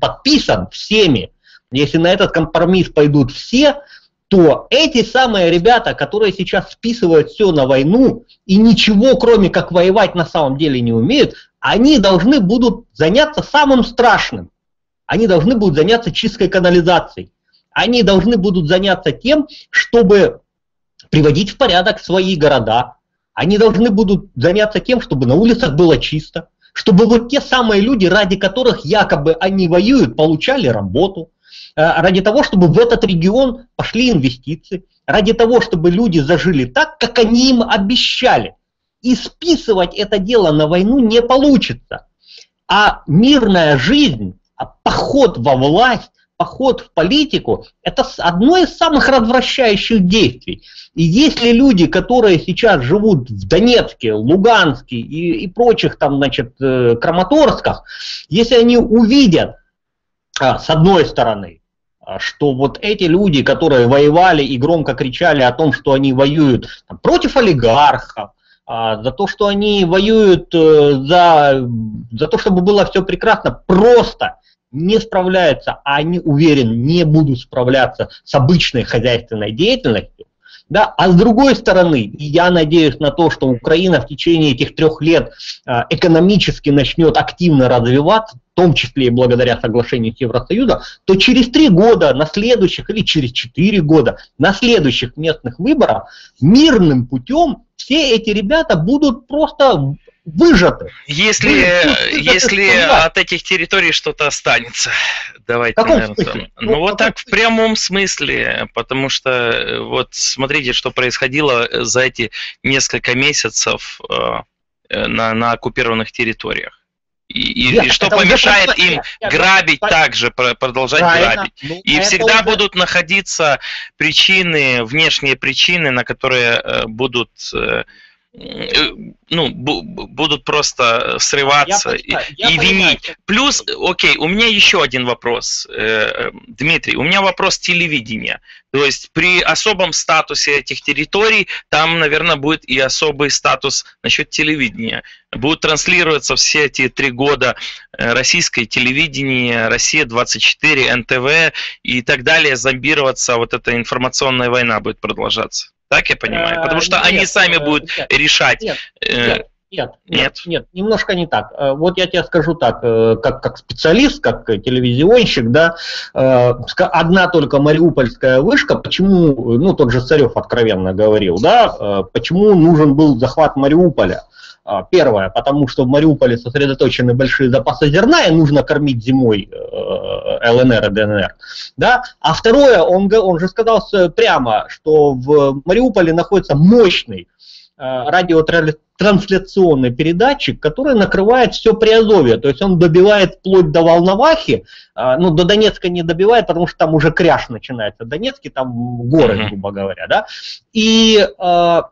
Speaker 16: подписан всеми, если на этот компромисс пойдут все, то эти самые ребята, которые сейчас списывают все на войну и ничего кроме как воевать на самом деле не умеют, они должны будут заняться самым страшным. Они должны будут заняться чисткой канализацией. Они должны будут заняться тем, чтобы приводить в порядок свои города. Они должны будут заняться тем, чтобы на улицах было чисто, чтобы вот те самые люди, ради которых якобы они воюют, получали работу, Э, ради того, чтобы в этот регион пошли инвестиции, ради того, чтобы люди зажили так, как они им обещали. И списывать это дело на войну не получится. А мирная жизнь, а поход во власть, поход в политику – это одно из самых развращающих действий. И если люди, которые сейчас живут в Донецке, Луганске и, и прочих там, значит, э, Краматорсках, если они увидят, а, с одной стороны, а, что вот эти люди, которые воевали и громко кричали о том, что они воюют против олигархов, а, за то, что они воюют э, за, за то, чтобы было все прекрасно, просто не справляются, а они, уверен, не будут справляться с обычной хозяйственной деятельностью, да, а с другой стороны, я надеюсь на то, что Украина в течение этих трех лет э, экономически начнет активно развиваться, в том числе и благодаря соглашению с Евросоюзом, то через три года на следующих или через четыре года на следующих местных выборах мирным путем все эти ребята будут просто выжаты.
Speaker 12: Если,
Speaker 16: Вы-
Speaker 12: если
Speaker 16: это
Speaker 12: от этих территорий что-то останется, давайте,
Speaker 16: каком
Speaker 12: наверное,
Speaker 16: смысле? Ну,
Speaker 12: Ну, вот так в прямом смысле, потому что э, вот смотрите, что происходило за эти несколько месяцев э, э, на, на оккупированных территориях. И,
Speaker 16: Нет,
Speaker 12: и что
Speaker 16: это
Speaker 12: помешает
Speaker 16: просто-
Speaker 12: им
Speaker 16: нет, нет,
Speaker 12: грабить
Speaker 16: ну,
Speaker 12: также, про- продолжать
Speaker 16: Правильно.
Speaker 12: грабить.
Speaker 16: Ну,
Speaker 12: И
Speaker 16: это
Speaker 12: всегда
Speaker 16: уже-
Speaker 12: будут находиться причины, внешние причины, на которые э, будут э, э, ну, бу- бу- будут просто срываться
Speaker 16: Я
Speaker 12: и,
Speaker 16: я
Speaker 12: и
Speaker 16: понимаю.
Speaker 12: винить. Плюс, окей, у меня еще один вопрос, э, э, Дмитрий, у меня вопрос телевидения. То есть при особом статусе этих территорий там, наверное, будет и особый статус насчет телевидения. Будут транслироваться все эти три года э, российское телевидение, Россия-24, НТВ и так далее, зомбироваться, вот эта информационная война будет продолжаться. Так я понимаю?
Speaker 16: Э,
Speaker 12: Потому что
Speaker 16: нет,
Speaker 12: они сами
Speaker 16: э,
Speaker 12: будут
Speaker 16: нет,
Speaker 12: решать.
Speaker 16: Нет,
Speaker 12: э,
Speaker 16: нет, нет, нет, нет, немножко не так. Э, Вот я тебе скажу так, э, как, как специалист, как э, телевизионщик, да, э, одна только мариупольская вышка, почему, э, ну, тот же Царев откровенно говорил, да, э, почему нужен был захват Мариуполя. А, Первое, потому что в Мариуполе сосредоточены большие запасы зерна, и нужно кормить зимой э, ЛНР и ДНР. Да? А второе, он, он же сказал прямо, что в Мариуполе находится мощный э, радиотрансляционный передатчик, который накрывает все Приазовье. То есть он добивает вплоть до Волновахи, ну, до Донецка не добивает, потому что там уже кряж начинается. Донецкий там горы,
Speaker 12: Мгм.
Speaker 16: грубо говоря, да. И э,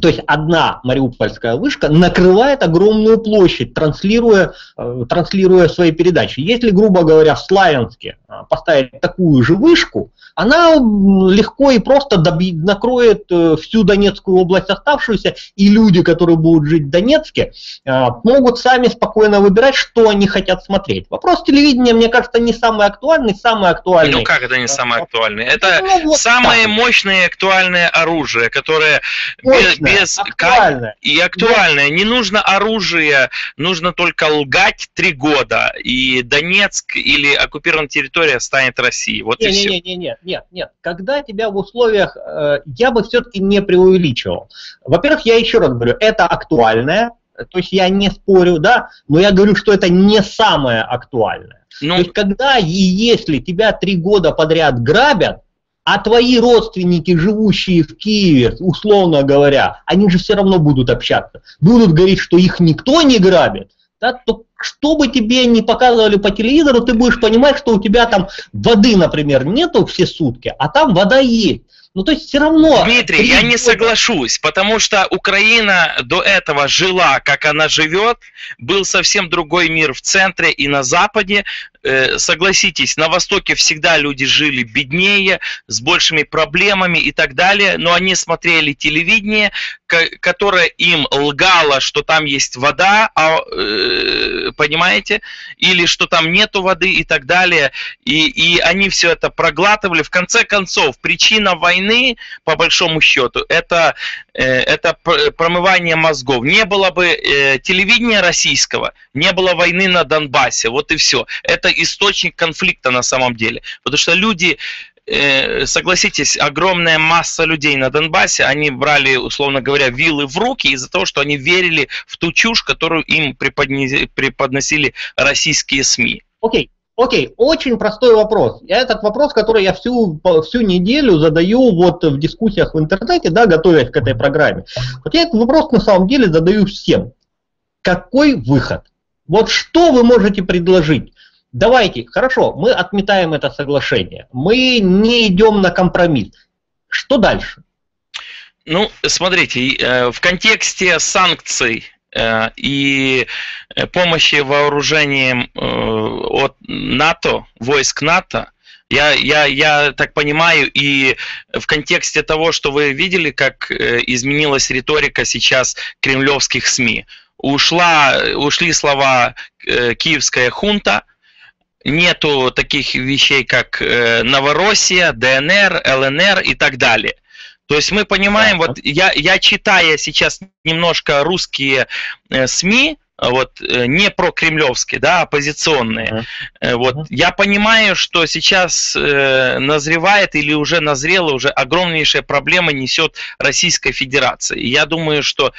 Speaker 16: то есть одна мариупольская вышка накрывает огромную площадь, транслируя, э, транслируя свои передачи. Если, грубо говоря, в Славянске а, поставить такую же вышку, она легко и просто накроет э, всю Донецкую область оставшуюся, и люди, которые будут жить в Донецке, э, могут сами спокойно выбирать, что они хотят смотреть. Вопрос телевидения, мне кажется, не самый актуальный, самый актуальный.
Speaker 12: Ну как это не самое актуальное? Это
Speaker 16: Ну, вот
Speaker 12: самое
Speaker 16: так.
Speaker 12: мощное и актуальное оружие, которое
Speaker 16: Мощное,
Speaker 12: без
Speaker 16: актуальное.
Speaker 12: и актуальное. Не нужно оружие, нужно только лгать три года, и Донецк или оккупированная территория станет Россией. Вот и
Speaker 16: Не,
Speaker 12: все.
Speaker 16: не, не, не, нет, нет. Когда тебя в условиях, э, я бы все-таки не преувеличивал. Во-первых, я еще раз говорю, это актуальное, то есть я не спорю, да, но я говорю, что это не самое актуальное.
Speaker 12: Ну,
Speaker 16: То есть когда и если тебя три года подряд грабят, а твои родственники, живущие в Киеве, условно говоря, они же все равно будут общаться, будут говорить, что их никто не грабит, да, то что бы тебе не показывали по телевизору, ты будешь понимать, что у тебя там воды, например, нету все сутки, а там вода есть. Ну, то есть все равно...
Speaker 12: Дмитрий,
Speaker 16: три
Speaker 12: я не соглашусь, потому что Украина до этого жила, как она живет, был совсем другой мир в центре и на западе. Э, Согласитесь, на Востоке всегда люди жили беднее, с большими проблемами и так далее, но они смотрели телевидение, ко- которое им лгало, что там есть вода, а, э, понимаете, или что там нету воды и так далее, и, и они все это проглатывали. В конце концов, причина войны, по большому счету, это, это пр- промывание мозгов. Не было бы э, телевидения российского, не было войны на Донбассе, вот и все. Это источник конфликта на самом деле. Потому что люди э, согласитесь, огромная масса людей на Донбассе, они брали, условно говоря, вилы в руки из-за того, что они верили в ту чушь, которую им преподносили российские СМИ.
Speaker 16: Окей, окей, очень простой вопрос. Этот вопрос, который я всю, всю неделю задаю вот в дискуссиях в интернете, да, готовясь к этой программе. Вот я этот вопрос на самом деле задаю всем. Какой выход? Вот что вы можете предложить? Давайте, хорошо, мы отметаем это соглашение, мы не идем на компромисс. Что дальше?
Speaker 12: Ну, смотрите, э, в контексте санкций и э, помощи вооружением э, от НАТО, войск НАТО, Я, я, я так понимаю, и в контексте того, что вы видели, как э, изменилась риторика сейчас кремлевских СМИ. Ушла, ушли слова э, «киевская хунта», нету таких вещей, как э, Новороссия, ДНР, ЛНР и так далее. То есть мы понимаем, вот я, я читая сейчас немножко русские э, СМИ, вот э, не про кремлевские, да, оппозиционные. Э, Вот я понимаю, что сейчас э, назревает или уже назрела уже огромнейшая проблема несет Российская Федерация. И я думаю, что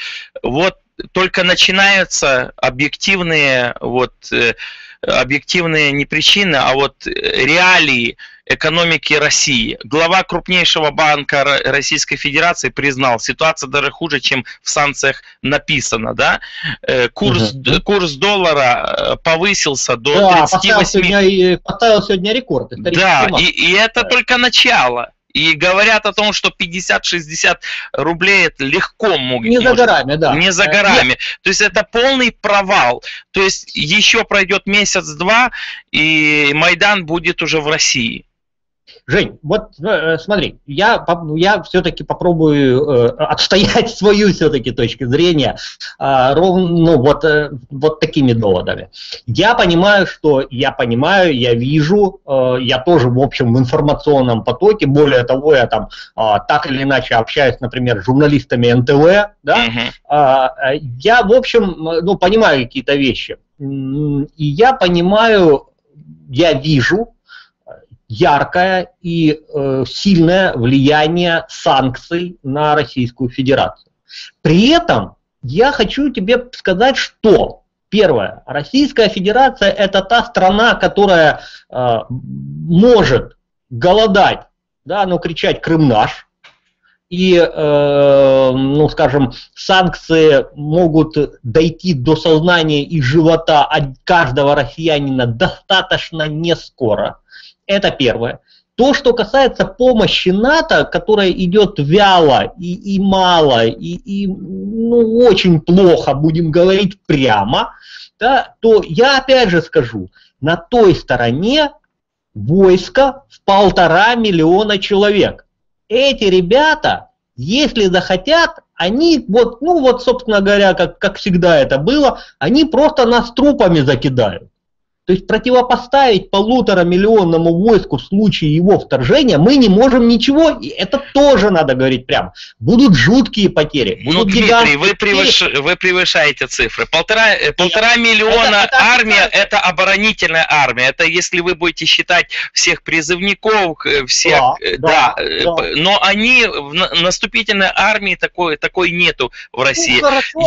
Speaker 12: вот только начинаются объективные вот э, объективные не причины, а вот э, реалии экономики России. Глава крупнейшего банка Ро- Российской Федерации признал, ситуация даже хуже, чем в санкциях написано, да? Э, Курс, д- курс доллара э, повысился до
Speaker 16: Да, поставил
Speaker 12: 38
Speaker 16: сегодня, и- поставил сегодня рекорд. исторический
Speaker 12: да, и, и это только начало. И говорят о том, что 50-60 рублей это легко могут.
Speaker 16: Не за горами, да.
Speaker 12: Не за
Speaker 16: Э,
Speaker 12: горами. То есть это полный провал. То есть еще пройдет месяц-два, и Майдан будет уже в России.
Speaker 16: Жень, вот э, смотри, я, поп- я все-таки попробую э, отстоять свою все-таки точку зрения а, ровно, ну, вот, э, вот такими доводами. Я понимаю, что я понимаю, я вижу, э, я тоже, в общем, в информационном потоке, более того, я там а, так или иначе общаюсь, например, с журналистами НТВ, да, э, я, в общем, э, ну, понимаю какие-то вещи. И я понимаю, я вижу э, яркое и э, сильное влияние санкций на Российскую Федерацию. При этом я хочу тебе сказать, что первое, Российская Федерация это та страна, которая э, может голодать, да, ну кричать Крым наш, и, э, ну, скажем, санкции могут дойти до сознания и живота от каждого россиянина достаточно не скоро. Это первое. То, что касается помощи НАТО, которая идет вяло и, и мало, и, и ну, очень плохо, будем говорить прямо, да, то я опять же скажу, на той стороне войско в полтора миллиона человек. Эти ребята, если захотят, они вот, ну вот, собственно говоря, как, как всегда это было, они просто нас трупами закидают. То есть противопоставить полутора миллионному войску в случае его вторжения мы не можем ничего, и это тоже надо говорить прямо. Будут жуткие потери.
Speaker 12: Ну,
Speaker 16: Будут
Speaker 12: Дмитрий,
Speaker 16: гигантские
Speaker 12: вы, превыш- вы превышаете цифры. Полтора, э, полтора миллиона армия – это оборонительная армия. Это если вы будете считать всех призывников, э, всех,
Speaker 16: Да,
Speaker 12: э,
Speaker 16: да,
Speaker 12: э,
Speaker 16: да.
Speaker 12: п- но они в на- наступительной армии такой, такой нету в России.
Speaker 16: Ну, хорошо,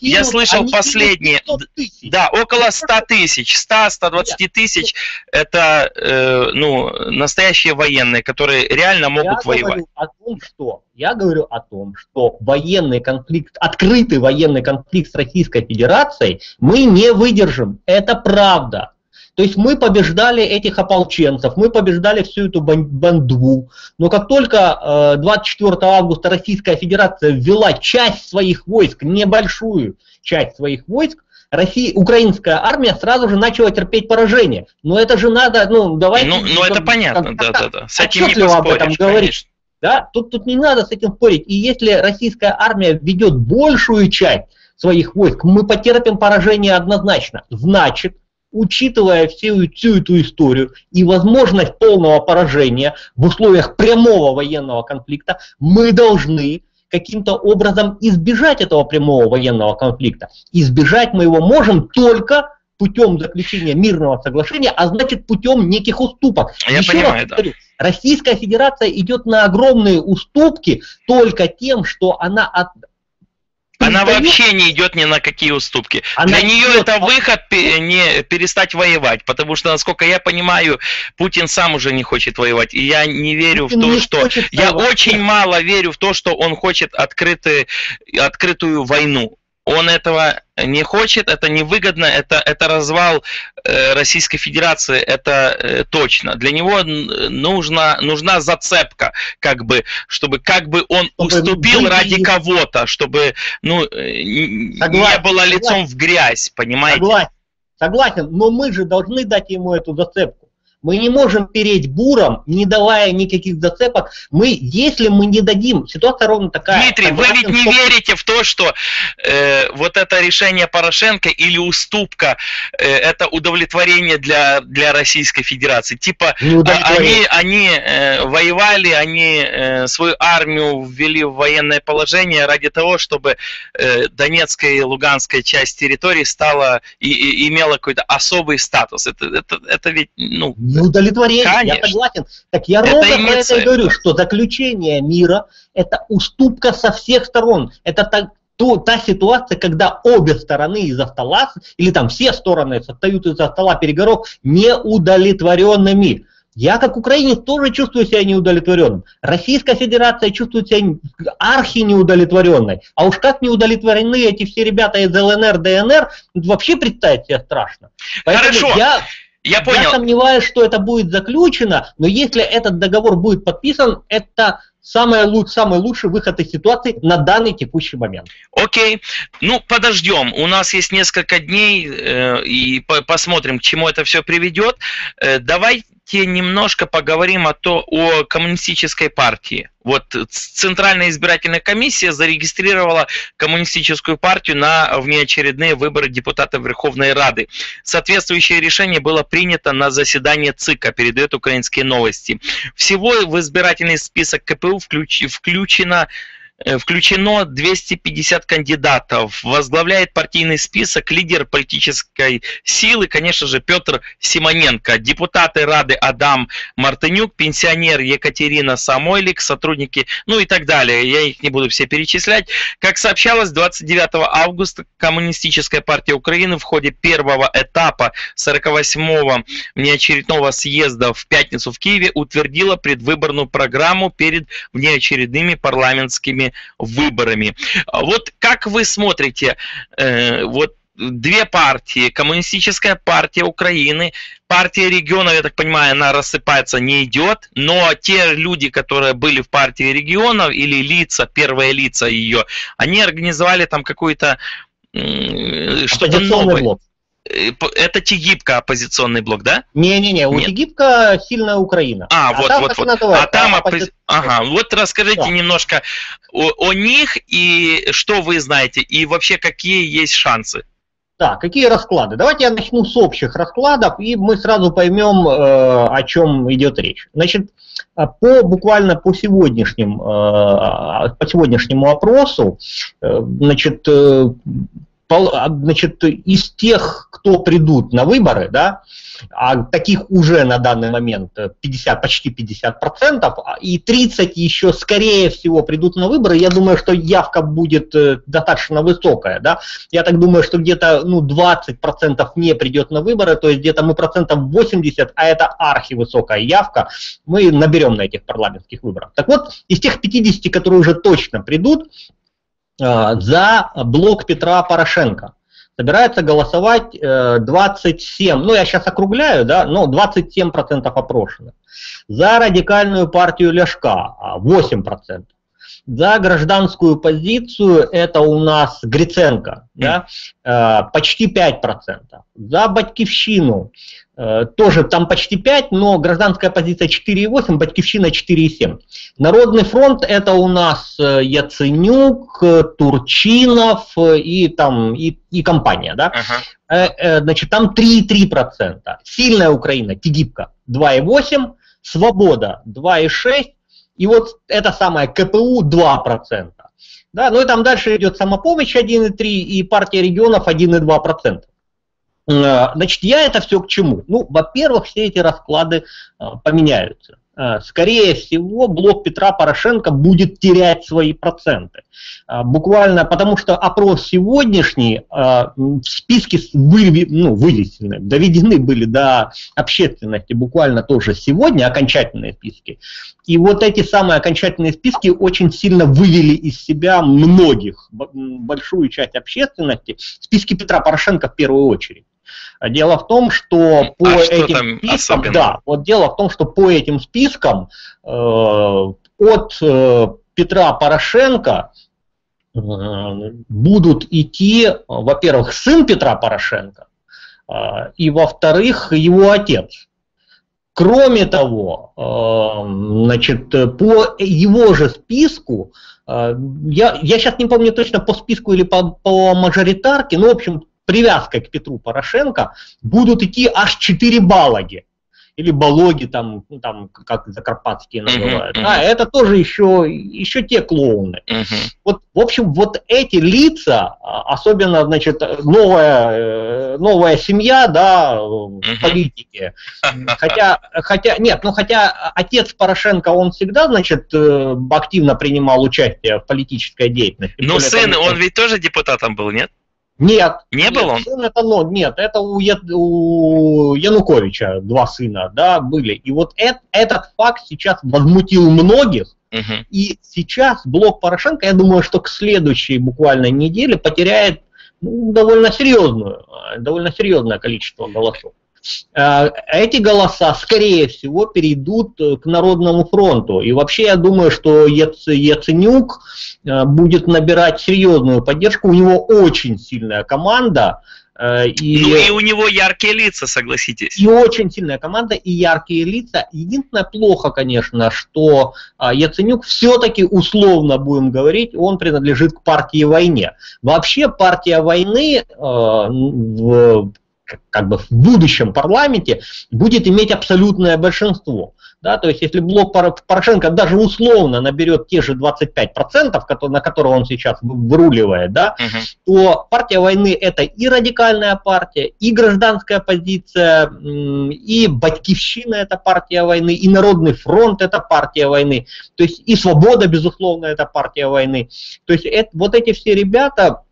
Speaker 12: Я
Speaker 16: кинут-
Speaker 12: слышал последнее,
Speaker 16: 500
Speaker 12: д- да, около 100 тысяч, 100-120 тысяч – это э, ну, настоящие военные, которые реально могут
Speaker 16: я
Speaker 12: воевать.
Speaker 16: говорю о том, что я говорю о том, что военный конфликт, открытый военный конфликт с Российской Федерацией мы не выдержим. Это правда. То есть мы побеждали этих ополченцев, мы побеждали всю эту бан- бандву. Но как только э, 24 августа Российская Федерация ввела часть своих войск, небольшую часть своих войск, Россия, украинская армия сразу же начала терпеть поражение. Но это же надо, ну давайте.
Speaker 12: Ну, ну это понятно, да-да-да. С этим не
Speaker 16: об этом говорить. Да? Тут, тут не надо с этим спорить. И если российская армия введет большую часть своих войск, мы потерпим поражение однозначно. Значит, учитывая всю, всю эту историю и возможность полного поражения в условиях прямого военного конфликта, мы должны каким-то образом избежать этого прямого военного конфликта. Избежать мы его можем только путем заключения мирного соглашения, а значит путем неких уступок.
Speaker 12: Я
Speaker 16: Еще
Speaker 12: понимаю,
Speaker 16: раз
Speaker 12: да.
Speaker 16: повторю, Российская Федерация идет на огромные уступки только тем, что она от,
Speaker 12: Она
Speaker 16: перестает-
Speaker 12: вообще не идет ни на какие уступки.
Speaker 16: Она
Speaker 12: Для нее
Speaker 16: идет,
Speaker 12: это выход не перестать воевать, потому что, насколько я понимаю, Путин сам уже не хочет воевать. И я не верю
Speaker 16: Путин
Speaker 12: в то,
Speaker 16: не
Speaker 12: что... Я очень мало верю в то, что он хочет открытый, открытую войну. Он этого не хочет, это невыгодно, это, это развал э, Российской Федерации, это э, точно. Для него нужна, нужна зацепка, как бы, чтобы как бы он уступил
Speaker 16: выйти
Speaker 12: ради кого-то, чтобы ну, э, н- не
Speaker 16: Согласен,
Speaker 12: было
Speaker 16: согласен.
Speaker 12: лицом в грязь, понимаете?
Speaker 16: Согласен, согласен, но мы же должны дать ему эту зацепку. Мы не можем переть буром, не давая никаких зацепок. Мы, если мы не дадим, ситуация ровно такая.
Speaker 12: Дмитрий, вы ведь не верите в то, что э, вот это решение Порошенко или уступка э, это удовлетворение для, для Российской Федерации. Типа они, они э, воевали, они э, свою армию ввели в военное положение ради того, чтобы э, Донецкая и Луганская часть территории стала и, и имела какой-то особый статус. Это, это, это ведь, ну...
Speaker 16: Неудовлетворение, Конечно. я согласен. Так я ровно про это и говорю, что заключение мира – это уступка со всех сторон. Это так, то, та ситуация, когда обе стороны из-за стола, или там все стороны состоят из-за стола переговоров неудовлетворенными. Я, как украинец, тоже чувствую себя неудовлетворенным. Российская Федерация чувствует себя архи неудовлетворенной. А уж как неудовлетворены эти все ребята из ЛНР, ДНР, вообще представить себе страшно. Поэтому Хорошо. Я, я понял. Я сомневаюсь, что это будет заключено, но если этот договор будет подписан, это самый, луч, самый лучший выход из ситуации на данный текущий момент.
Speaker 12: Окей, ну подождем. У нас есть несколько дней э, и по посмотрим, к чему это все приведет. Э, давай немножко поговорим о, то, о коммунистической партии. Вот Центральная избирательная комиссия зарегистрировала коммунистическую партию на внеочередные выборы депутатов Верховной Рады. Соответствующее решение было принято на заседании ЦИКа, передает украинские новости. Всего в избирательный список КПУ включ, включено включено 250 кандидатов. Возглавляет партийный список лидер политической силы, конечно же, Петр Симоненко. Депутаты Рады Адам Мартынюк, пенсионер Екатерина Самойлик, сотрудники, ну и так далее. Я их не буду все перечислять. Как сообщалось, 29 августа Коммунистическая партия Украины в ходе первого этапа 48-го внеочередного съезда в пятницу в Киеве утвердила предвыборную программу перед внеочередными парламентскими выборами. А вот как вы смотрите, э, вот две партии, Коммунистическая партия Украины, партия регионов, я так понимаю, она рассыпается, не идет, но те люди, которые были в партии регионов или лица, первые лица ее, они организовали там какую-то что-то новое. Блок. Э, это Тегибка оппозиционный блок, да?
Speaker 16: Не-не-не, у Тегибка сильная Украина.
Speaker 12: А, а вот, там вот, вот. А там оппози... Ага, вот расскажите да. немножко о, о них и что вы знаете, и вообще какие есть шансы.
Speaker 16: Да, какие расклады? Давайте я начну с общих раскладов, и мы сразу поймем, э, о чем идет речь. Значит, по буквально по сегодняшним, э, по сегодняшнему опросу, э, значит, э, значит, из тех, кто придут на выборы, да, а таких уже на данный момент 50, почти 50 процентов, а, и 30 еще скорее всего придут на выборы, я думаю, что явка будет э, достаточно высокая, да, я так думаю, что где-то, ну, 20 процентов не придет на выборы, то есть где-то мы процентов 80, а это архивысокая явка, мы наберем на этих парламентских выборах. Так вот, из тех 50, которые уже точно придут, за блок Петра Порошенко. Собирается голосовать 27, э, ну я сейчас округляю, да, но 27% опрошенных. За радикальную партию Ляшка 8%. За гражданскую позицию это у нас Гриценко, да, э, почти 5%. За Батькивщину тоже там почти 5, но гражданская позиция 4,8, Батькивщина 4,7. Народный фронт это у нас э, Яценюк, Турчинов и там и, и компания, да? Uh-huh. Значит, там 3,3%. Сильная Украина, Тигибка 2,8, Свобода 2,6, и вот это самое КПУ 2%. Да, ну и там дальше идет самопомощь 1,3 и партия регионов 1,2%. Э, значит, я это все к чему? Ну, во-первых, все эти расклады э, поменяются. Э, скорее всего, блок Петра Порошенко будет терять свои проценты. Буквально потому, что опрос сегодняшний, в списке вы, ну, вывесены, доведены были до общественности буквально тоже сегодня, окончательные списки. И вот эти самые окончательные списки очень сильно вывели из себя многих, большую часть общественности, списки Петра Порошенко в первую очередь. Дело в том, что по а этим спискам, да, вот дело в том, что по этим спискам э, от э, Петра Порошенко э, будут идти, во-первых, сын Петра Порошенко, э, и во-вторых, его отец. Кроме того, э, значит, по его же списку, э, я, я сейчас не помню точно по списку или по, по мажоритарке, но, в общем, привязкой к Петру Порошенко будут идти аж 4 баллоги или балоги там, ну, там как закарпатские называют.
Speaker 12: мгм.
Speaker 16: Да, это тоже еще, еще те клоуны. Вот, в общем, вот эти лица, а, особенно, значит, новая, э, новая семья, да, в политике, хотя, хотя, нет, ну хотя отец Порошенко, он всегда, значит, э, активно принимал участие в политической деятельности.
Speaker 12: Ну,
Speaker 16: Более
Speaker 12: сын, он ведь тоже депутатом был, нет?
Speaker 16: Нет.
Speaker 12: Не
Speaker 16: нет,
Speaker 12: был он?
Speaker 16: сын это, ну, нет, это у, Я- у Януковича два сына, да, были. И вот эт- этот факт сейчас возмутил многих. И сейчас блок Порошенко, я думаю, что к следующей буквально неделе потеряет ну, довольно серьезную, довольно серьезное количество голосов. Э, Эти голоса, скорее всего, перейдут э, к Народному фронту. И вообще я думаю, что Яц- Яценюк э, будет набирать серьезную поддержку. У него очень сильная команда. И,
Speaker 12: Ну и у него яркие лица, согласитесь.
Speaker 16: и очень сильная команда, и яркие лица. Единственное плохо, конечно, что а, Яценюк все-таки, условно будем говорить, он принадлежит к партии войне. Вообще партия войны э, в, как- бы в будущем парламенте будет иметь абсолютное большинство. Да, то есть если блок Пор- Порошенко даже условно наберет те же 25%, кото- на которые он сейчас выруливает, да, то партия войны это и радикальная партия, и гражданская позиция, и Батькивщина это партия войны, и Народный фронт это партия войны, то есть и Свобода, безусловно, это партия войны. То есть это- вот эти все ребята,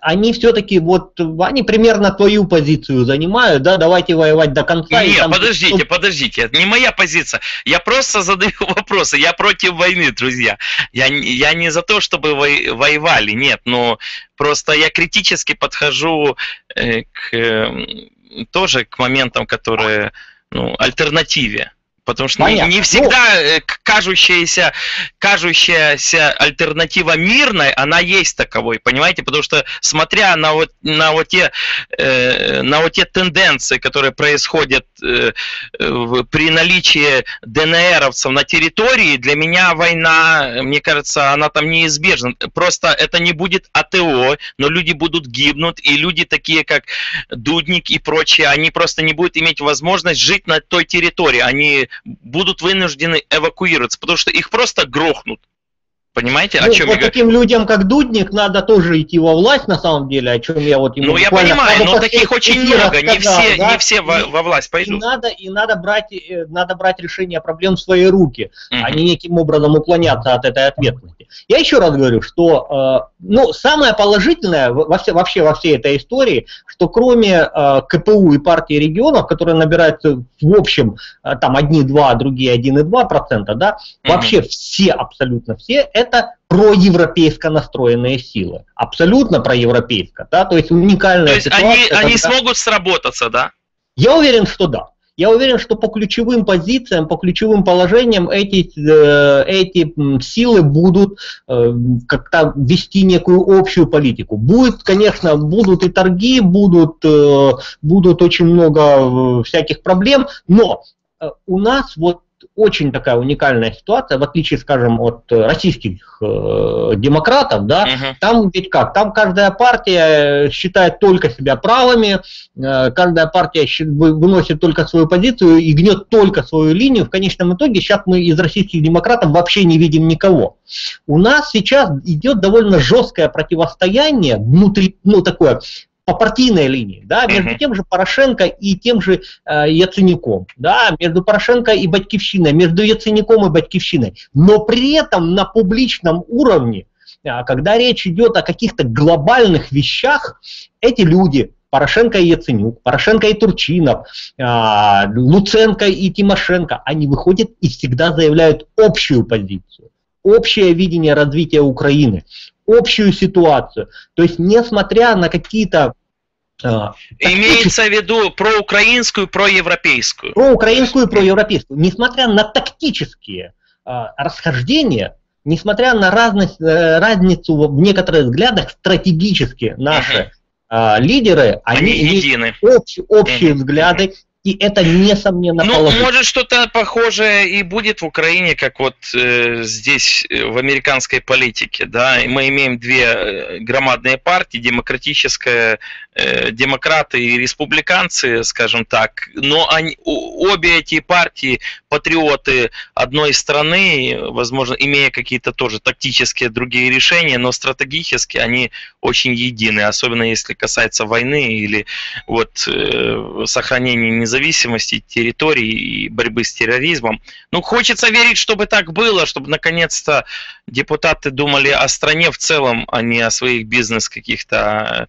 Speaker 16: они все-таки вот, они примерно твою позицию занимают, да, давайте воевать до конца. и
Speaker 12: Не,
Speaker 16: там-
Speaker 12: подождите, подождите, это не моя позиция. Я просто задаю вопросы, я против войны, друзья. Я, не- я не за то, чтобы воевали, нет, но просто я критически подхожу э, к, э, тоже к моментам, которые, ну, альтернативе. Потому что не,
Speaker 16: Понятно.
Speaker 12: не всегда к- кажущаяся, кажущаяся альтернатива мирной, она есть таковой, понимаете? Потому что смотря на вот, на вот, те, э, на вот те тенденции, которые происходят э, в- при наличии ДНРовцев на территории, для меня война, мне кажется, она там неизбежна. Просто это не будет АТО, но люди будут гибнуть, и люди такие, как Дудник и прочие, они просто не будут иметь возможность жить на той территории. Они будут вынуждены эвакуироваться, потому что их просто грохнут. Понимаете, о
Speaker 16: Ну,
Speaker 12: чем
Speaker 16: вот
Speaker 12: я говорю?
Speaker 16: таким людям, как Дудник, надо тоже идти во власть, на самом деле, о чем я вот ему
Speaker 12: Ну, я понимаю, но таких очень много, не все,
Speaker 16: да?
Speaker 12: не все во,
Speaker 16: И-
Speaker 12: во власть
Speaker 16: И
Speaker 12: пойдут.
Speaker 16: надо, и надо брать, э, надо брать решение проблем в свои руки, а
Speaker 12: Мгм.
Speaker 16: не неким образом уклоняться от этой ответственности. Я еще раз говорю, что э, ну, самое положительное во все, вообще во всей этой истории, что кроме э, КПУ и партии регионов, которые набирают в общем э, там одни 2, другие 1,2 процента, да,
Speaker 12: Мгм.
Speaker 16: вообще все, абсолютно все, это проевропейско настроенные силы. Абсолютно проевропейско, да, то есть уникальная
Speaker 12: То есть
Speaker 16: ситуация.
Speaker 12: они, они
Speaker 16: когда-
Speaker 12: смогут сработаться, да?
Speaker 16: я уверен, что да. Я уверен, что по ключевым позициям, по ключевым положениям эти, э, эти силы будут э, как-то вести некую общую политику. Будет, конечно, будут и торги, будут, э, будут очень много э, всяких проблем, но э, у нас вот очень такая уникальная ситуация, в отличие, скажем, от э, российских э, демократов, да, там ведь как, там каждая партия э, считает только себя правыми, э, каждая партия выносит только свою позицию и гнет только свою линию. В конечном итоге сейчас мы из российских демократов вообще не видим никого. У нас сейчас идет довольно жесткое противостояние внутри, ну такое, по партийной линии, да, между тем же Порошенко и тем же э, Яценюком, да, между Порошенко и Батькивщиной, между Яценюком и Батькивщиной. Но при этом на публичном уровне, а, когда речь идет о каких-то глобальных вещах, эти люди, Порошенко и Яценюк, Порошенко и Турчинов, а, Луценко и Тимошенко, они выходят и всегда заявляют общую позицию, общее видение развития Украины, общую ситуацию. То есть, несмотря на какие-то а,
Speaker 12: Имеется в виду проукраинскую, проевропейскую.
Speaker 16: проукраинскую и проевропейскую, несмотря на тактические а, расхождения, несмотря на разность, э, разницу в некоторых взглядах, стратегически наши а, лидеры, они,
Speaker 12: Они
Speaker 16: имеют
Speaker 12: едины.
Speaker 16: общ- общие взгляды, И это несомненно
Speaker 12: Ну,
Speaker 16: положительно.
Speaker 12: может, что-то похожее и будет в Украине, как вот э, здесь, э, в американской политике, да, и мы имеем две э, громадные партии, демократическая, э, демократы и республиканцы, скажем так, но они, обе эти партии патриоты одной страны, возможно, имея какие-то тоже тактические другие решения, но стратегически они очень едины, особенно если касается войны или вот э, сохранения независимости территорий и борьбы с терроризмом. Ну, хочется верить, чтобы так было, чтобы наконец-то депутаты думали о стране в целом, а не о своих бизнес каких-то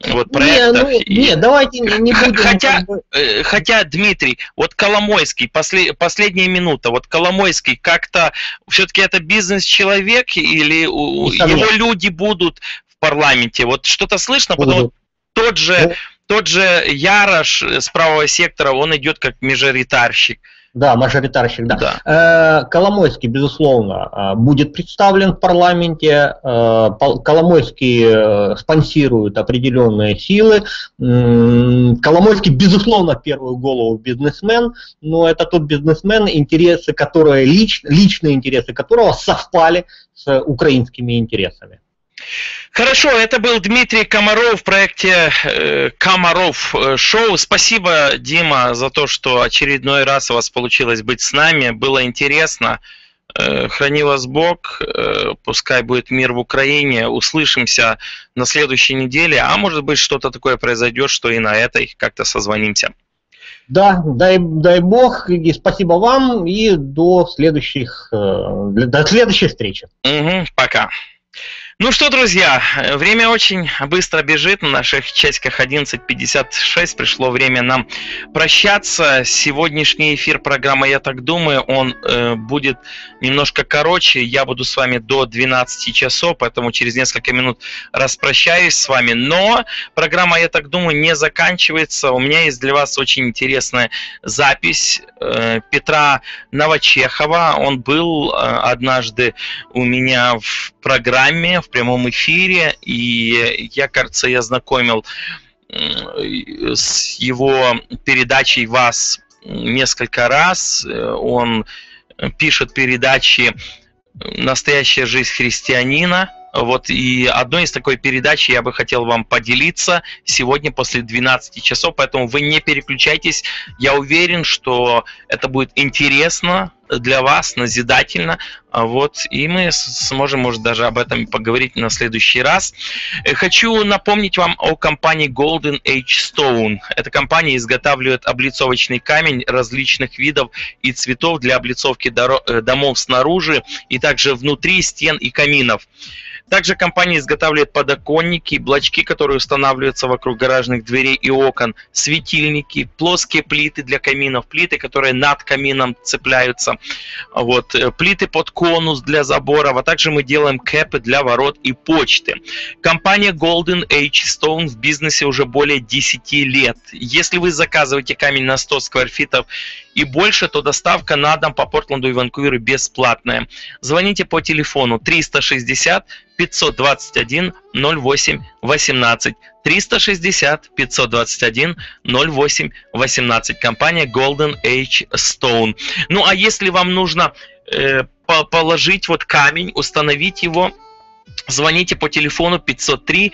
Speaker 12: э, вот
Speaker 16: Не,
Speaker 12: проектах.
Speaker 16: ну,
Speaker 12: И-
Speaker 16: не, давайте не не будем...
Speaker 12: Хотя, э, хотя, Дмитрий, вот Коломойский, после, последняя минута, вот Коломойский как-то все-таки это бизнес-человек или
Speaker 16: Несомненно.
Speaker 12: его люди будут в парламенте? Вот что-то слышно, потому
Speaker 16: Будут.
Speaker 12: тот же, тот же Ярош с правого сектора, он идет как мажоритарщик.
Speaker 16: Да, мажоритарщик, да. Э, Коломойский, безусловно, э, будет представлен в парламенте. Э, Коломойский спонсирует определенные силы. Коломойский, безусловно, в первую голову бизнесмен, но это тот бизнесмен, интересы которые, лич- личные интересы которого совпали с украинскими интересами.
Speaker 12: Хорошо, это был Дмитрий Комаров в проекте э, Комаров э, Шоу. Спасибо, Дима, за то, что очередной раз у вас получилось быть с нами. Было интересно. Э, Храни вас Бог, э, пускай будет мир в Украине. Услышимся на следующей неделе, а может быть что-то такое произойдет, что и на этой как-то созвонимся.
Speaker 16: Да, дай, дай бог, и спасибо вам, и до следующих, до следующей встречи.
Speaker 12: Мгм, пока. Ну что, друзья, время очень быстро бежит. На наших часиках 11.56 пришло время нам прощаться. Сегодняшний эфир программы «Я так думаю», он э, будет немножко короче. Я буду с вами до 12 часов, поэтому через несколько минут распрощаюсь с вами. Но программа «Я так думаю» не заканчивается. У меня есть для вас очень интересная запись э, Петра Новочехова. Он был э, однажды у меня в программе, в прямом эфире, и я, кажется, я знакомил с его передачей вас несколько раз. Он пишет передачи «Настоящая жизнь христианина». Вот и одной из такой передачи я бы хотел вам поделиться сегодня после 12 часов, поэтому вы не переключайтесь. Я уверен, что это будет интересно для вас, назидательно. А Вот, и мы сможем, может, даже об этом поговорить на следующий раз. Э, Хочу напомнить вам о компании Golden Age Stone. Эта компания изготавливает облицовочный камень различных видов и цветов для облицовки э, домов снаружи и также внутри стен и каминов. Также компания изготавливает подоконники, блочки, которые устанавливаются вокруг гаражных дверей и окон, светильники, плоские плиты для каминов, плиты, которые над камином цепляются, вот, э, плиты под конус для заборов, а также мы делаем кэпы для ворот и почты. Компания Golden Age Stone в бизнесе уже более 10 лет. Если вы заказываете камень на 100 скварфитов и больше, то доставка на дом по Портленду и Ванкуверу бесплатная. Звоните по телефону 360 521 08 18. 360 521 08 18. Компания Golden Age Stone. Ну а если вам нужно э, по- положить вот камень, установить его, звоните по телефону 503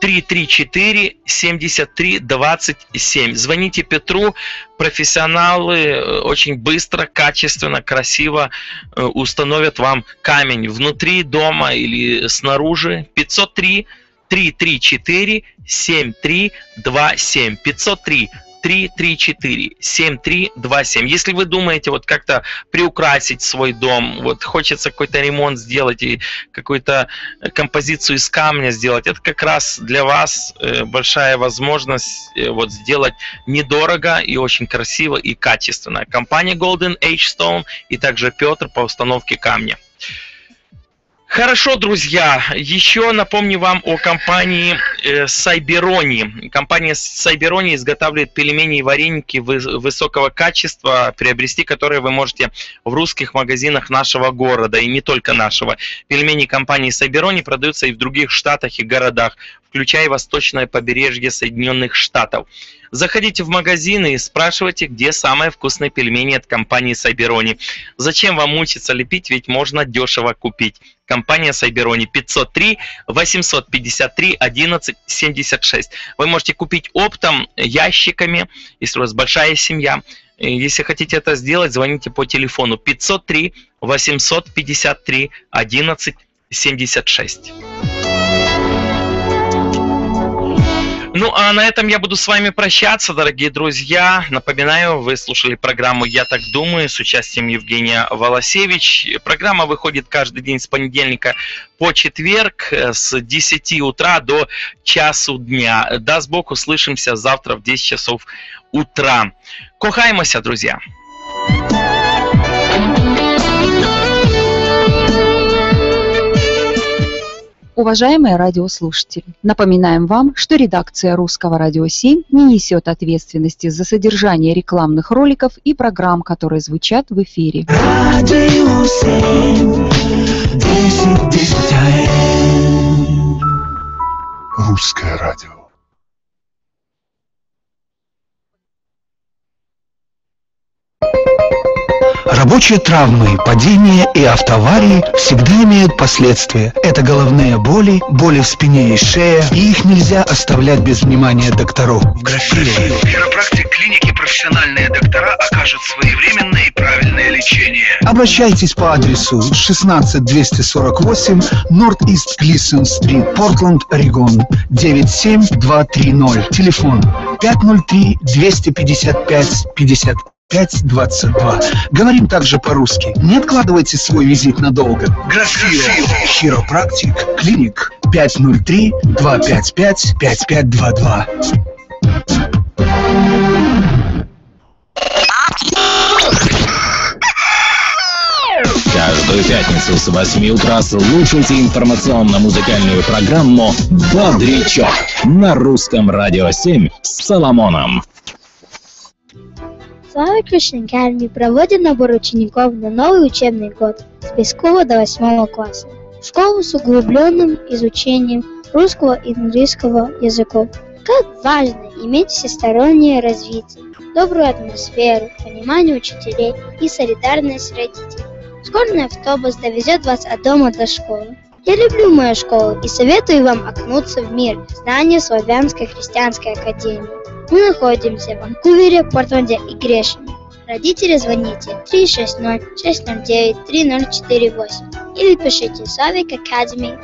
Speaker 12: 334 73 27. Звоните Петру, профессионалы э, очень быстро, качественно, красиво э, установят вам камень внутри дома или снаружи. 503 334 7327. 503 334 7327. Если вы думаете вот как-то приукрасить свой дом, вот хочется какой-то ремонт сделать и какую-то э, композицию из камня сделать, это как раз для вас э, большая возможность э, вот сделать недорого и очень красиво и качественно. Компания Golden Age Stone и также Петр по установке камня. Хорошо, друзья, еще напомню вам о компании э, Сайберони. Компания Сайберони изготавливает пельмени и вареники вы- высокого качества, приобрести которые вы можете в русских магазинах нашего города и не только нашего. Пельмени компании Сайберони продаются и в других штатах и городах, включая восточное побережье Соединенных Штатов. Заходите в магазины и спрашивайте, где самые вкусные пельмени от компании Сайберони. Зачем вам мучиться лепить, ведь можно дешево купить. Компания Сайберони 503 853 11 76. Вы можете купить оптом ящиками, если у вас большая семья. Если хотите это сделать, звоните по телефону 503 853 11 76. Ну а на этом я буду с вами прощаться, дорогие друзья. Напоминаю, вы слушали программу «Я так думаю» с участием Евгения Волосевич. Программа выходит каждый день с понедельника по четверг э, с 10 утра до часу дня. Даст Бог, услышимся завтра в 10 часов утра. Кохаемся, друзья!
Speaker 1: Уважаемые радиослушатели, напоминаем вам, что редакция Русского радио 7 не несет ответственности за содержание рекламных роликов и программ, которые звучат в эфире.
Speaker 24: Радио 7, 10, 10 АМ.
Speaker 25: Русское радио.
Speaker 7: Рабочие травмы, падения и автоаварии всегда имеют последствия. Это головные боли, боли в спине и шее, и их нельзя оставлять без внимания докторов. Графио.
Speaker 26: Хиропрактик клиники профессиональные доктора окажут своевременное и правильное лечение.
Speaker 7: Обращайтесь по адресу 16248 North East Gleason Street, Портленд, Орегон 97230. Телефон 503 255 50 522. Говорим также по-русски. Не откладывайте свой визит надолго. Графио. Хиропрактик. Клиник. 503 255 5522.
Speaker 10: Каждую пятницу с 8 утра слушайте информационно-музыкальную программу «Бодрячок» на русском радио 7 с Соломоном.
Speaker 11: Слава Christian Academy проводит набор учеников на новый учебный год с пескового до восьмого класса. Школу с углубленным изучением русского и английского языков. Как важно иметь всестороннее развитие, добрую атмосферу, понимание учителей и солидарность родителей. Школьный автобус довезет вас от дома до школы. Я люблю мою школу и советую вам окунуться в мир знания Славянской христианской академии. Мы находимся в Ванкувере, Портленде и Грешине. Родители звоните 360-609-3048 или пишите savicacademy.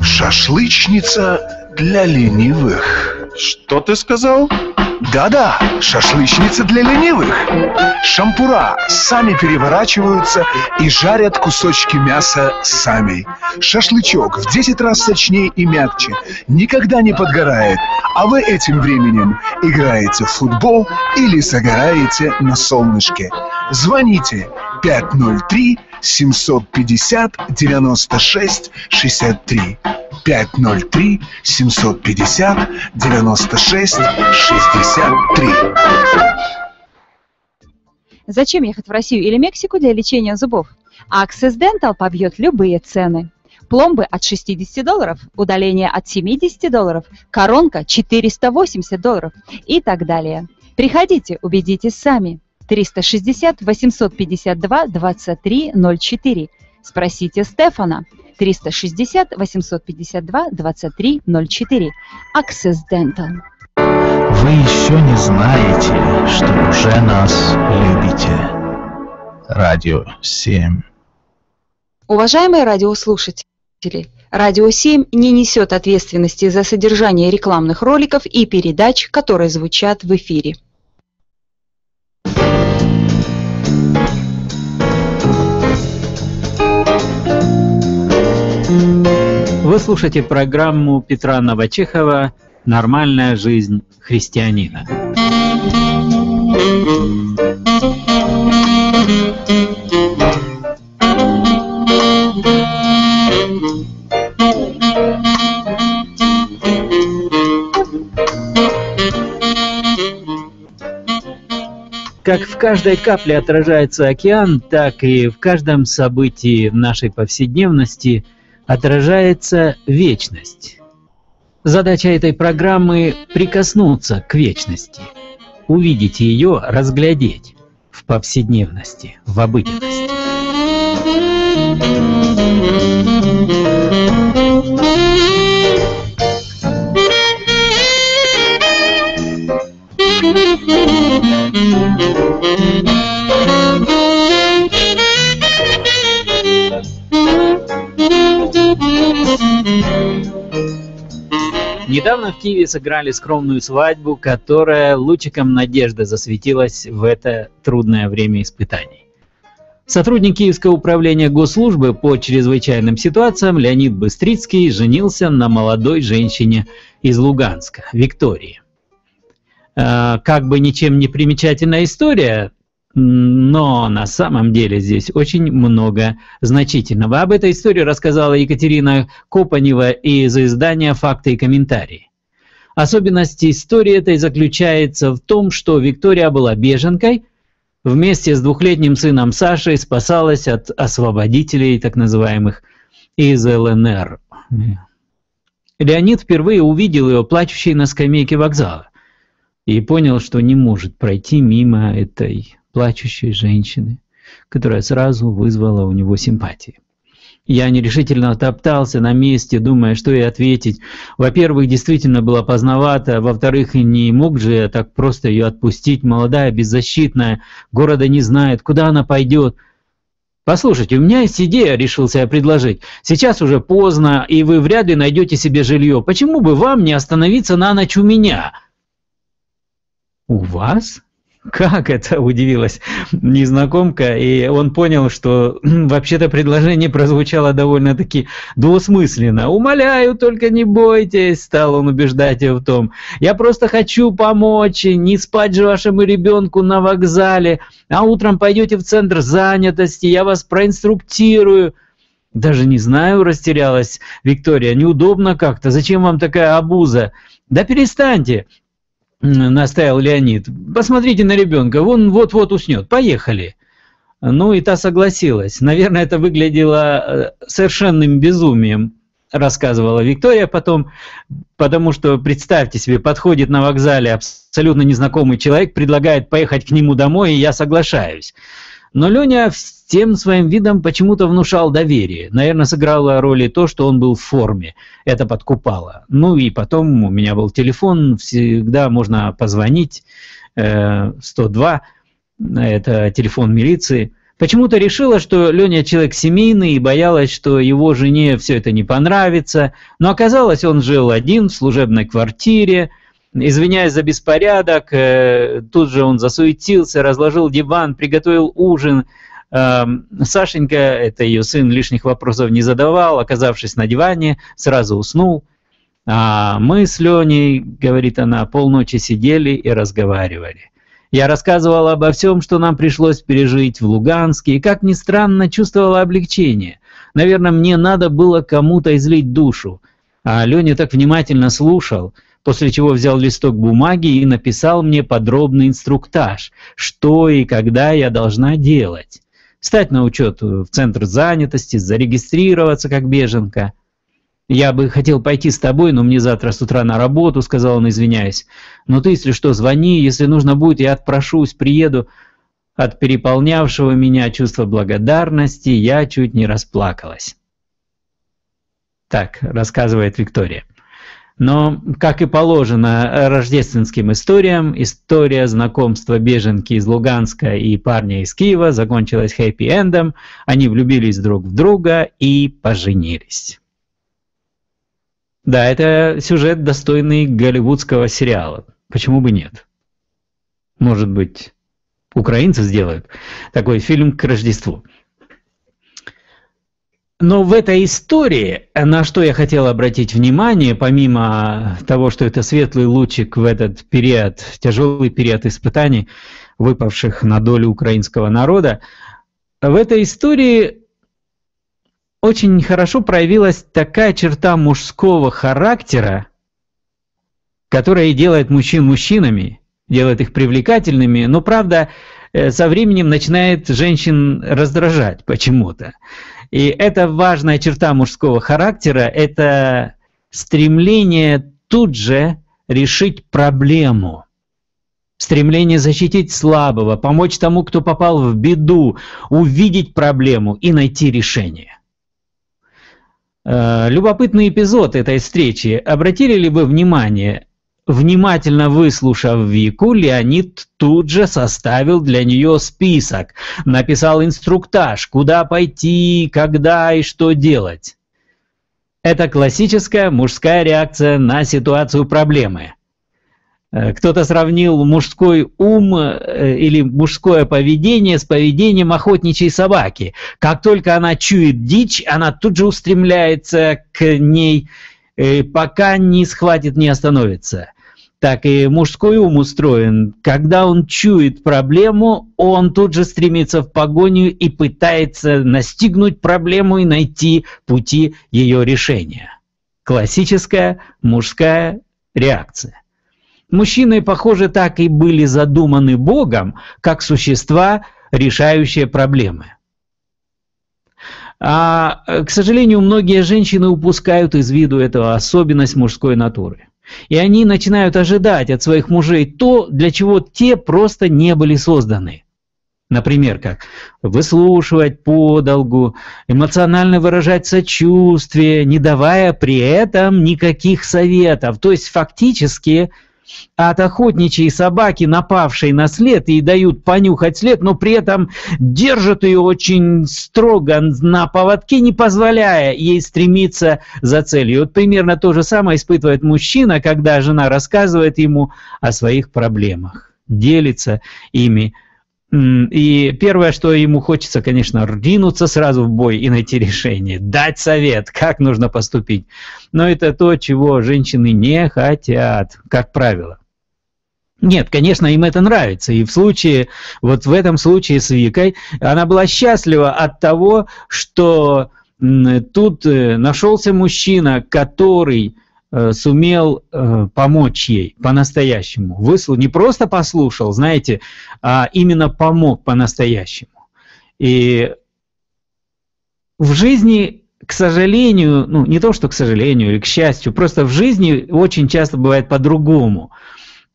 Speaker 25: Шашлычница для ленивых. Что ты сказал? Да-да, шашлычница для ленивых. Шампура сами переворачиваются и жарят кусочки мяса сами. Шашлычок в 10 раз сочнее и мягче, никогда не подгорает, а вы этим временем играете в футбол или загораете на солнышке. Звоните 503 750 96 63 503 750 96 63
Speaker 1: Зачем ехать в Россию или Мексику для лечения зубов? Access Dental побьет любые цены. Пломбы от 60 долларов, удаление от 70 долларов, коронка 480 долларов и так далее. Приходите, убедитесь сами. 360 852 23 04. Спросите Стефана. 360 852 23 04. Access Dental.
Speaker 27: Вы еще не знаете, что уже нас любите. Радио 7.
Speaker 1: Уважаемые радиослушатели, Радио 7 не несет ответственности за содержание рекламных роликов и передач, которые звучат в эфире.
Speaker 28: Вы слушаете программу Петра Новочихова «Нормальная жизнь христианина». Как в каждой капле отражается океан, так и в каждом событии нашей повседневности отражается вечность. Задача этой программы – прикоснуться к вечности, увидеть ее, разглядеть в повседневности, в обыденности. Недавно в Киеве сыграли скромную свадьбу, которая лучиком надежды засветилась в это трудное время испытаний. Сотрудник Киевского управления госслужбы по чрезвычайным ситуациям Леонид Быстрицкий женился на молодой женщине из Луганска, Виктории. Э, как бы ничем не примечательная история, но на самом деле здесь очень много значительного. Об этой истории рассказала Екатерина Копанева из издания «Факты и комментарии». Особенность истории этой заключается в том, что Виктория была беженкой, вместе с двухлетним сыном Сашей спасалась от освободителей, так называемых, из ЛНР. Леонид впервые увидел ее плачущей на скамейке вокзала и понял, что не может пройти мимо этой плачущей женщины, которая сразу вызвала у него симпатии. Я нерешительно топтался на месте, думая, что ей ответить. Во-первых, действительно было поздновато, во-вторых, не мог же я так просто ее отпустить, молодая, беззащитная, города не знает, куда она пойдет. «Послушайте, у меня есть идея», — решился я предложить. «Сейчас уже поздно, и вы вряд ли найдете себе жилье. Почему бы вам не остановиться на ночь у меня?» «У вас?» Как это, удивилась незнакомка, и он понял, что вообще-то предложение прозвучало довольно-таки двусмысленно. «Умоляю, только не бойтесь», — стал он убеждать ее в том. «Я просто хочу помочь, не спать же вашему ребенку на вокзале, а утром пойдете в центр занятости, я вас проинструктирую». «Даже не знаю», — растерялась Виктория, — «неудобно как-то, зачем вам такая обуза?» «Да перестаньте, настаивал Леонид. Посмотрите на ребенка, он вот-вот уснет. Поехали. Ну и та согласилась. Наверное, это выглядело э, совершенным безумием, рассказывала Виктория потом, потому что, представьте себе, подходит на вокзале абсолютно незнакомый человек, предлагает поехать к нему домой, и я соглашаюсь. Но Леня тем своим видом почему-то внушал доверие. Наверное, сыграло роль и то, что он был в форме. Это подкупало. Ну и потом у меня был телефон, всегда можно позвонить. 102, э, это телефон милиции. Почему-то решила, что Леня человек семейный и боялась, что его жене все это не понравится. Но оказалось, он жил один в служебной квартире, Извиняясь за беспорядок, э, тут же он засуетился, разложил диван, приготовил ужин. Эм, Сашенька, это ее сын, лишних вопросов не задавал, оказавшись на диване, сразу уснул. А мы с Леней, говорит она, полночи сидели и разговаривали. Я рассказывала обо всем, что нам пришлось пережить в Луганске, и, как ни странно, чувствовала облегчение. Наверное, мне надо было кому-то излить душу. А Леня так внимательно слушал, после чего взял листок бумаги и написал мне подробный инструктаж, что и когда я должна делать. Стать на учет в центр занятости, зарегистрироваться как беженка. «Я бы хотел пойти с тобой, но мне завтра с утра на работу», — сказал он, извиняясь. «Но ты, если что, звони, если нужно будет, я отпрошусь, приеду». От переполнявшего меня чувства благодарности я чуть не расплакалась. Так, рассказывает Виктория. Но, как и положено рождественским историям, история знакомства беженки из Луганска и парня из Киева закончилась хэппи-эндом, они влюбились друг в друга и поженились. Да, это сюжет, достойный голливудского сериала. Почему бы нет? Может быть, украинцы сделают такой фильм к Рождеству. Но в этой истории, на что я хотел обратить внимание, помимо того, что это светлый лучик в этот период, тяжелый период испытаний, выпавших на долю украинского народа, в этой истории очень хорошо проявилась такая черта мужского характера, которая делает мужчин мужчинами, делает их привлекательными, но правда э, со временем начинает женщин раздражать почему-то. И это важная черта мужского характера, это стремление тут же решить проблему. Стремление защитить слабого, помочь тому, кто попал в беду, увидеть проблему и найти решение. Э, любопытный эпизод этой встречи. Обратили ли вы внимание, Внимательно выслушав Вику, Леонид тут же составил для нее список, написал инструктаж, куда пойти, когда и что делать. Это классическая мужская реакция на ситуацию проблемы. Э, кто-то сравнил мужской ум э, или мужское поведение с поведением охотничьей собаки. Как только она чует дичь, она тут же устремляется к ней, пока не схватит, не остановится так и мужской ум устроен. Когда он чует проблему, он тут же стремится в погоню и пытается настигнуть проблему и найти пути ее решения. Классическая мужская реакция. Мужчины, похоже, так и были задуманы Богом, как существа, решающие проблемы. А, к сожалению, многие женщины упускают из виду эту особенность мужской натуры. И они начинают ожидать от своих мужей то, для чего те просто не были созданы. Например, как выслушивать подолгу, эмоционально выражать сочувствие, не давая при этом никаких советов. То есть фактически от охотничьей собаки, напавшей на след, и дают понюхать след, но при этом держат ее очень строго на поводке, не позволяя ей стремиться за целью. Вот примерно то же самое испытывает мужчина, когда жена рассказывает ему о своих проблемах, делится ими и первое, что ему хочется, конечно, ринуться сразу в бой и найти решение, дать совет, как нужно поступить. Но это то, чего женщины не хотят, как правило. Нет, конечно, им это нравится. И в случае, вот в этом случае с Викой, она была счастлива от того, что тут э, нашелся мужчина, который сумел э, помочь ей по-настоящему. Выслал, не просто послушал, знаете, а именно помог по-настоящему. И в жизни, к сожалению, ну не то, что к сожалению или к счастью, просто в жизни очень часто бывает по-другому.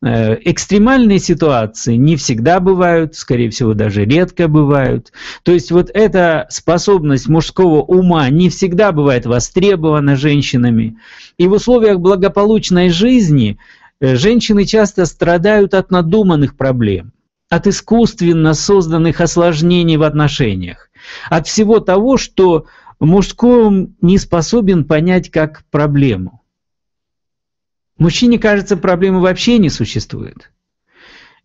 Speaker 28: Э, экстремальные ситуации не всегда бывают, скорее всего, даже редко бывают. То есть вот эта способность мужского ума не всегда бывает востребована женщинами. И в условиях благополучной жизни э, женщины часто страдают от надуманных проблем, от искусственно созданных осложнений в отношениях, от всего того, что мужской ум не способен понять как проблему. Мужчине кажется, проблемы вообще не существует.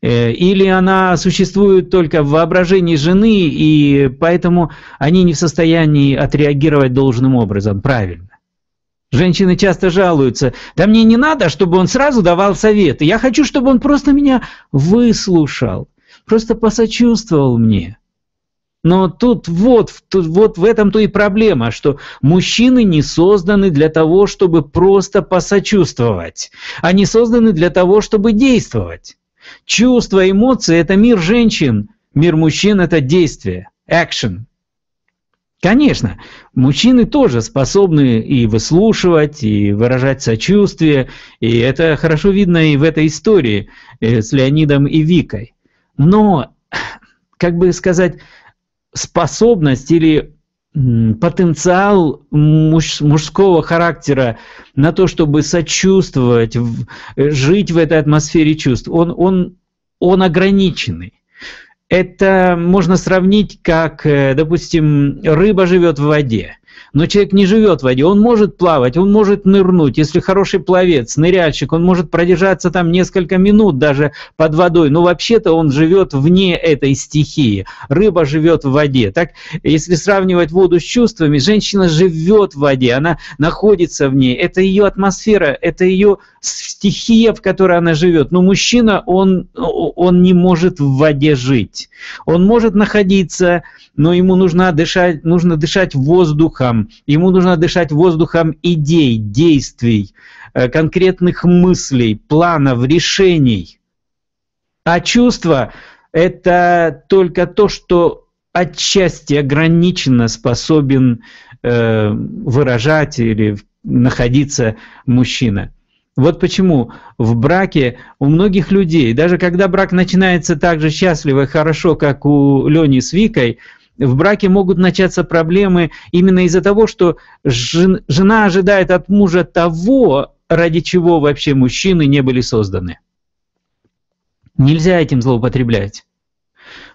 Speaker 28: Э, или она существует только в воображении жены, и поэтому они не в состоянии отреагировать должным образом, правильно. Женщины часто жалуются, да мне не надо, чтобы он сразу давал советы, я хочу, чтобы он просто меня выслушал, просто посочувствовал мне. Но тут вот, тут вот в этом-то и проблема, что мужчины не созданы для того, чтобы просто посочувствовать. Они созданы для того, чтобы действовать. Чувства, эмоции – это мир женщин, мир мужчин – это действие, action. Конечно, мужчины тоже способны и выслушивать, и выражать сочувствие, и это хорошо видно и в этой истории э, с Леонидом и Викой. Но, как бы сказать, способность или потенциал муж, мужского характера на то, чтобы сочувствовать, жить в этой атмосфере чувств, он, он, он ограниченный. Это можно сравнить как, э, допустим, рыба живет в воде. Но человек не живет в воде, он может плавать, он может нырнуть. Если хороший пловец, ныряльщик, он может продержаться там несколько минут даже под водой. Но вообще-то он живет вне этой стихии. Рыба живет в воде. Так, если сравнивать воду с чувствами, женщина живет в воде, она находится в ней. Это ее атмосфера, это ее стихия, в которой она живет. Но мужчина, он, он не может в воде жить. Он может находиться, но ему нужно дышать, нужно дышать воздухом, ему нужно дышать воздухом идей, действий, э, конкретных мыслей, планов, решений. А чувства это только то, что отчасти ограниченно способен э, выражать или находиться мужчина. Вот почему в браке у многих людей, даже когда брак начинается так же счастливо и хорошо, как у Лени с Викой, в браке могут начаться проблемы именно из-за того, что жена ожидает от мужа того, ради чего вообще мужчины не были созданы. Нельзя этим злоупотреблять.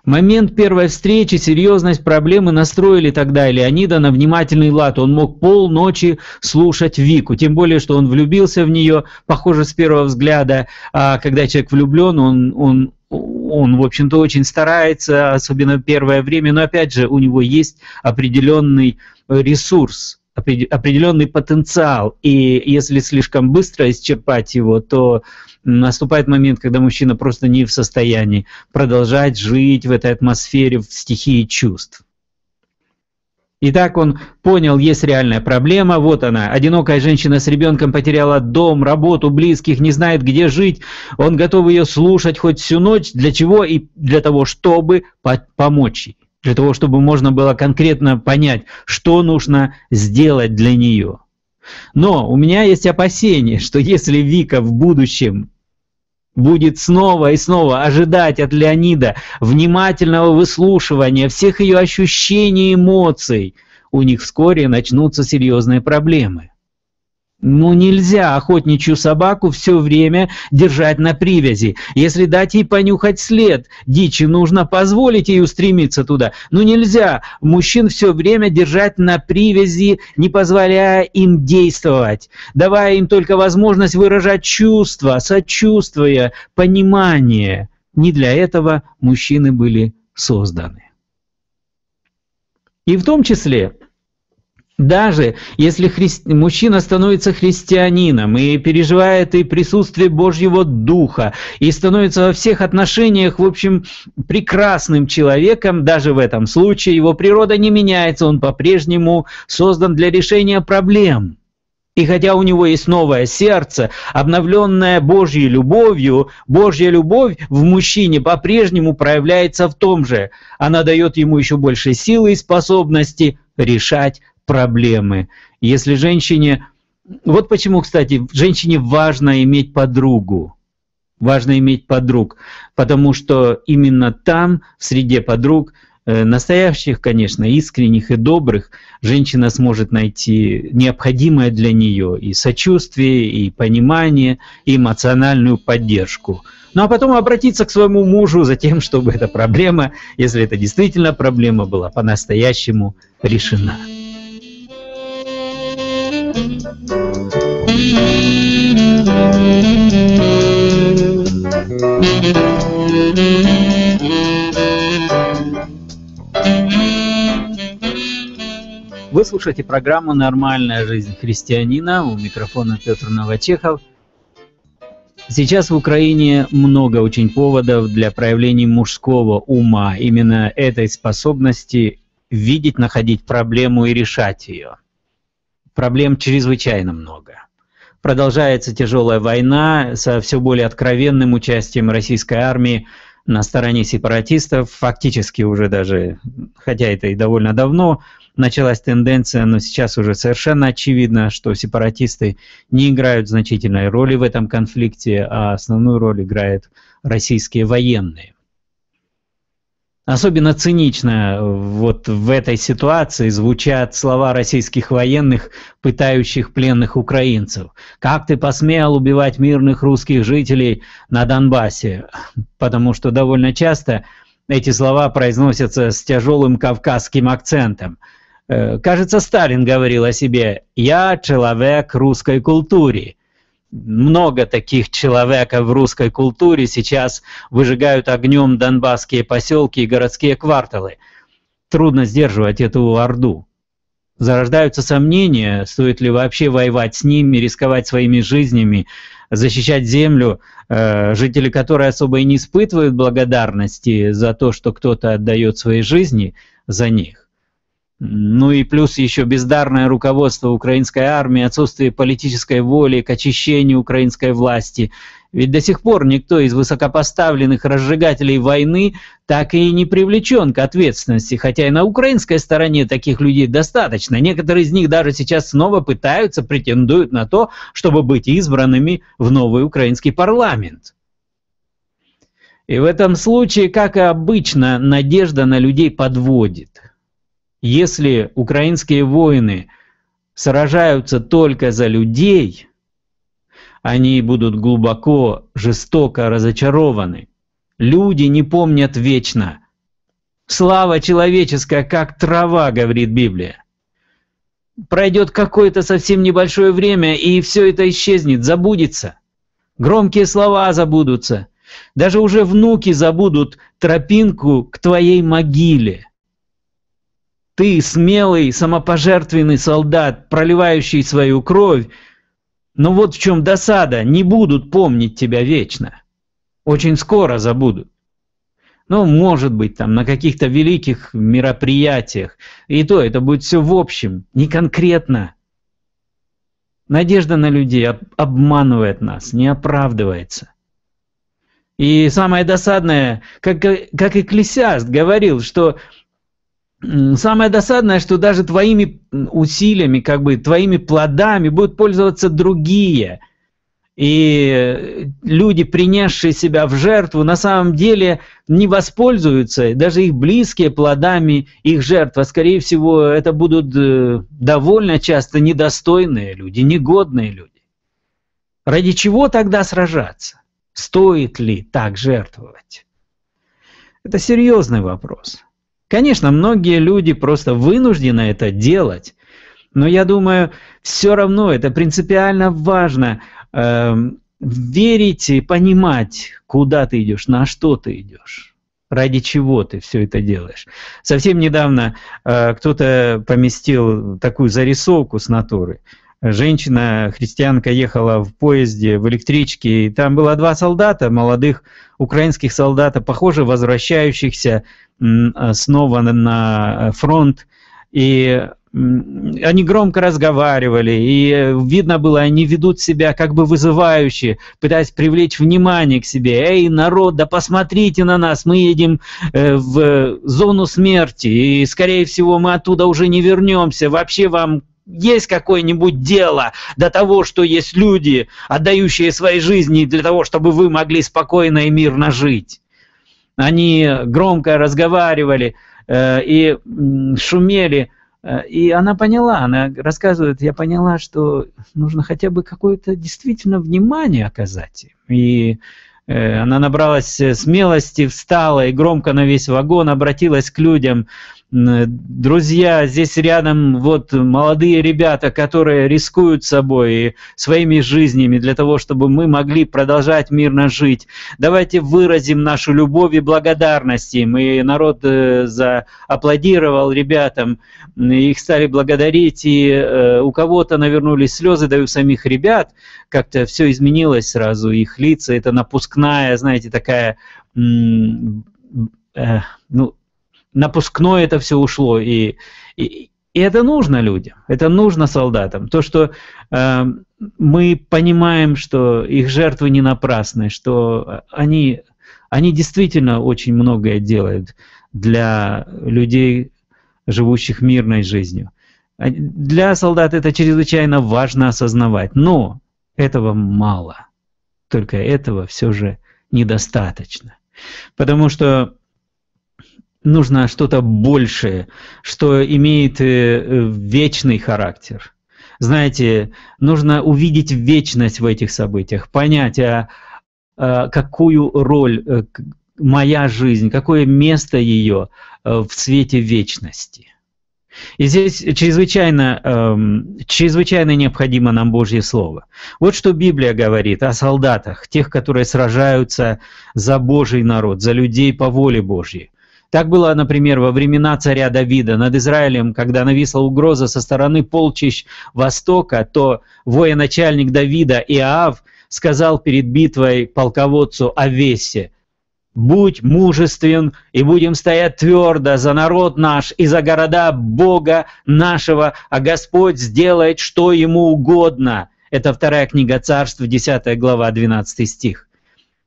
Speaker 28: Момент первой встречи, серьезность проблемы настроили тогда Леонида на внимательный лад. Он мог полночи слушать Вику, тем более, что он влюбился в нее, похоже, с первого взгляда. А когда человек влюблен, он, он, он в общем-то, очень старается, особенно первое время, но опять же, у него есть определенный ресурс, определенный потенциал, и если слишком быстро исчерпать его, то наступает момент, когда мужчина просто не в состоянии продолжать жить в этой атмосфере, в стихии чувств. Итак, он понял, есть реальная проблема, вот она. Одинокая женщина с ребенком потеряла дом, работу, близких, не знает, где жить. Он готов ее слушать хоть всю ночь. Для чего? И для того, чтобы помочь ей. Для того, чтобы можно было конкретно понять, что нужно сделать для нее. Но у меня есть опасение, что если Вика в будущем будет снова и снова ожидать от Леонида внимательного выслушивания всех ее ощущений и эмоций, у них вскоре начнутся серьезные проблемы. Ну нельзя охотничью собаку все время держать на привязи. Если дать ей понюхать след дичи, нужно позволить ей устремиться туда. Ну нельзя мужчин все время держать на привязи, не позволяя им действовать, давая им только возможность выражать чувства, сочувствие, понимание. Не для этого мужчины были созданы. И в том числе даже если хри... мужчина становится христианином и переживает и присутствие Божьего Духа, и становится во всех отношениях, в общем, прекрасным человеком, даже в этом случае его природа не меняется, он по-прежнему создан для решения проблем. И хотя у него есть новое сердце, обновленное Божьей любовью, Божья любовь в мужчине по-прежнему проявляется в том же. Она дает ему еще больше силы и способности решать проблемы. Если женщине... Вот почему, кстати, женщине важно иметь подругу. Важно иметь подруг, потому что именно там, в среде подруг, э, настоящих, конечно, искренних и добрых, женщина сможет найти необходимое для нее и сочувствие, и понимание, и эмоциональную поддержку. Ну а потом обратиться к своему мужу за тем, чтобы эта проблема, если это действительно проблема, была по-настоящему решена. Вы слушаете программу «Нормальная жизнь христианина». У микрофона Петр Новочехов. Сейчас в Украине много очень поводов для проявления мужского ума, именно этой способности видеть, находить проблему и решать ее проблем чрезвычайно много. Продолжается тяжелая война со все более откровенным участием российской армии на стороне сепаратистов. Фактически уже даже, хотя это и довольно давно, началась тенденция, но сейчас уже совершенно очевидно, что сепаратисты не играют значительной роли в этом конфликте, а основную роль играют российские военные. Особенно цинично э, вот в этой ситуации звучат слова российских военных, пытающих пленных украинцев. «Как ты посмел убивать мирных русских жителей на Донбассе?» Потому что довольно часто эти слова произносятся с тяжелым кавказским акцентом. Э, кажется, Сталин говорил о себе «Я человек русской культуры» много таких человеков в русской культуре сейчас выжигают огнем донбасские поселки и городские кварталы. Трудно сдерживать эту орду. Зарождаются сомнения, стоит ли вообще воевать с ними, рисковать своими жизнями, защищать землю, э, жители которой особо и не испытывают благодарности за то, что кто-то отдает свои жизни за них. Ну и плюс еще бездарное руководство украинской армии, отсутствие политической воли к очищению украинской власти. Ведь до сих пор никто из высокопоставленных разжигателей войны так и не привлечен к ответственности, хотя и на украинской стороне таких людей достаточно. Некоторые из них даже сейчас снова пытаются, претендуют на то, чтобы быть избранными в новый украинский парламент. И в этом случае, как и обычно, надежда на людей подводит. Если украинские воины сражаются только за людей, они будут глубоко, жестоко разочарованы. Люди не помнят вечно. Слава человеческая, как трава, говорит Библия. Пройдет какое-то совсем небольшое время, и все это исчезнет, забудется. Громкие слова забудутся. Даже уже внуки забудут тропинку к твоей могиле. Ты смелый, самопожертвенный солдат, проливающий свою кровь, но вот в чем досада, не будут помнить тебя вечно. Очень скоро забудут. Ну, может быть, там на каких-то великих мероприятиях. И то, это будет все в общем, не конкретно. Надежда на людей обманывает нас, не оправдывается. И самое досадное, как, как Экклесиаст говорил, что самое досадное, что даже твоими усилиями, как бы твоими плодами будут пользоваться другие. И люди, принесшие себя в жертву, на самом деле не воспользуются, даже их близкие плодами их жертв. Скорее всего, это будут э, довольно часто недостойные люди, негодные люди. Ради чего тогда сражаться? Стоит ли так жертвовать? Это серьезный вопрос. Конечно, многие люди просто вынуждены это делать, но я думаю, все равно это принципиально важно э, верить и понимать, куда ты идешь, на что ты идешь, ради чего ты все это делаешь. Совсем недавно э, кто-то поместил такую зарисовку с натуры. Женщина, христианка, ехала в поезде, в электричке, и там было два солдата, молодых украинских солдата, похоже, возвращающихся Э, снова на фронт, и они громко разговаривали, и видно было, они ведут себя как бы вызывающе, пытаясь привлечь внимание к себе. «Эй, народ, да посмотрите на нас, мы едем э, в зону смерти, и, скорее всего, мы оттуда уже не вернемся. Вообще вам есть какое-нибудь дело до того, что есть люди, отдающие свои жизни для того, чтобы вы могли спокойно и мирно жить?» они громко разговаривали э, и шумели. Э, и она поняла, она рассказывает, я поняла, что нужно хотя бы какое-то действительно внимание оказать им. И э, она набралась смелости, встала и громко на весь вагон обратилась к людям – друзья, здесь рядом вот молодые ребята, которые рискуют собой и своими жизнями для того, чтобы мы могли продолжать мирно жить. Давайте выразим нашу любовь и благодарность им. И народ э, зааплодировал ребятам, их стали благодарить, и э, у кого-то навернулись слезы, да и у самих ребят как-то все изменилось сразу, их лица, это напускная, знаете, такая э, ну, напускное это все ушло. И, и, и это нужно людям, это нужно солдатам. То, что э, мы понимаем, что их жертвы не напрасны, что они, они действительно очень многое делают для людей, живущих мирной жизнью. А для солдат это чрезвычайно важно осознавать, но этого мало. Только этого все же недостаточно. Потому что нужно что-то большее, что имеет э, вечный характер. Знаете, нужно увидеть вечность в этих событиях, понять, а, а какую роль а, моя жизнь, какое место ее а, в свете вечности. И здесь чрезвычайно, эм, чрезвычайно необходимо нам Божье Слово. Вот что Библия говорит о солдатах, тех, которые сражаются за Божий народ, за людей по воле Божьей. Так было, например, во времена царя Давида над Израилем, когда нависла угроза со стороны полчищ Востока, то военачальник Давида Иоав сказал перед битвой полководцу Овесе, Будь мужествен и будем стоять твердо за народ наш и за города Бога нашего, а Господь сделает, что ему угодно. Это вторая книга царств, 10 глава, 12 стих.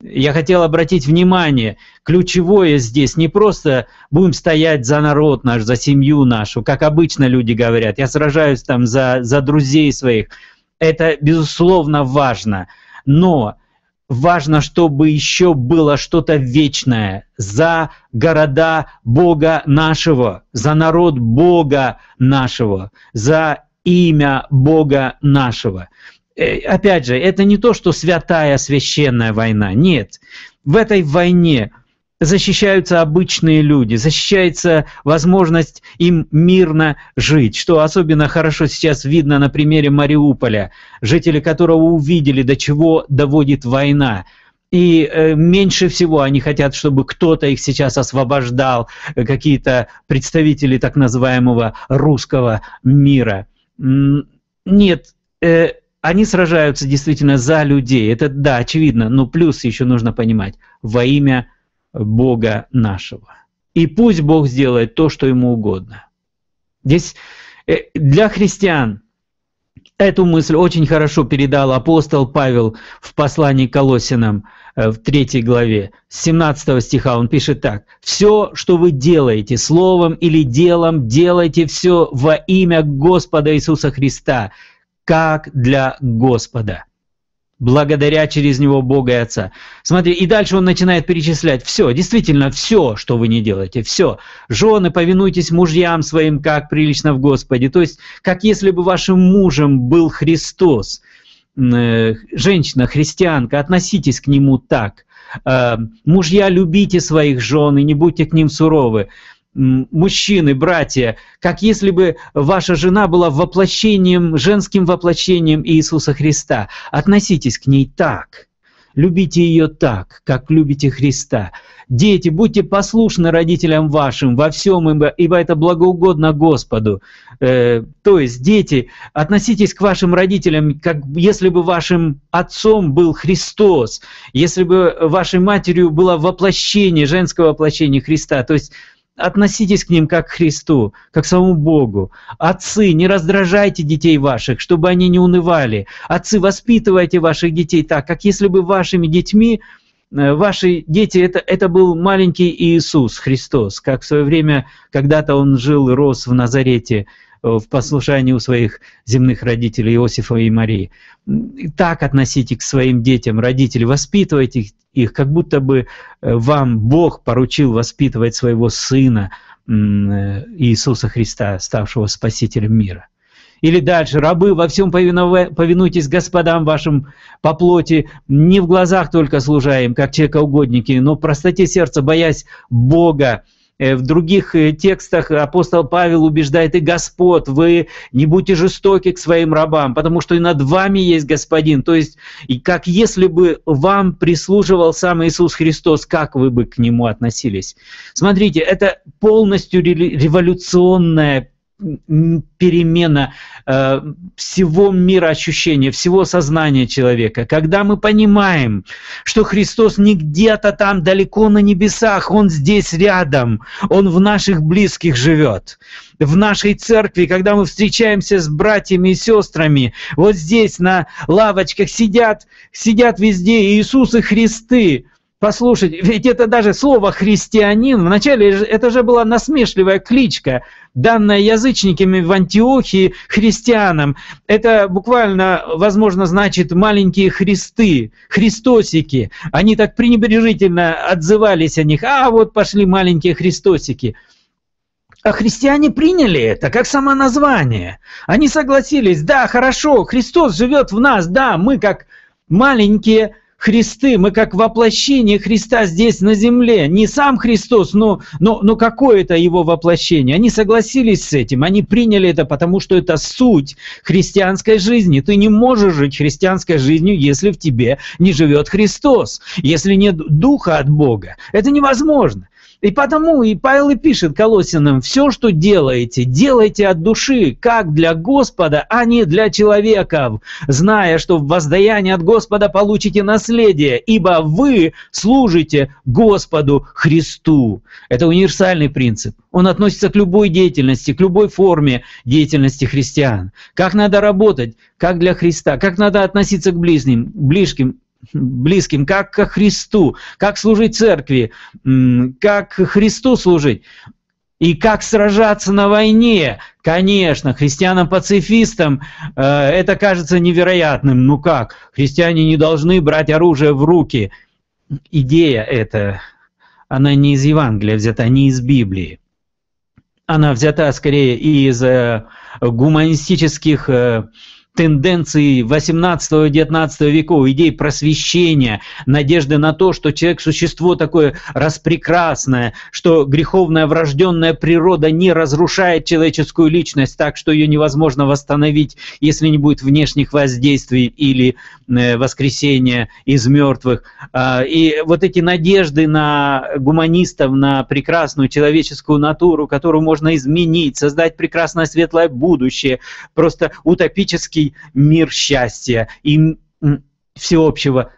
Speaker 28: Я хотел обратить внимание, ключевое здесь не просто будем стоять за народ наш, за семью нашу, как обычно люди говорят, я сражаюсь там за, за друзей своих. Это, безусловно, важно. Но важно, чтобы еще было что-то вечное за города Бога нашего, за народ Бога нашего, за имя Бога нашего. Э, опять же, это не то, что святая священная война. Нет. В этой войне защищаются обычные люди, защищается возможность им мирно жить, что особенно хорошо сейчас видно на примере Мариуполя, жители которого увидели, до чего доводит война. И э, меньше всего они хотят, чтобы кто-то их сейчас освобождал, какие-то представители так называемого русского мира. Нет, э, они сражаются действительно за людей. Это да, очевидно, но плюс еще нужно понимать во имя Бога нашего. И пусть Бог сделает то, что ему угодно. Здесь э, для христиан эту мысль очень хорошо передал апостол Павел в послании к Колосинам э, в третьей главе. С 17 стиха он пишет так. «Все, что вы делаете, словом или делом, делайте все во имя Господа Иисуса Христа, как для Господа» благодаря через него Бога и Отца. Смотри, и дальше он начинает перечислять все, действительно все, что вы не делаете, все. Жены, повинуйтесь мужьям своим, как прилично в Господе. То есть, как если бы вашим мужем был Христос. Э, женщина, христианка, относитесь к нему так. Э, мужья, любите своих жен и не будьте к ним суровы мужчины, братья, как если бы ваша жена была воплощением, женским воплощением Иисуса Христа. Относитесь к ней так. Любите ее так, как любите Христа. Дети, будьте послушны родителям вашим во всем, ибо, ибо это благоугодно Господу. Э, то есть, дети, относитесь к вашим родителям, как если бы вашим отцом был Христос, если бы вашей матерью было воплощение, женское воплощение Христа. То есть, относитесь к ним как к Христу, как к самому Богу. Отцы, не раздражайте детей ваших, чтобы они не унывали. Отцы, воспитывайте ваших детей так, как если бы вашими детьми э, ваши дети это, это был маленький Иисус Христос, как в свое время когда-то он жил и рос в Назарете, в послушании у своих земных родителей Иосифа и Марии. Так относитесь к своим детям, родители, воспитывайте их как будто бы э, вам Бог поручил воспитывать своего Сына э, Иисуса Христа, ставшего Спасителем мира. Или дальше, рабы, во всем повинуйтесь господам вашим по плоти, не в глазах только служа им, как человекоугодники, но в простоте сердца, боясь Бога, Э, в других э, текстах апостол Павел убеждает и Господ, вы не будьте жестоки к своим рабам, потому что и над вами есть Господин. То есть, и как если бы вам прислуживал сам Иисус Христос, как вы бы к Нему относились? Смотрите, это полностью революционная перемена э, всего мира ощущения, всего сознания человека. Когда мы понимаем, что Христос не где-то там далеко на небесах, Он здесь рядом, Он в наших близких живет. В нашей церкви, когда мы встречаемся с братьями и сестрами, вот здесь на лавочках сидят, сидят везде Иисус и Христы, Послушайте, ведь это даже слово «христианин», вначале это же была насмешливая кличка, данная язычниками в Антиохии христианам. Это буквально, возможно, значит «маленькие христы», «христосики». Они так пренебрежительно отзывались о них. А вот пошли маленькие христосики. А христиане приняли это как само название. Они согласились, да, хорошо, Христос живет в нас, да, мы как маленькие Христы, мы как воплощение Христа здесь на земле. Не сам Христос, но, но, но какое-то его воплощение. Они согласились с этим, они приняли это, потому что это суть христианской жизни. Ты не можешь жить христианской жизнью, если в тебе не живет Христос, если нет духа от Бога. Это невозможно. И потому и Павел и пишет Колосинам, все, что делаете, делайте от души, как для Господа, а не для человеков, зная, что в воздаянии от Господа получите наследие, ибо вы служите Господу Христу. Это универсальный принцип. Он относится к любой деятельности, к любой форме деятельности христиан. Как надо работать, как для Христа, как надо относиться к ближним, ближним, близким, как ко Христу, как служить церкви, как Христу служить. И как сражаться на войне? Конечно, христианам-пацифистам э, это кажется невероятным. Ну как? Христиане не должны брать оружие в руки. Идея эта, она не из Евангелия взята, не из Библии. Она взята скорее из э, гуманистических э, тенденции 18-19 веков, идей просвещения, надежды на то, что человек существо такое распрекрасное, что греховная врожденная природа не разрушает человеческую личность так, что ее невозможно восстановить, если не будет внешних воздействий или э, воскресения из мертвых. А, и вот эти надежды на гуманистов, на прекрасную человеческую натуру, которую можно изменить, создать прекрасное светлое будущее, просто утопический общий мир счастья и всеобщего.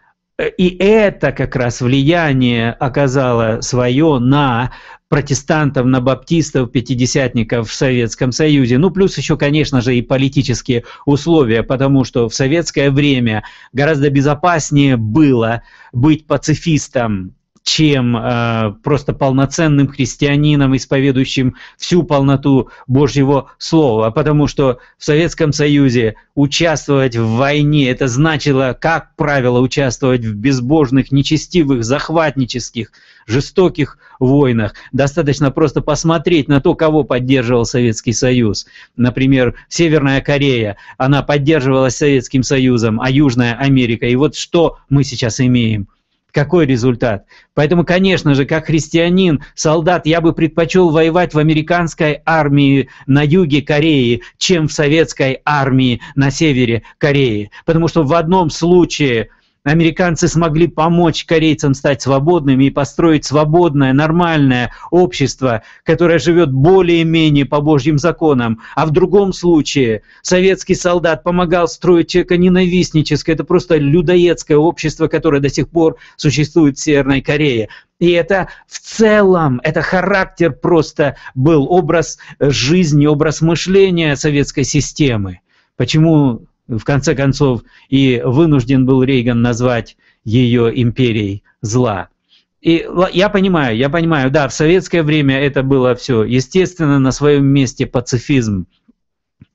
Speaker 28: И это как раз влияние оказало свое на протестантов, на баптистов, пятидесятников в Советском Союзе. Ну, плюс еще, конечно же, и политические условия, потому что в советское время гораздо безопаснее было быть пацифистом, чем э, просто полноценным христианином, исповедующим всю полноту Божьего Слова. Потому что в Советском Союзе участвовать в войне, это значило, как правило, участвовать в безбожных, нечестивых, захватнических, жестоких войнах. Достаточно просто посмотреть на то, кого поддерживал Советский Союз. Например, Северная Корея, она поддерживалась Советским Союзом, а Южная Америка. И вот что мы сейчас имеем – какой результат. Поэтому, конечно же, как христианин, солдат, я бы предпочел воевать в американской армии на юге Кореи, чем в советской армии на севере Кореи. Потому что в одном случае американцы смогли помочь корейцам стать свободными и построить свободное, нормальное общество, которое живет более-менее по Божьим законам. А в другом случае советский солдат помогал строить человека ненавистническое, это просто людоедское общество, которое до сих пор существует в Северной Корее. И это в целом, это характер просто был, образ жизни, образ мышления советской системы. Почему в конце концов и вынужден был Рейган назвать ее империей зла. И я понимаю, я понимаю, да, в советское время это было все, естественно, на своем месте пацифизм.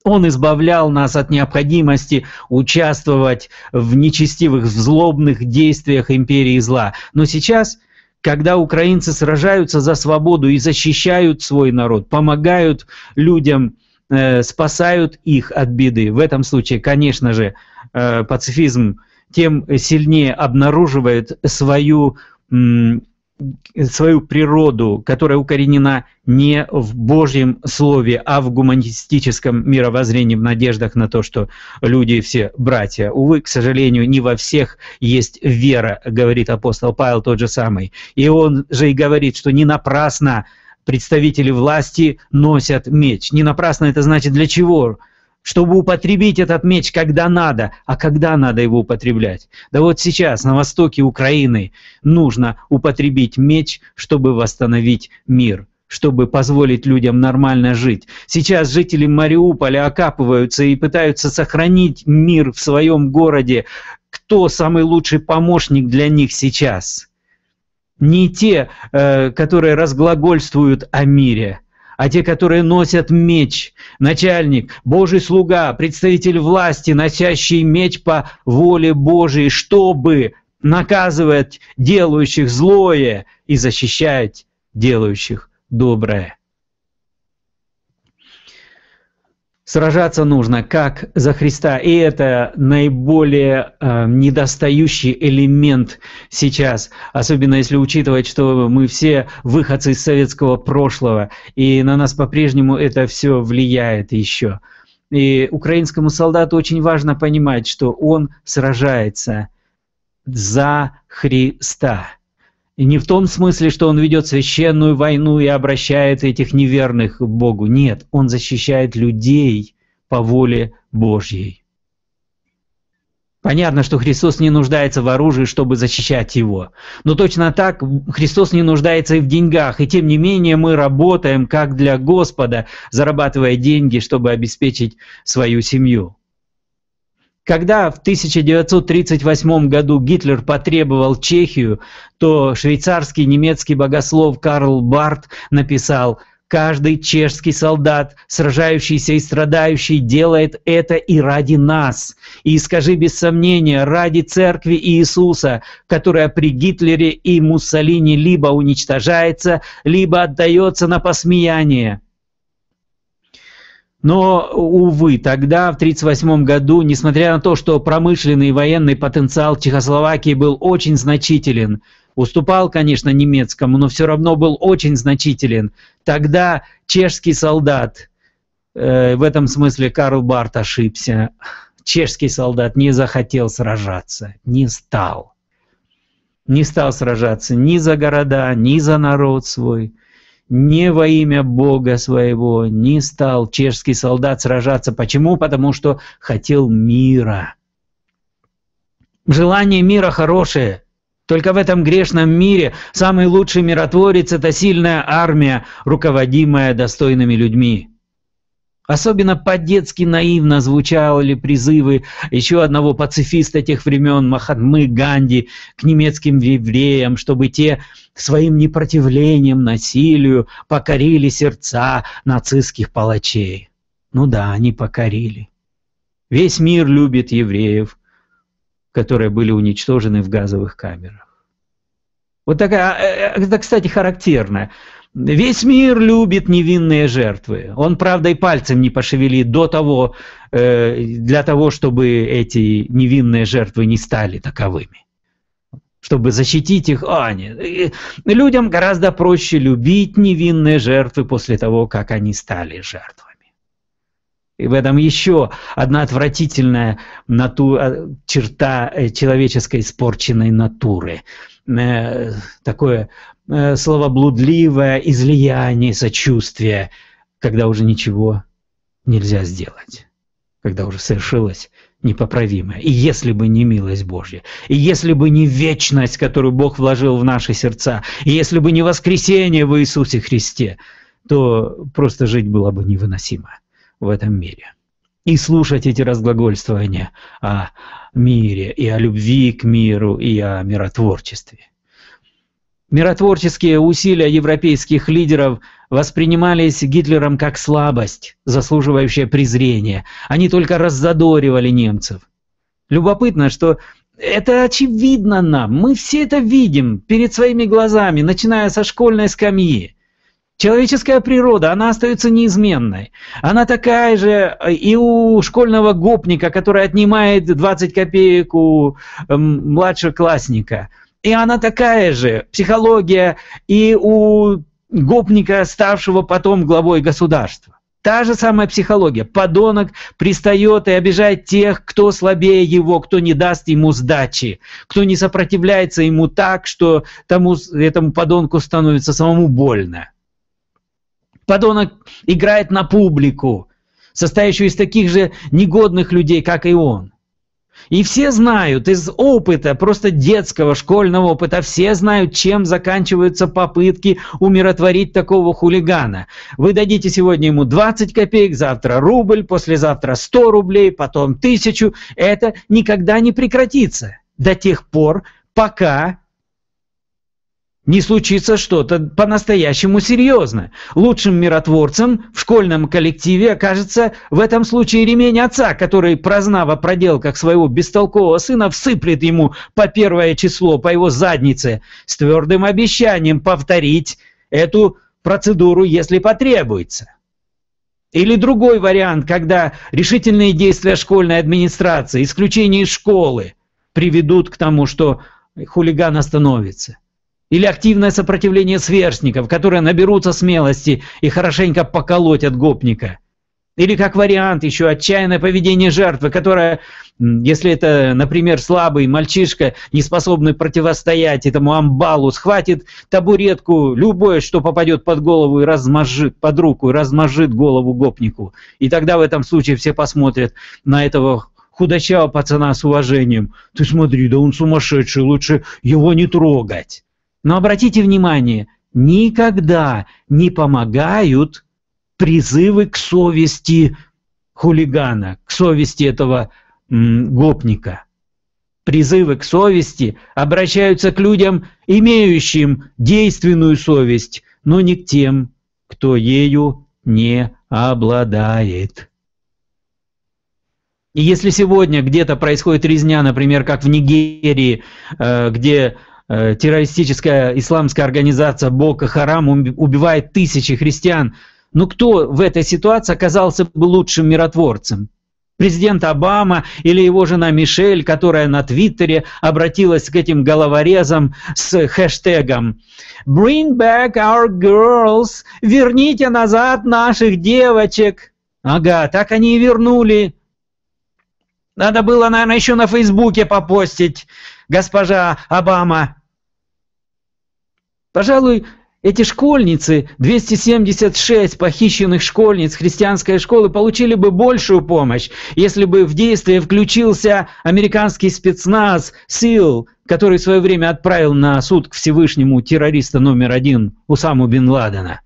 Speaker 28: Он избавлял нас от необходимости участвовать в нечестивых, в злобных действиях империи зла. Но сейчас, когда украинцы сражаются за свободу и защищают свой народ, помогают людям Э, спасают их от беды. В этом случае, конечно же, э, пацифизм тем сильнее обнаруживает свою, свою природу, которая укоренена не в Божьем Слове, а в гуманистическом мировоззрении, в надеждах на то, что люди все братья. Увы, к сожалению, не во всех есть вера, говорит апостол Павел тот же самый. И он же и говорит, что не напрасно представители власти носят меч. Не напрасно это значит для чего? Чтобы употребить этот меч, когда надо. А когда надо его употреблять? Да вот сейчас на востоке Украины нужно употребить меч, чтобы восстановить мир чтобы позволить людям нормально жить. Сейчас жители Мариуполя окапываются и пытаются сохранить мир в своем городе. Кто самый лучший помощник для них сейчас? Не те, э, которые разглагольствуют о мире, а те, которые носят меч, начальник, Божий слуга, представитель власти, носящий меч по воле Божией, чтобы наказывать делающих злое и защищать делающих доброе. Сражаться нужно как за Христа, и это наиболее э, недостающий элемент сейчас, особенно если учитывать, что мы все выходцы из советского прошлого, и на нас по-прежнему это все влияет еще. И украинскому солдату очень важно понимать, что он сражается за Христа. Не в том смысле, что он ведет священную войну и обращает этих неверных к Богу. Нет, он защищает людей по воле Божьей. Понятно, что Христос не нуждается в оружии, чтобы защищать его. Но точно так Христос не нуждается и в деньгах. И тем не менее мы работаем как для Господа, зарабатывая деньги, чтобы обеспечить свою семью. Когда в 1938 году Гитлер потребовал Чехию, то швейцарский немецкий богослов Карл Барт написал «Каждый чешский солдат, сражающийся и страдающий, делает это и ради нас. И скажи без сомнения, ради церкви Иисуса, которая при Гитлере и Муссолини либо уничтожается, либо отдается на посмеяние». Но, увы, тогда, в 1938 году, несмотря на то, что промышленный и военный потенциал Чехословакии был очень значителен, уступал, конечно, немецкому, но все равно был очень значителен, тогда чешский солдат, э, в этом смысле Карл Барт ошибся, чешский солдат не захотел сражаться, не стал. Не стал сражаться ни за города, ни за народ свой – не во имя Бога своего не стал чешский солдат сражаться. Почему? Потому что хотел мира. Желание мира хорошее. Только в этом грешном мире самый лучший миротворец – это сильная армия, руководимая достойными людьми. Особенно по-детски наивно звучали призывы еще одного пацифиста тех времен, Махатмы Ганди, к немецким евреям, чтобы те своим непротивлением насилию покорили сердца нацистских палачей. Ну да, они покорили. Весь мир любит евреев, которые были уничтожены в газовых камерах. Вот такая, э, э, это, кстати, характерно. Весь мир любит невинные жертвы. Он, правда, и пальцем не пошевелит до того, э, для того, чтобы эти невинные жертвы не стали таковыми. Чтобы защитить их, а, нет. Людям гораздо проще любить невинные жертвы после того, как они стали жертвами. И в этом еще одна отвратительная нату... Э, черта э, человеческой испорченной натуры. Такое э, словоблудливое излияние сочувствия, когда уже ничего нельзя сделать, когда уже совершилось непоправимое. И если бы не милость Божья, и если бы не вечность, которую Бог вложил в наши сердца, и если бы не воскресение в Иисусе Христе, то просто жить было бы невыносимо в этом мире. И слушать эти разглагольствования о мире, и о любви к миру, и о миротворчестве. Миротворческие усилия европейских лидеров воспринимались Гитлером как слабость, заслуживающая презрения. Они только раззадоривали немцев. Любопытно, что это очевидно нам. Мы все это видим перед своими глазами, начиная со школьной скамьи. Человеческая природа, она остается неизменной. Она такая же и у школьного гопника, который отнимает 20 копеек у эм, младшеклассника – и она такая же, психология, и у гопника, ставшего потом главой государства. Та же самая психология. Подонок пристает и обижает тех, кто слабее его, кто не даст ему сдачи, кто не сопротивляется ему так, что тому, этому подонку становится самому больно. Подонок играет на публику, состоящую из таких же негодных людей, как и он. И все знают из опыта, просто детского, школьного опыта, все знают, чем заканчиваются попытки умиротворить такого хулигана. Вы дадите сегодня ему 20 копеек, завтра рубль, послезавтра 100 рублей, потом тысячу. Это никогда не прекратится до тех пор, пока не случится что-то по-настоящему серьезное. Лучшим миротворцем в школьном коллективе окажется в этом случае ремень отца, который, прознав о проделках своего бестолкового сына, всыплет ему по первое число по его заднице с твердым обещанием повторить эту процедуру, если потребуется. Или другой вариант, когда решительные действия школьной администрации, исключение из школы, приведут к тому, что хулиган остановится или активное сопротивление сверстников, которые наберутся смелости и хорошенько поколотят гопника. Или как вариант еще отчаянное поведение жертвы, которая, если это, например, слабый мальчишка, не способный противостоять этому амбалу, схватит табуретку, любое, что попадет под голову и размажит, под руку, и размажит голову гопнику. И тогда в этом случае все посмотрят на этого худощавого пацана с уважением. Ты смотри, да он сумасшедший, лучше его не трогать. Но обратите внимание, никогда не помогают призывы к совести хулигана, к совести этого гопника. Призывы к совести обращаются к людям, имеющим действенную совесть, но не к тем, кто ею не обладает. И если сегодня где-то происходит резня, например, как в Нигерии, э, где террористическая исламская организация Бока Харам уби- убивает тысячи христиан, ну кто в этой ситуации оказался бы лучшим миротворцем? Президент Обама или его жена Мишель, которая на Твиттере обратилась к этим головорезам с хэштегом «Bring back our girls», «Верните назад наших девочек». Ага, так они и вернули. Надо было, наверное, еще на Фейсбуке попостить, госпожа Обама. Пожалуй, эти школьницы, 276 похищенных школьниц христианской школы, получили бы большую помощь, если бы в действие включился американский спецназ СИЛ, который в свое время отправил на суд к Всевышнему террориста номер один Усаму Бен Ладена.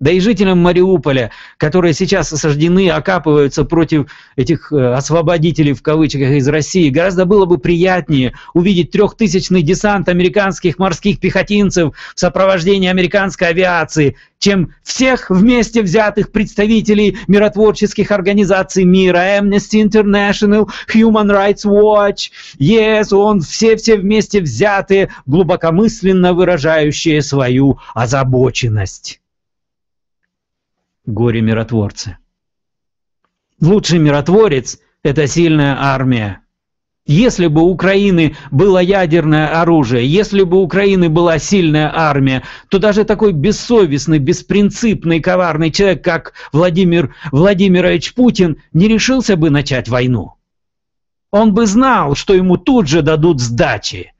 Speaker 28: Да и жителям Мариуполя, которые сейчас осаждены, окапываются против этих э, освободителей в кавычках из России, гораздо было бы приятнее увидеть трехтысячный десант американских морских пехотинцев в сопровождении американской авиации, чем всех вместе взятых представителей миротворческих организаций мира, Amnesty International, Human Rights Watch, yes, он все-все вместе взятые, глубокомысленно выражающие свою озабоченность горе-миротворцы. Лучший миротворец – это сильная армия. Если бы у Украины было ядерное оружие, если бы у Украины была сильная армия, то даже такой бессовестный, беспринципный, коварный человек, как Владимир Владимирович Путин, не решился бы начать войну. Он бы знал, что ему тут же дадут сдачи.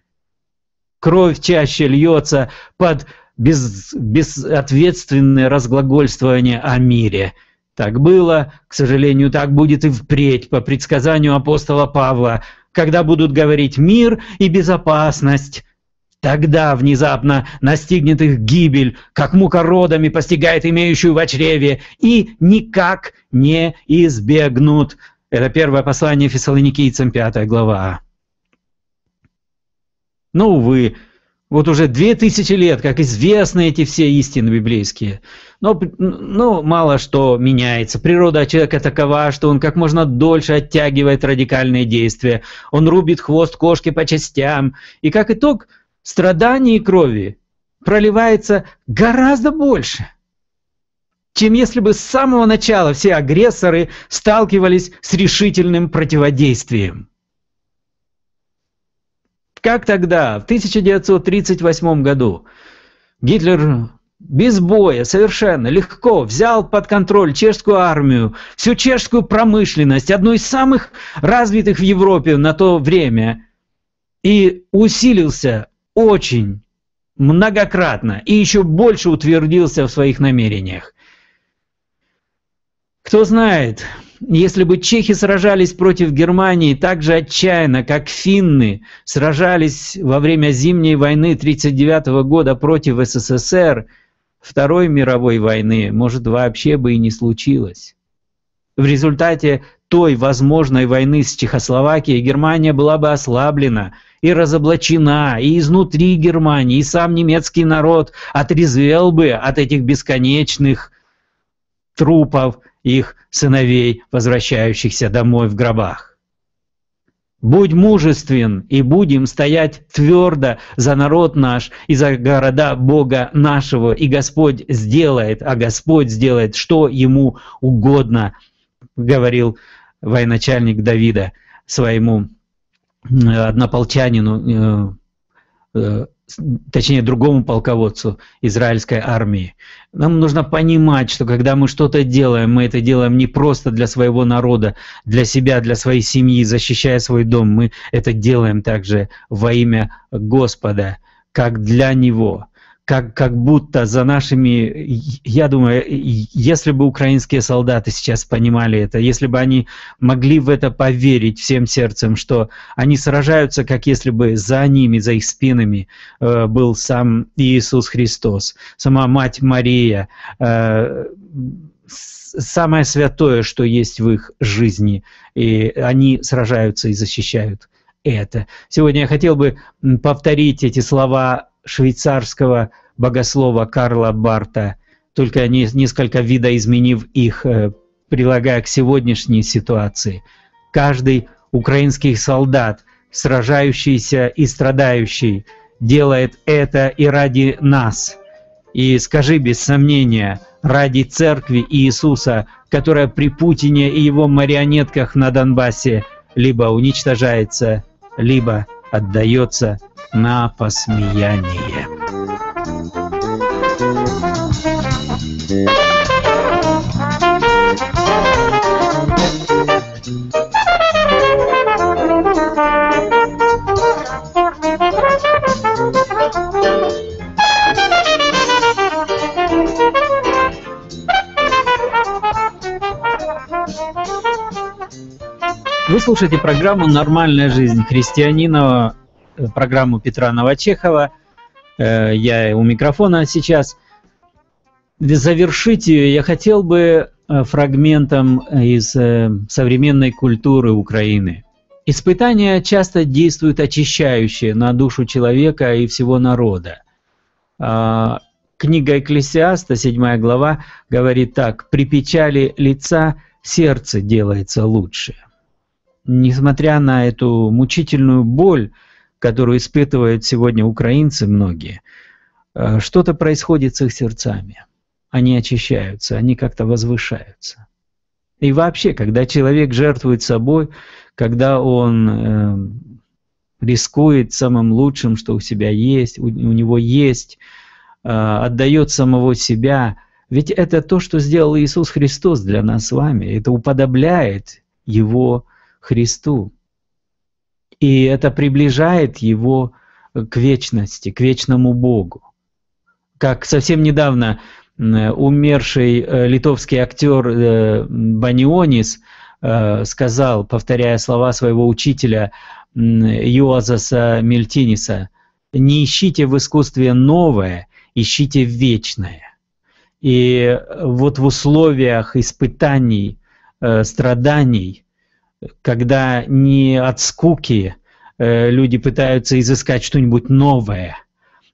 Speaker 28: Кровь чаще льется под без, безответственное разглагольствование о мире. Так было, к сожалению, так будет и впредь, по предсказанию апостола Павла, когда будут говорить «мир и безопасность». Тогда внезапно настигнет их гибель, как мука родами постигает имеющую в чреве, и никак не избегнут. Это первое послание фессалоникийцам, 5 глава. Но, увы, вот уже две тысячи лет, как известны эти все истины библейские. Но, но мало что меняется. Природа человека такова, что он как можно дольше оттягивает радикальные действия. Он рубит хвост кошки по частям. И как итог, страданий и крови проливается гораздо больше, чем если бы с самого начала все агрессоры сталкивались с решительным противодействием. Как тогда, в 1938 году, Гитлер без боя, совершенно легко взял под контроль чешскую армию, всю чешскую промышленность, одну из самых развитых в Европе на то время, и усилился очень многократно и еще больше утвердился в своих намерениях. Кто знает, если бы чехи сражались против Германии так же отчаянно, как финны сражались во время Зимней войны 1939 года против СССР, Второй мировой войны, может, вообще бы и не случилось. В результате той возможной войны с Чехословакией Германия была бы ослаблена и разоблачена, и изнутри Германии, и сам немецкий народ отрезвел бы от этих бесконечных трупов их сыновей, возвращающихся домой в гробах. Будь мужествен и будем стоять твердо за народ наш и за города Бога нашего, и Господь сделает, а Господь сделает, что ему угодно, говорил военачальник Давида своему однополчанину точнее другому полководцу израильской армии. Нам нужно понимать, что когда мы что-то делаем, мы это делаем не просто для своего народа, для себя, для своей семьи, защищая свой дом. Мы это делаем также во имя Господа, как для Него как, как будто за нашими... Я думаю, если бы украинские солдаты сейчас понимали это, если бы они могли в это поверить всем сердцем, что они сражаются, как если бы за ними, за их спинами э, был сам Иисус Христос, сама Мать Мария, э, самое святое, что есть в их жизни, и они сражаются и защищают это. Сегодня я хотел бы повторить эти слова швейцарского богослова Карла Барта, только несколько видоизменив их, э, прилагая к сегодняшней ситуации. Каждый украинский солдат, сражающийся и страдающий, делает это и ради нас. И скажи без сомнения, ради церкви Иисуса, которая при Путине и его марионетках на Донбассе либо уничтожается, либо отдается на посмеяние. Вы слушаете программу «Нормальная жизнь христианина», э, программу Петра Новочехова. Э, я у микрофона сейчас. Завершить ее я хотел бы э, фрагментом из современной культуры Украины. Испытания часто действуют очищающие на душу человека и всего народа. А, книга Экклесиаста, 7 глава, говорит так, «При печали лица сердце делается лучше» несмотря на эту мучительную боль, которую испытывают сегодня украинцы многие, э, что-то происходит с их сердцами. Они очищаются, они как-то возвышаются. И вообще, когда человек жертвует собой, когда он э, рискует самым лучшим, что у себя есть, у, у него есть, э, отдает самого себя, ведь это то, что сделал Иисус Христос для нас с вами. Это уподобляет Его Христу. И это приближает его к вечности, к вечному Богу. Как совсем недавно умерший э, литовский актер э, Банионис э, сказал, повторяя слова своего учителя Юазаса Мельтиниса, «Не ищите в искусстве новое, ищите вечное». И вот в условиях испытаний, страданий – когда не от скуки э, люди пытаются изыскать что-нибудь новое,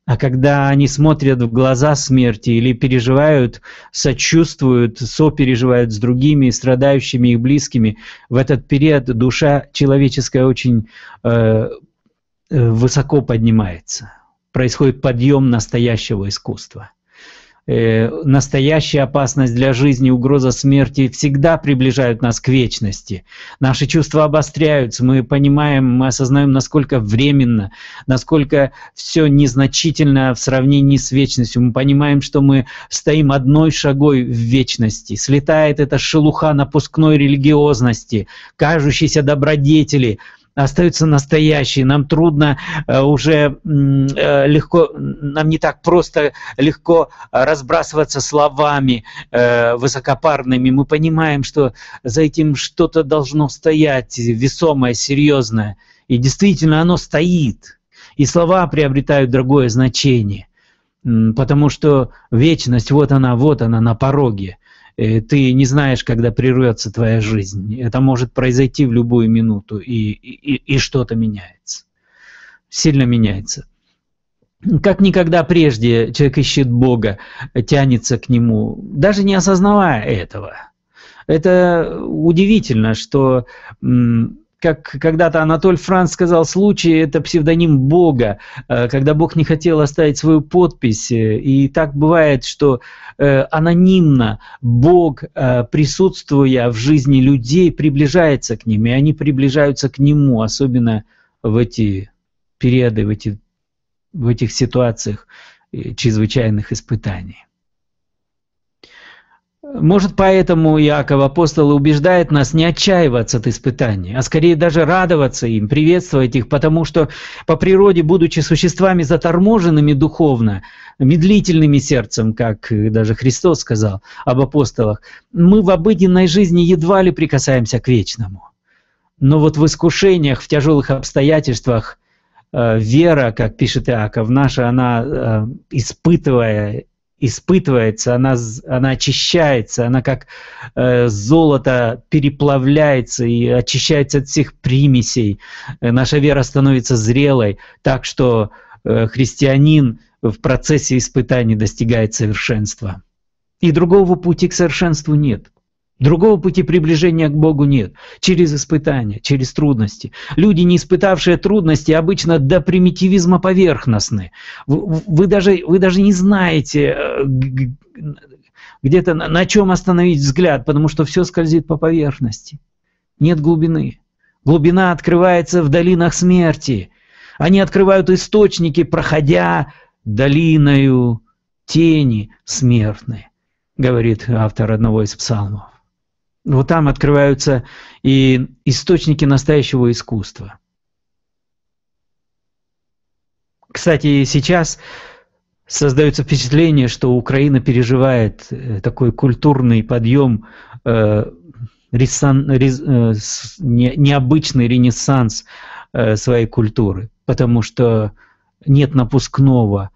Speaker 28: а когда они смотрят в глаза смерти или переживают, сочувствуют, сопереживают с другими страдающими их близкими, в этот период душа человеческая очень э, э высоко поднимается. Происходит подъем настоящего искусства. Э, настоящая опасность для жизни, угроза смерти всегда приближают нас к вечности. Наши чувства обостряются, мы понимаем, мы осознаем, насколько временно, насколько все незначительно в сравнении с вечностью. Мы понимаем, что мы стоим одной шагой в вечности. Слетает эта шелуха напускной религиозности, кажущейся добродетели – остаются настоящие. Нам трудно э, уже э, легко, нам не так просто легко разбрасываться словами э, высокопарными. Мы понимаем, что за этим что-то должно стоять весомое, серьезное. И действительно оно стоит. И слова приобретают другое значение. Потому что вечность, вот она, вот она на пороге. Э, ты не знаешь, когда прервется твоя жизнь. Это может произойти в любую минуту, и, и, и что-то меняется. Сильно меняется. Как никогда прежде человек ищет Бога, тянется к Нему, даже не осознавая этого. Это удивительно, что как когда-то Анатоль Франц сказал, случай – это псевдоним Бога, э, когда Бог не хотел оставить свою подпись. Э, и так бывает, что э, анонимно Бог, присутствуя в жизни людей, приближается к ним, и они приближаются к Нему, особенно в эти периоды, в эти в этих ситуациях чрезвычайных испытаний. Может, поэтому Иаков апостол убеждает нас не отчаиваться от испытаний, а скорее даже радоваться им, приветствовать их, потому что по природе, будучи существами заторможенными духовно, медлительными сердцем, как даже Христос сказал об апостолах, мы в обыденной жизни едва ли прикасаемся к вечному. Но вот в искушениях, в тяжелых обстоятельствах, э, вера, как пишет Иаков, наша, она, э, испытывая испытывается, она, она очищается, она как э, золото переплавляется и очищается от всех примесей. Э, наша вера становится зрелой, так что э, христианин в процессе испытаний достигает совершенства. И другого пути к совершенству нет. Другого пути приближения к Богу нет. Через испытания, через трудности. Люди, не испытавшие трудности, обычно до примитивизма поверхностны. Вы, вы, даже, вы даже не знаете э, где-то на, на чем остановить взгляд, потому что все скользит по поверхности. Нет глубины. Глубина открывается в долинах смерти. Они открывают источники, проходя долиною тени смертной, говорит автор одного из псалмов. Вот там открываются и источники настоящего искусства. Кстати, сейчас создается впечатление, что Украина переживает э, такой культурный подъем, э, ресан, рез, э, не, необычный ренессанс э, своей культуры, потому что нет напускного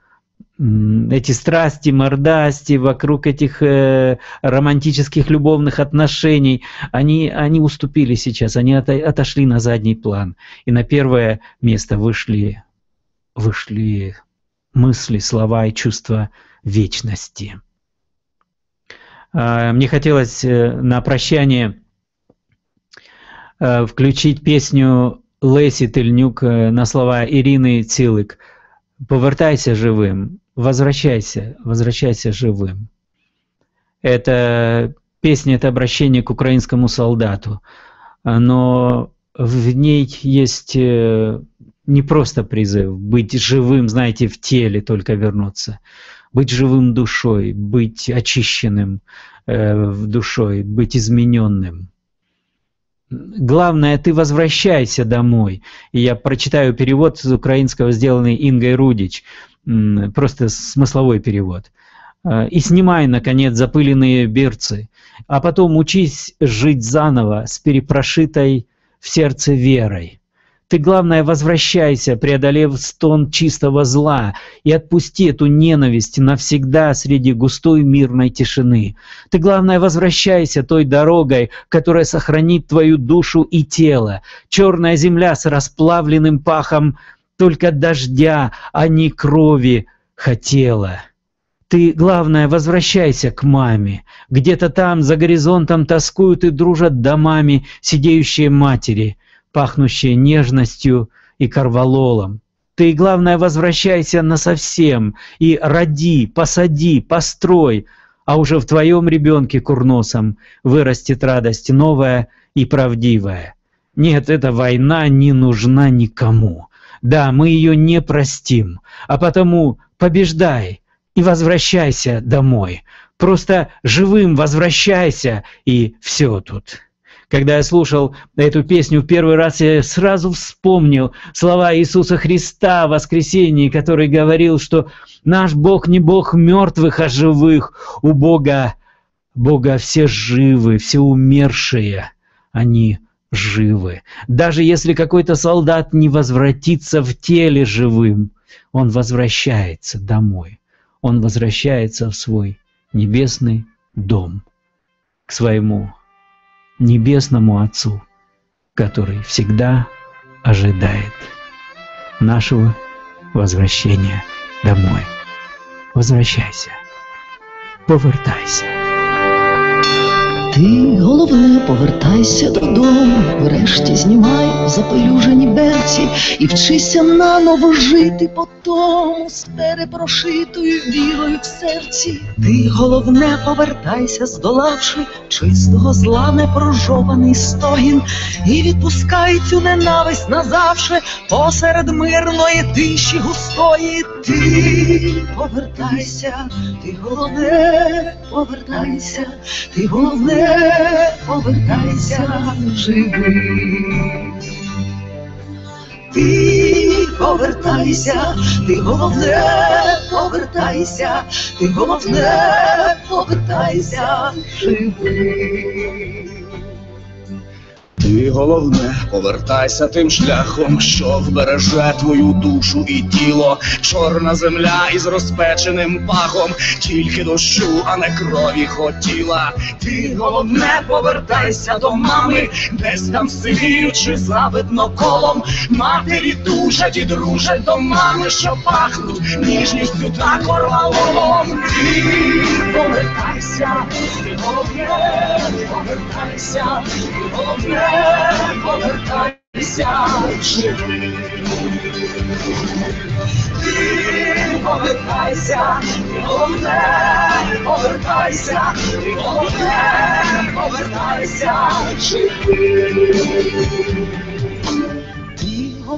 Speaker 28: эти страсти, мордасти вокруг этих э, романтических любовных отношений, они, они уступили сейчас, они от, отошли на задний план. И на первое место вышли, вышли мысли, слова и чувства вечности. Э, мне хотелось э, на прощание э, включить песню Леси Тельнюк э, на слова Ирины Цилык «Повертайся живым» возвращайся, возвращайся живым. Это песня, это обращение к украинскому солдату, но в ней есть э, не просто призыв быть живым, знаете, в теле только вернуться, быть живым душой, быть очищенным э, в душой, быть измененным. Главное, ты возвращайся домой. И я прочитаю перевод с украинского, сделанный Ингой Рудич просто смысловой перевод. А, и снимай, наконец, запыленные берцы, а потом учись жить заново с перепрошитой в сердце верой. Ты, главное, возвращайся, преодолев стон чистого зла, и отпусти эту ненависть навсегда среди густой мирной тишины. Ты, главное, возвращайся той дорогой, которая сохранит твою душу и тело. Черная земля с расплавленным пахом только дождя, а не крови хотела. Ты, главное, возвращайся к маме. Где-то там, за горизонтом, тоскуют и дружат домами сидеющие матери, пахнущие нежностью и корвалолом. Ты, главное, возвращайся насовсем и роди, посади, построй, а уже в твоем ребенке курносом вырастет радость новая и правдивая. Нет, эта война не нужна никому. Да, мы ее не простим, а потому побеждай и возвращайся домой. Просто живым возвращайся, и все тут. Когда я слушал эту песню в первый раз, я сразу вспомнил слова Иисуса Христа в воскресенье, который говорил, что наш Бог не Бог мертвых, а живых. У Бога, Бога все живы, все умершие, они живы. Даже если какой-то солдат не возвратится в теле живым, он возвращается домой. Он возвращается в свой небесный дом, к своему небесному Отцу, который всегда ожидает нашего возвращения домой. Возвращайся, повертайся.
Speaker 29: Ти головне повертайся додому, врешті знімай запелюжені берці і вчися наново жити по тому з перепрошитою вірою в серці. Ти головне повертайся, здолавши чистого зла непрожований стогін, і відпускай цю ненависть назавше посеред мирної тиші густої. Ти повертайся, ти головне повертайся, ти головне повертайся живий. Ти повертайся, ти головне повертайся, ти головне повертайся живий.
Speaker 3: Ти головне, повертайся тим шляхом, що вбереже твою душу і тіло, чорна земля із розпеченим пахом, тільки дощу, а не крові хотіла. Ти головне, повертайся до мами, десь там сивіючи завидно колом. Матері дужать і дружать до мами, що пахнуть ніжністю та корвалолом. Ти повертайся, ти головне, повертайся, ти головне повертайся живий. Ти повертайся, головне, повертайся, головне, повертайся живий.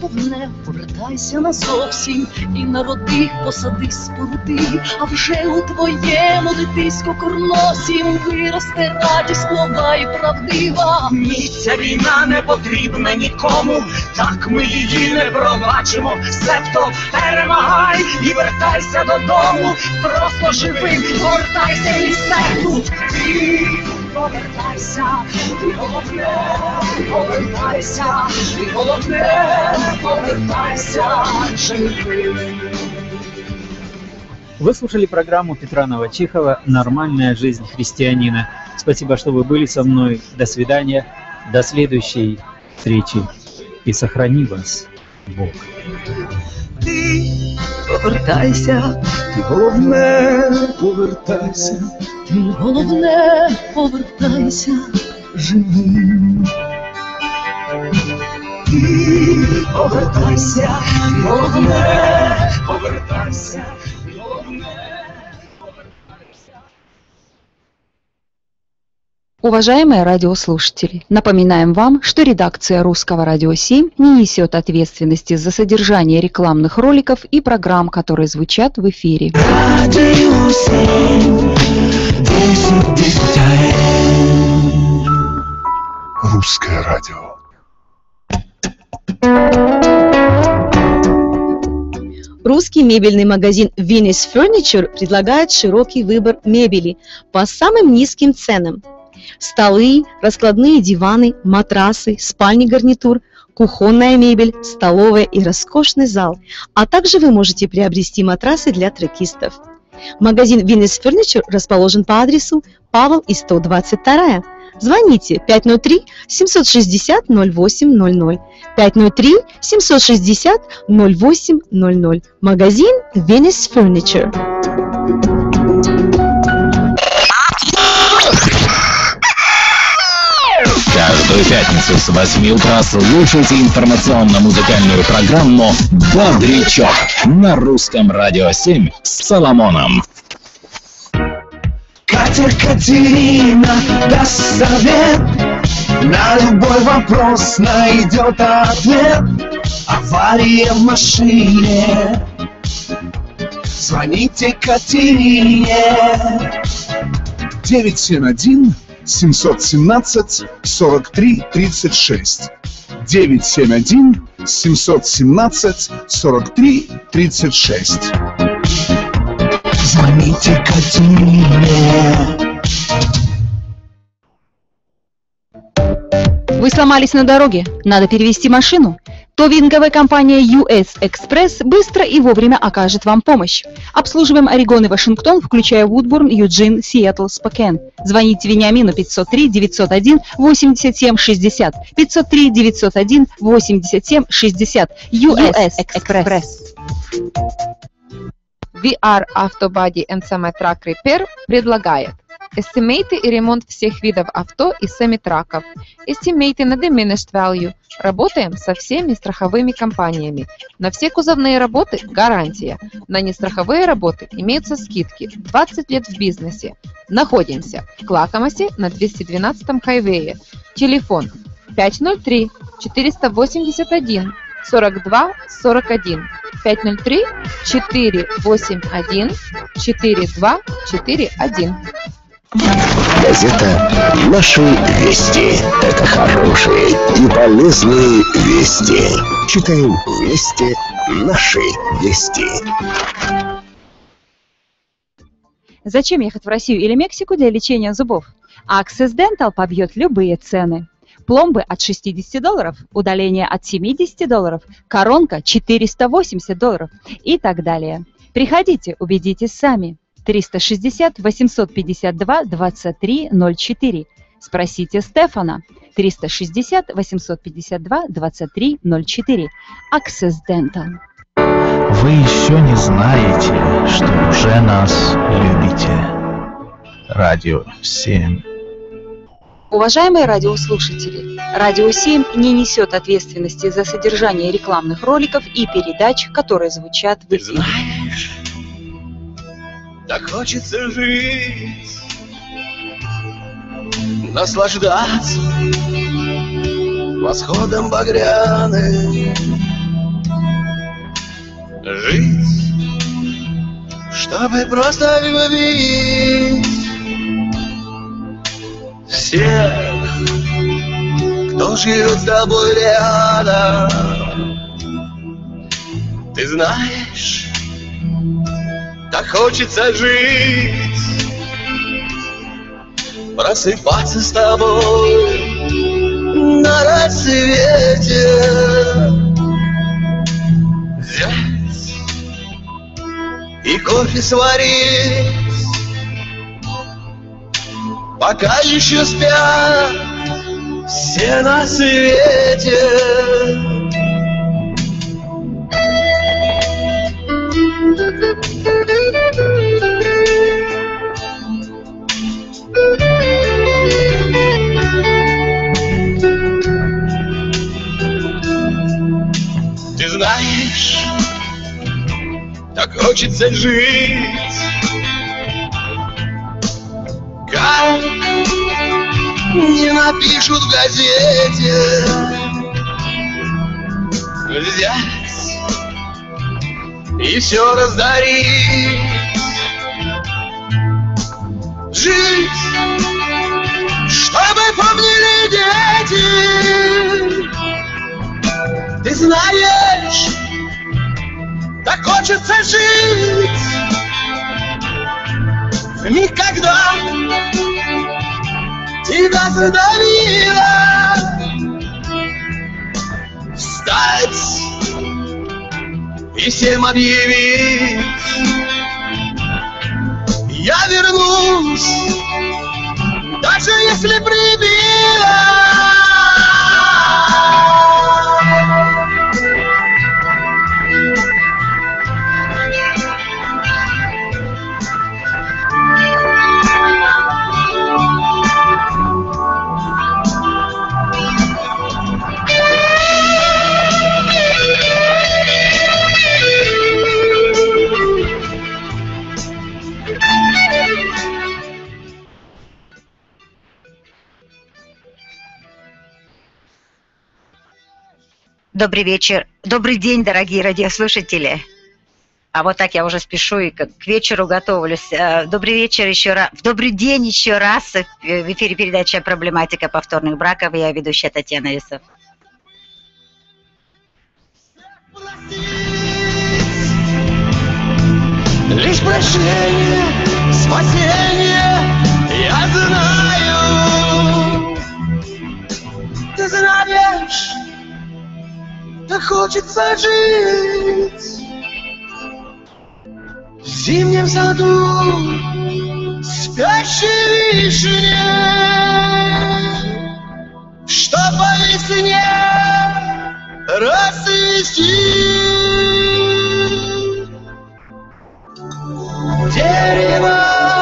Speaker 3: Головне, повертайся назовсім і народи, посади споруди, а вже у твоєму дитиську корносім виросте радість нова і правдива. Ні, ця війна не потрібна нікому, так ми її не пробачимо. Себто перемагай і вертайся додому, просто живим, повертайся і все тут. Повертайся, ти головне, повертайся, живим.
Speaker 28: Вы слушали программу Петра Новочихова «Нормальная жизнь христианина». Спасибо, что вы были со мной. До свидания. До следующей встречи. И сохрани вас Бог.
Speaker 29: Ти повертайся,
Speaker 3: Ти головне, повертайся,
Speaker 29: ти головне повертайся. Живим.
Speaker 3: ти повертайся, головне, повертайся,
Speaker 1: Уважаемые радиослушатели, напоминаем вам, что редакция Русского радио 7 не несет ответственности за содержание рекламных роликов и программ, которые звучат в эфире.
Speaker 30: Русское радио.
Speaker 31: Русский мебельный магазин Venice Furniture предлагает широкий выбор мебели по самым низким ценам. Столы, раскладные диваны, матрасы, спальный гарнитур, кухонная мебель, столовая и роскошный зал. А также вы можете приобрести матрасы для трекистов. Магазин Venice Furniture расположен по адресу Павел и 122. Звоните 503 760 0800 503 760 0800. Магазин Venice Furniture.
Speaker 10: Каждую пятницу с 8 утра слушайте информационно-музыкальную программу «Бодрячок» на русском радио 7 с Соломоном.
Speaker 7: Катя Катерина даст совет. На любой вопрос найдет ответ. Авария в машине. Звоните Катерине.
Speaker 30: 971 717 43 36. 971 717 43 36.
Speaker 7: Звоните Катерине
Speaker 1: Вы сломались на дороге? Надо перевести машину? Товинговая компания US Express быстро и вовремя окажет вам помощь. Обслуживаем Орегон и Вашингтон, включая Вудбурн, Юджин, Сиэтл, Спокен. Звоните Вениамину 503 901 87 60 503 901 87 60 US Express.
Speaker 32: VR Auto Body and Semi Truck Repair предлагает Естимейты и ремонт всех видов авто и семи-траков. Эстимейты на diminished value. Работаем со всеми страховыми компаниями. На все кузовные работы гарантия. На нестраховые работы имеются скидки. 20 лет в бизнесе. Находимся в Клакомасе на 212 хайвее. Телефон 503 481 42 41 503 481 42 41
Speaker 33: Газета «Наши вести». Это хорошие и полезные вести. Читаем вести «Наши вести».
Speaker 1: Зачем ехать в Россию или Мексику для лечения зубов? Access Dental побьет любые цены. Пломбы от 60 долларов, удаление от 70 долларов, коронка 480 долларов и так далее. Приходите, убедитесь сами. 360 852 23 04. Спросите Стефана. 360 852 23 04. Access Dental.
Speaker 10: Вы еще не знаете, что уже нас любите. Радио 7.
Speaker 1: Уважаемые радиослушатели, Радио 7 не несет ответственности за содержание рекламных роликов и передач, которые звучат в эфире.
Speaker 15: Так хочется жить, наслаждаться восходом багряным. Жить, чтобы просто любить всех, кто живет с тобой рядом. Ты знаешь, так хочется жить, просыпаться с тобой на рассвете. Взять и кофе сварить, пока еще спят все на свете. Хочется жить, как не напишут в газете. Взять и все раздарить. Жить, чтобы помнили дети. Ты знаешь, хочется жить в миг, когда тебя задавило. Встать и всем объявить, я вернусь, даже если прибило.
Speaker 34: Добрый вечер. Добрый день, дорогие радиослушатели. А вот так я уже спешу и к вечеру готовлюсь. Э, Добрый вечер еще раз. Добрый день еще раз. Э, В эфире передача «Проблематика повторных браков». Я ведущая Татьяна Исов.
Speaker 15: Лишь прощение, спасение, я знаю. Ты знаешь, так хочется жить в зимнем саду спящей вишни, что по весне расцвести. Дерево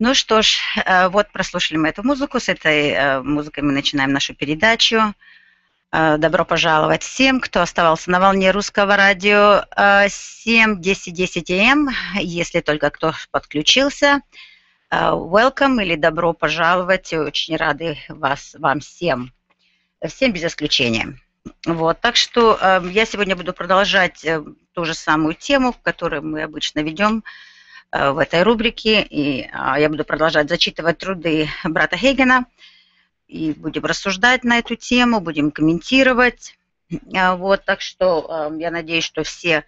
Speaker 34: Ну что ж, э, вот прослушали мы эту музыку. С этой э, музыкой мы начинаем нашу передачу. Э, добро пожаловать всем, кто оставался на волне русского радио 7 10 10 м, если только кто подключился. Welcome или добро пожаловать. Очень рады вас, вам всем. Всем без исключения. Вот, так что я сегодня буду продолжать ту же самую тему, которую мы обычно ведем в этой рубрике. И э, я буду продолжать зачитывать труды брата Хейгена. И будем рассуждать на эту тему, будем комментировать. Э, вот, так что э, я надеюсь, что все,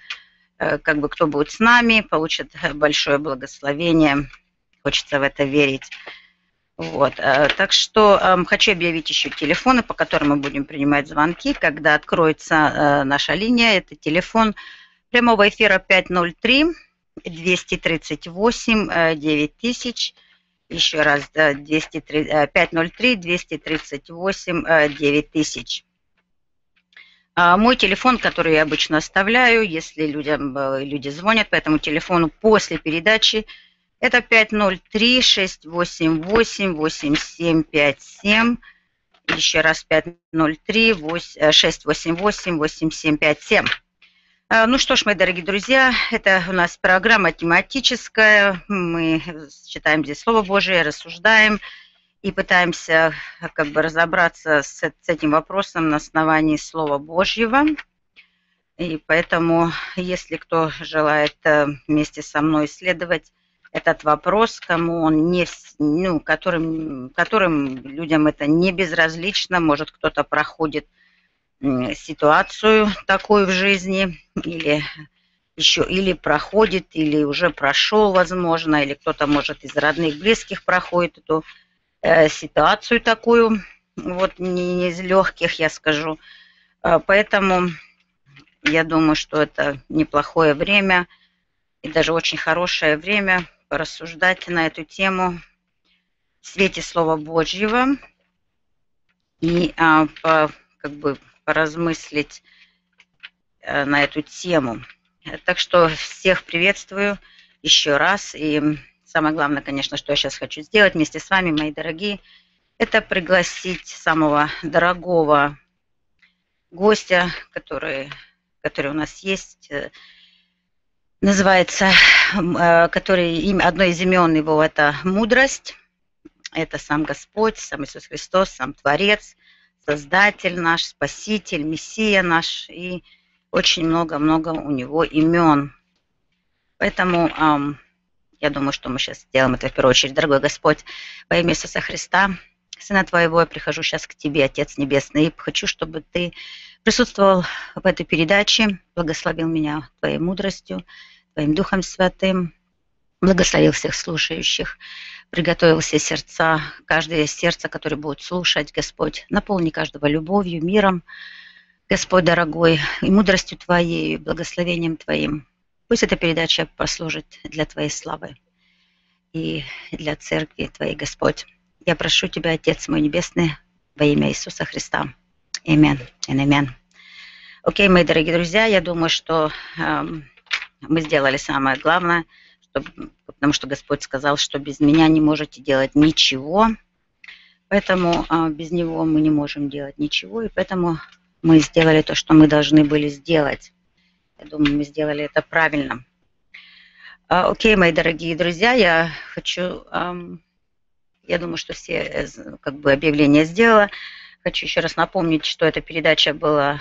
Speaker 34: э, как бы кто будет с нами, получат большое благословение. Хочется в это верить. Вот, э, так что э, хочу объявить еще телефоны, по которым мы будем принимать звонки, когда откроется э, наша линия. Это телефон прямого эфира 503 238 9000. Еще раз, 203, 503 238 9000. Мой телефон, который я обычно оставляю, если людям, люди звонят по этому телефону после передачи, это 503-688-8757. Еще раз 503-688-8757. А, ну что ж, мои дорогие друзья, это у нас программа тематическая. Мы читаем здесь Слово Божие, рассуждаем и пытаемся как бы разобраться с, с этим вопросом на основании Слова Божьего. И поэтому, если кто желает э, вместе со мной исследовать этот вопрос, кому он не, ну, которым, которым людям это не безразлично, может кто-то проходит ситуацию такую в жизни, или еще или проходит, или уже прошел, возможно, или кто-то, может, из родных, близких проходит эту э, ситуацию такую, вот не, не из легких, я скажу. Э, поэтому я думаю, что это неплохое время и даже очень хорошее время порассуждать на эту тему в свете Слова Божьего и а, по, как бы поразмыслить а, на эту тему. Так что всех приветствую еще раз. И самое главное, конечно, что я сейчас хочу сделать вместе с вами, мои дорогие, это пригласить самого дорогого гостя, который, который у нас есть, э, называется, э, который, одно из имен его – это мудрость, это сам Господь, сам Иисус Христос, сам Творец, Создатель наш, Спаситель, Мессия наш, и очень много-много у него имен. Поэтому эм, я думаю, что мы сейчас сделаем это в первую очередь. Дорогой Господь, во имя Иисуса Христа, Сына Твоего, я прихожу сейчас к Тебе, Отец Небесный, и хочу, чтобы Ты присутствовал в этой передаче, благословил меня Твоей мудростью, Твоим Духом Святым, благословил всех слушающих, приготовил все сердца, каждое сердце, которое будет слушать, Господь, наполни каждого любовью, миром, Господь дорогой, и мудростью Твоей, и благословением Твоим. Пусть эта передача послужит для Твоей славы и для Церкви Твоей, Господь. Я прошу Тебя, Отец мой Небесный, во имя Иисуса Христа. Аминь. Аминь. Окей, мои дорогие друзья, я думаю, что эм, мы сделали самое главное, потому что Господь сказал, что без меня не можете делать ничего. Поэтому э, без Него мы не можем делать ничего, и поэтому мы сделали то, что мы должны были сделать. Я думаю, мы сделали это правильно. Э, окей, мои дорогие друзья, я хочу, я думаю, что все э, как бы объявления сделала. Хочу еще раз напомнить, что эта передача была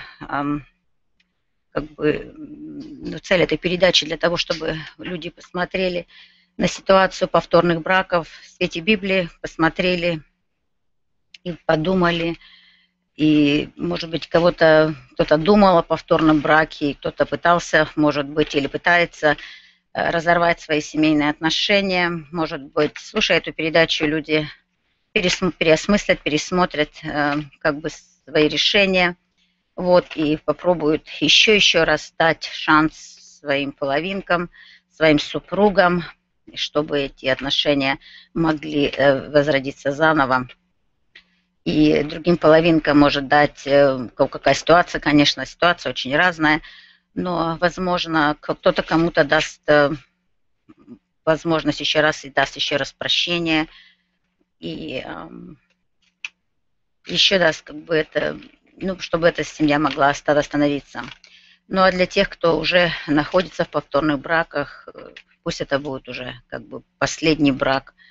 Speaker 34: как бы ну, цель этой передачи для того, чтобы люди посмотрели на ситуацию повторных браков в свете Библии, посмотрели и подумали, и, может быть, кого-то кто-то думал о повторном браке, кто-то пытался, может быть, или пытается э, разорвать свои семейные отношения. Может быть, слушая эту передачу, люди переосмыслят, пересмотрят э, как бы свои решения, вот, и попробуют еще-еще раз дать шанс своим половинкам, своим супругам, чтобы эти отношения могли э, возродиться заново. И другим половинкам может дать, э, какая ситуация, конечно, ситуация очень разная, но, возможно, кто-то кому-то даст возможность еще раз и даст еще раз прощение. И эм, еще даст как бы это, ну, чтобы эта семья могла оста- восстановиться. Ну а для тех, кто уже находится в повторных браках, э, пусть это будет уже как бы последний брак –